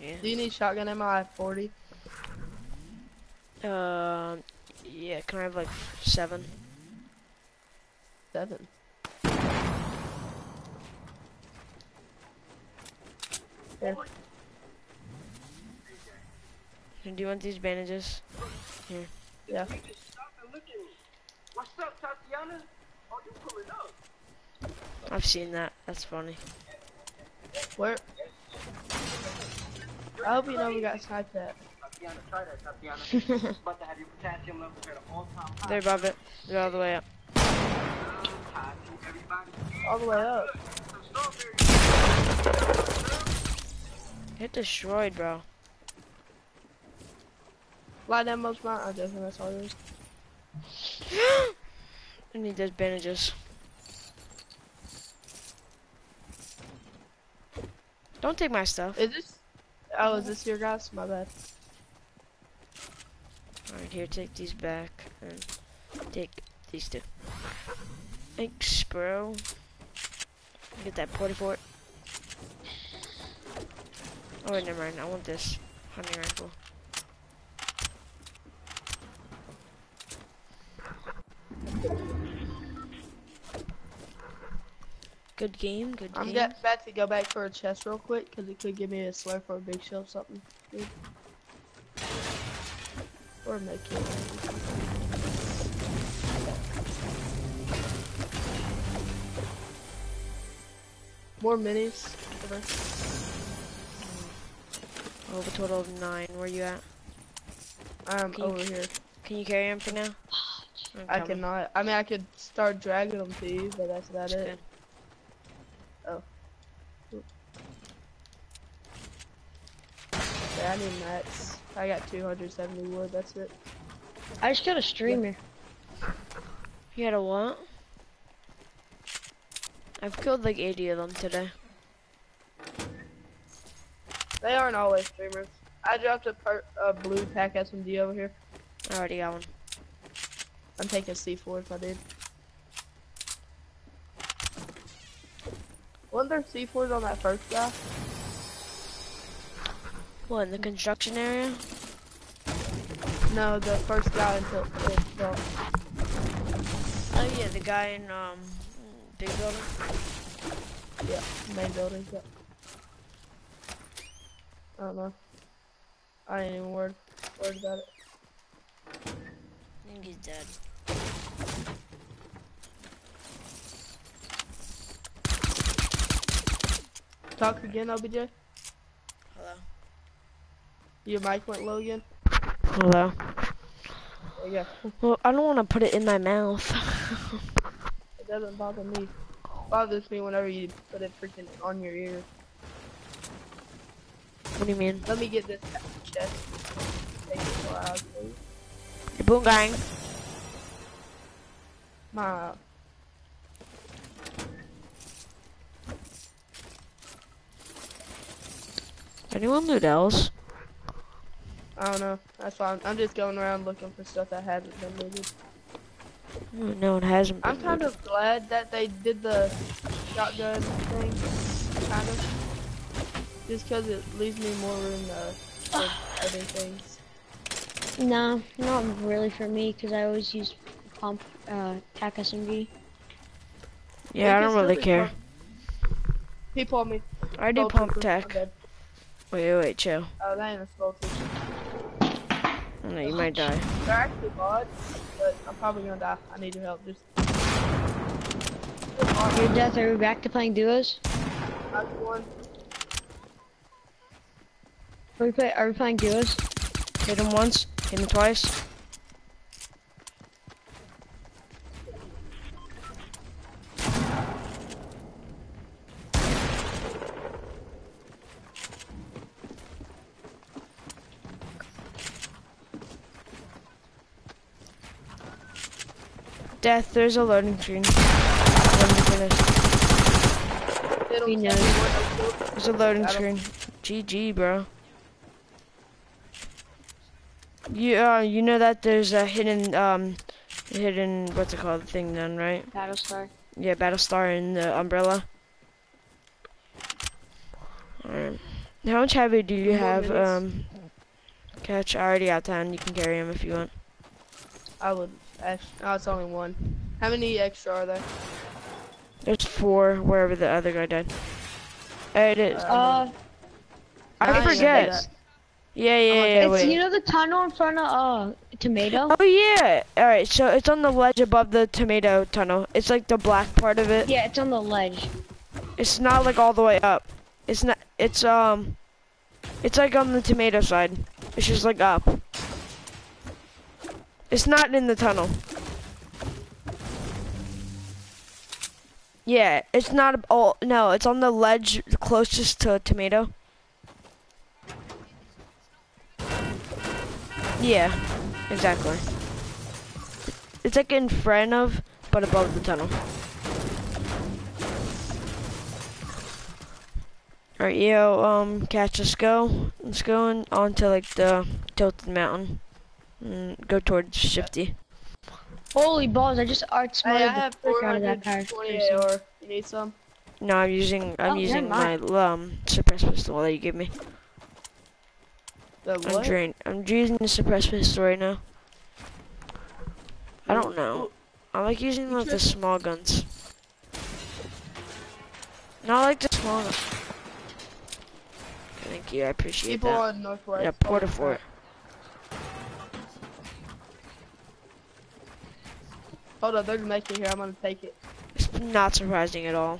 S1: Yeah.
S2: Do you need shotgun ammo? I have 40.
S1: Um. Yeah. Can I have like seven?
S2: Seven. Here.
S1: Do you want these bandages?
S2: Yeah.
S4: What's up, Tatiana? Oh, you pulling up.
S1: I've seen that. That's funny.
S2: Where? I hope you know we got sniped at.
S4: Tatiana, try that, Tatiana. about to have your potassium levels at an all-time high.
S1: They're above it. They're all the way up.
S4: High to everybody.
S2: All the way up.
S1: Get destroyed, bro.
S2: Light ammo's mine. I just that's all yours. <gasps>
S1: I need those bandages. Don't take my stuff.
S2: Is this? Oh, is this your guys? My bad.
S1: Alright, here, take these back. And take these two. Thanks, bro. Get that 44. Oh, wait, never mind. I want this hunting rifle. Good game, good game.
S2: I'm
S1: game.
S2: get, about to go back for a chest real quick because it could give me a slurp or a big shield something. Good. Or kit. maybe. More minis. Over.
S1: Oh, a total of nine. Where you at?
S2: I'm
S1: Can you-
S2: over here.
S1: Can you carry him for now? I'm
S2: I cannot. I mean, I could start dragging them to you, but that's about it.
S1: good.
S2: I need max. I got 270 wood. That's it.
S3: I just got a streamer.
S1: You had a what? I've killed like 80 of them today.
S2: They aren't always streamers. I dropped a, per a blue pack SMG over here.
S1: I already got one.
S2: I'm taking C4 if I did. Wasn't there C4s on that first guy?
S1: What, in the construction area?
S2: No, the first guy until until
S1: Oh yeah, the guy in, um, big building.
S2: yeah, main building. Yeah. I don't know. I ain't even worried, worried about it.
S1: I think he's dead.
S2: Talk again, OBJ. Your mic went low again.
S1: Hello?
S2: Oh, there you. <laughs>
S1: Well, I don't want to put it in my mouth. <laughs>
S2: It doesn't bother me. It bothers me whenever you put it freaking on your ear.
S1: what do you mean?
S2: Let me get this chest. Take it for hours, please.
S1: The boom gang.
S2: My
S1: Anyone loot else?
S2: I don't know. That's why I'm, I'm just going around looking for stuff that hasn't been looted.
S1: Oh, No, it hasn't been
S2: I'm kind
S1: looted.
S2: of glad that they did the shotgun thing, kind of. Just because it leaves me more room uh, for other things.
S3: No, not really for me, because I always use pump, uh, TAC SMG.
S1: Yeah, I
S2: They
S1: don't really care.
S2: pump- He pulled me.
S1: I do
S2: Skull
S1: pump
S2: trooper. I'm
S1: tech. Wait, wait, chill.
S2: Oh, that ain't a skull trooper.
S1: No, you might die.
S2: They're actually mods, but I'm probably gonna die. I need your help. Just.
S3: Your death, are we back to playing duos?
S2: That's one.
S3: Are we, play, are we playing duos?
S1: Hit him once, hit him twice. Death, there's a loading screen. When you finish.
S3: We know.
S2: 71, no kill.
S1: There's a loading screen. GG, bro. You uh, you know that there's a hidden um, hidden what's it called thing then, right?
S3: Battlestar.
S1: Yeah, Battlestar in the umbrella. Alright. How much heavy do you have?
S2: minutes.
S1: Um, catch. I already got ten. You can carry him if you want.
S2: I would. Actually, oh, it's only one. How many extra are there?
S1: There's four wherever the other guy died. There it is.
S2: Uh,
S3: Uh,
S1: I
S2: I ain't gonna do
S1: forget.
S2: that.
S1: Yeah, yeah, yeah.
S3: it's,
S1: Wait.
S3: you know the tunnel in front of, uh, Tomato?
S1: Oh yeah. All right. So it's on the ledge above the tomato tunnel. It's like the black part of it.
S3: Yeah, it's on the ledge.
S1: It's not like all the way up. It's not. It's um. It's like on the tomato side. It's just like up. It's not in the tunnel. Yeah, it's not. Oh no, it's on the ledge closest to tomato. Yeah, exactly. It's like in front of, but above the tunnel. Alright, yo, um, catch, let's go. Let's go on, onto like the tilted mountain. And go towards Shifty.
S3: Holy balls! I just art
S2: Hey, I
S3: smarted the frick out of that power
S2: 420
S3: station.
S2: AR. You need some?
S1: No, I'm using I'm
S3: Oh,
S1: using my um suppressed pistol that you gave me.
S2: The
S1: I'm
S2: what?
S1: drained. I'm using the suppressed pistol right now. I don't know. I like using like the small guns. No, I like the small. gun- Thank you, I appreciate
S2: People
S1: that.
S2: on Northwest.
S1: Yeah, porta fort.
S2: Hold up, they're gonna make it here. I'm gonna take it.
S1: It's not surprising at all.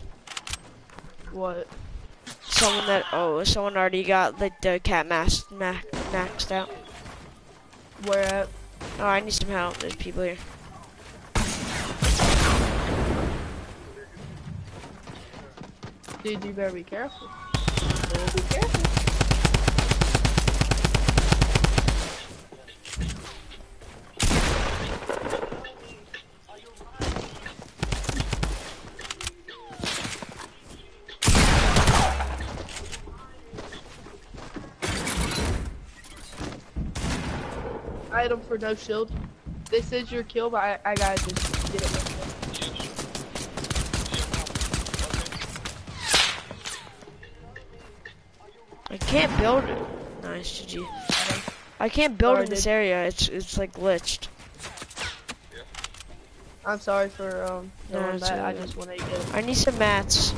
S2: What?
S1: Someone that oh, someone already got like the cat mask ma maxed out.
S2: Where at?
S1: Oh, I need some help. There's people here.
S2: Dude, you better be careful. Better be careful. Item for no shield. This is your kill, but I, I gotta just get it.
S1: I can't build it. Nice, GG. I can't build
S2: Sorry,
S1: in this
S2: dude.
S1: area. It's it's like glitched.
S2: I'm sorry for um
S1: No,
S2: that. I just want to get it.
S1: I need some mats.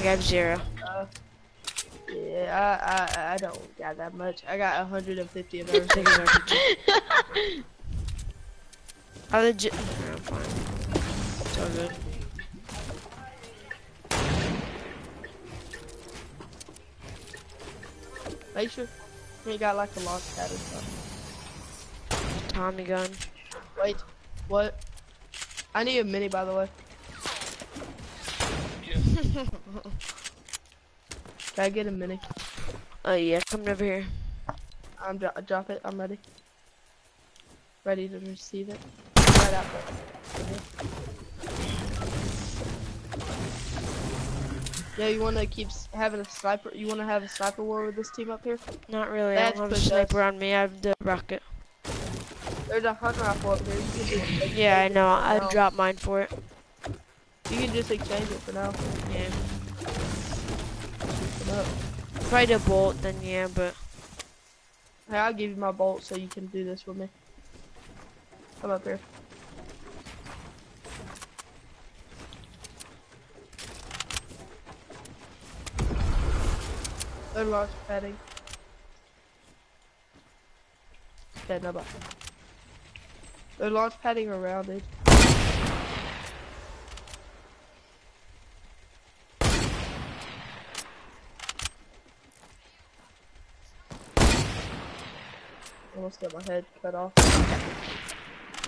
S1: I have zero.
S2: Uh, yeah, I, I I don't got that much. I got 150 of everything.
S1: Take RPG. I legit. No, I'm fine. It's all good.
S2: Make sure you got like a launch pad or something.
S1: Tommy gun.
S2: Wait, what? I need a mini, by the way. <laughs> Can I get a mini?
S1: Oh uh, yeah, coming over here.
S2: I'm dro drop it. I'm ready. Ready to receive it. Right out there. Yeah, you want to keep having a sniper? You want to have a sniper war with this team up here?
S1: Not really.
S2: That's
S1: I don't have a sniper on me. I have the rocket.
S2: There's a hunter rifle up here. You can just
S1: Yeah, I know. I dropped mine for it.
S2: You can just exchange it for now.
S1: Yeah. I had a bolt, then yeah, but
S2: Hey, I'll give you my bolt so you can do this with me. Come up here. Launch padding. Okay, no. They're launch padding around it. Almost got my head cut off.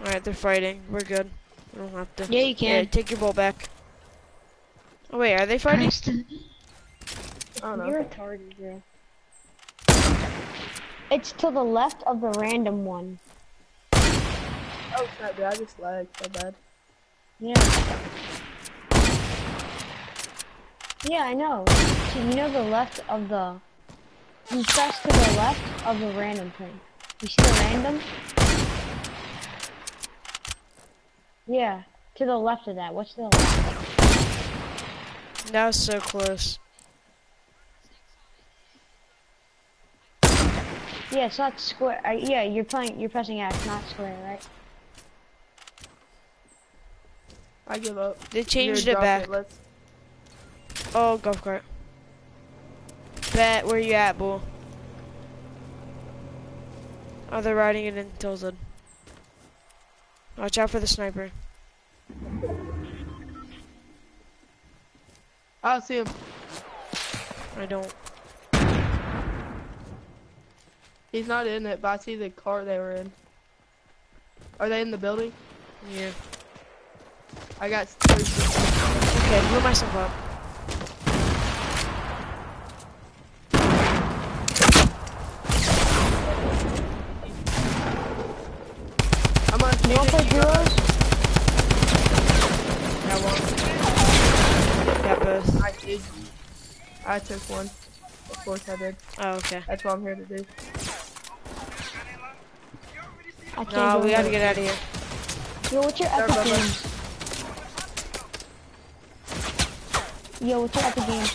S1: alright, they're fighting. We're good. We don't have to.
S3: Yeah, you
S1: Yeah,
S3: can.
S1: take your ball back. Oh wait, are they fighting?
S3: Preston,
S2: I don't know.
S3: You're a retarded, bro. It's to the left of the random one.
S2: Oh snap, dude, I just lagged so bad.
S3: Yeah. Yeah, I know. So you know the left of the. You press to the left of the random thing. You see the random? Yeah, to the left of that. What's the left?
S1: That was so close.
S3: Yeah, it's not square. Uh, yeah, you're playing. You're pressing X, not square, right?
S2: I give up.
S1: They changed it back.
S2: Let's
S1: Oh, golf cart. Bet, where you at, bull? Oh, they're riding it in Tilted. Watch out for the sniper.
S2: I'll see him.
S1: I don't.
S2: He's not in it, but I see the car they were in. Are they in the building?
S1: Yeah.
S2: I got three.
S1: Okay, blew myself up.
S2: I'm on
S3: You want to play duos?
S1: Got one. Got both.
S2: I took one. Of course I did.
S1: Oh, okay.
S2: That's what I'm here to do.
S3: I can't
S1: No, we gotta
S3: in.
S1: get out of here.
S3: Yo, what's your
S2: Sorry,
S3: epic
S2: Bubba.
S3: game? Yo, what's your epic game?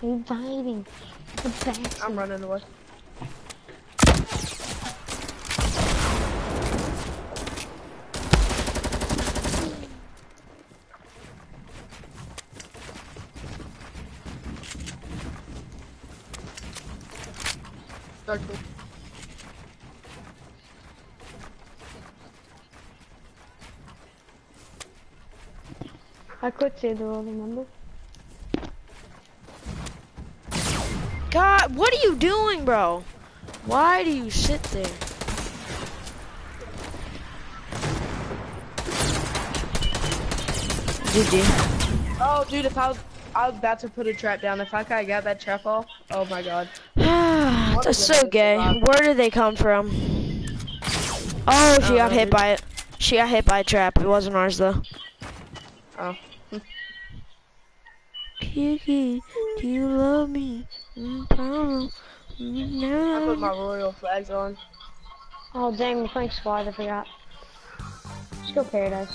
S3: Reviving. The best.
S2: I'm running away. Circle.
S3: I could say the world, remember?
S1: God, what are you doing, bro? Why do you sit there? GG.
S2: Oh, dude, if I was, I was about to put a trap down. If I could have got that trap off, oh my god. <sighs>
S1: That's
S2: is
S1: so gay.
S2: Wow.
S1: Where did they come from? Oh, she got hit
S2: dude.
S1: by it. She got hit by a trap. It wasn't ours though.
S2: Oh.
S1: Kiki, do you love me? Mm, Pablo, mm,
S2: I put my royal flags on.
S3: Oh, dang, we're playing squad, I forgot. Let's go Paradise.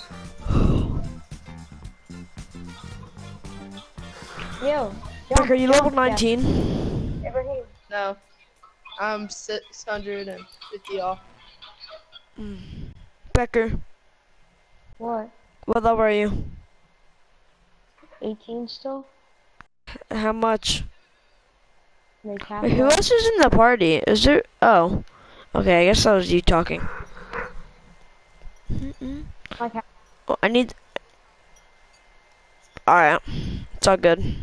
S3: Yo.
S1: Mark, are you level 19?
S3: Ibrahim.
S2: No. I'm 650 off.
S1: Becker,
S3: What?
S1: what level are you?
S3: 18 still?
S1: How much? Wait, who else is in the party? Is there? Oh, okay. I guess that was you talking. Mm-mm.
S3: Like.
S1: Oh, I need. All right, it's all good.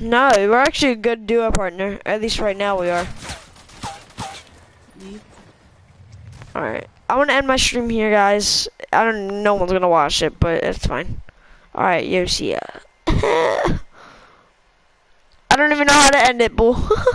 S1: No, we're actually a good duo partner. At least right now we are. Mm-hmm. All right, I want to end my stream here, guys. I don't. No one's gonna watch it, but it's fine. All right, yo, see ya. <laughs> I don't even know how to end it, bull. <laughs>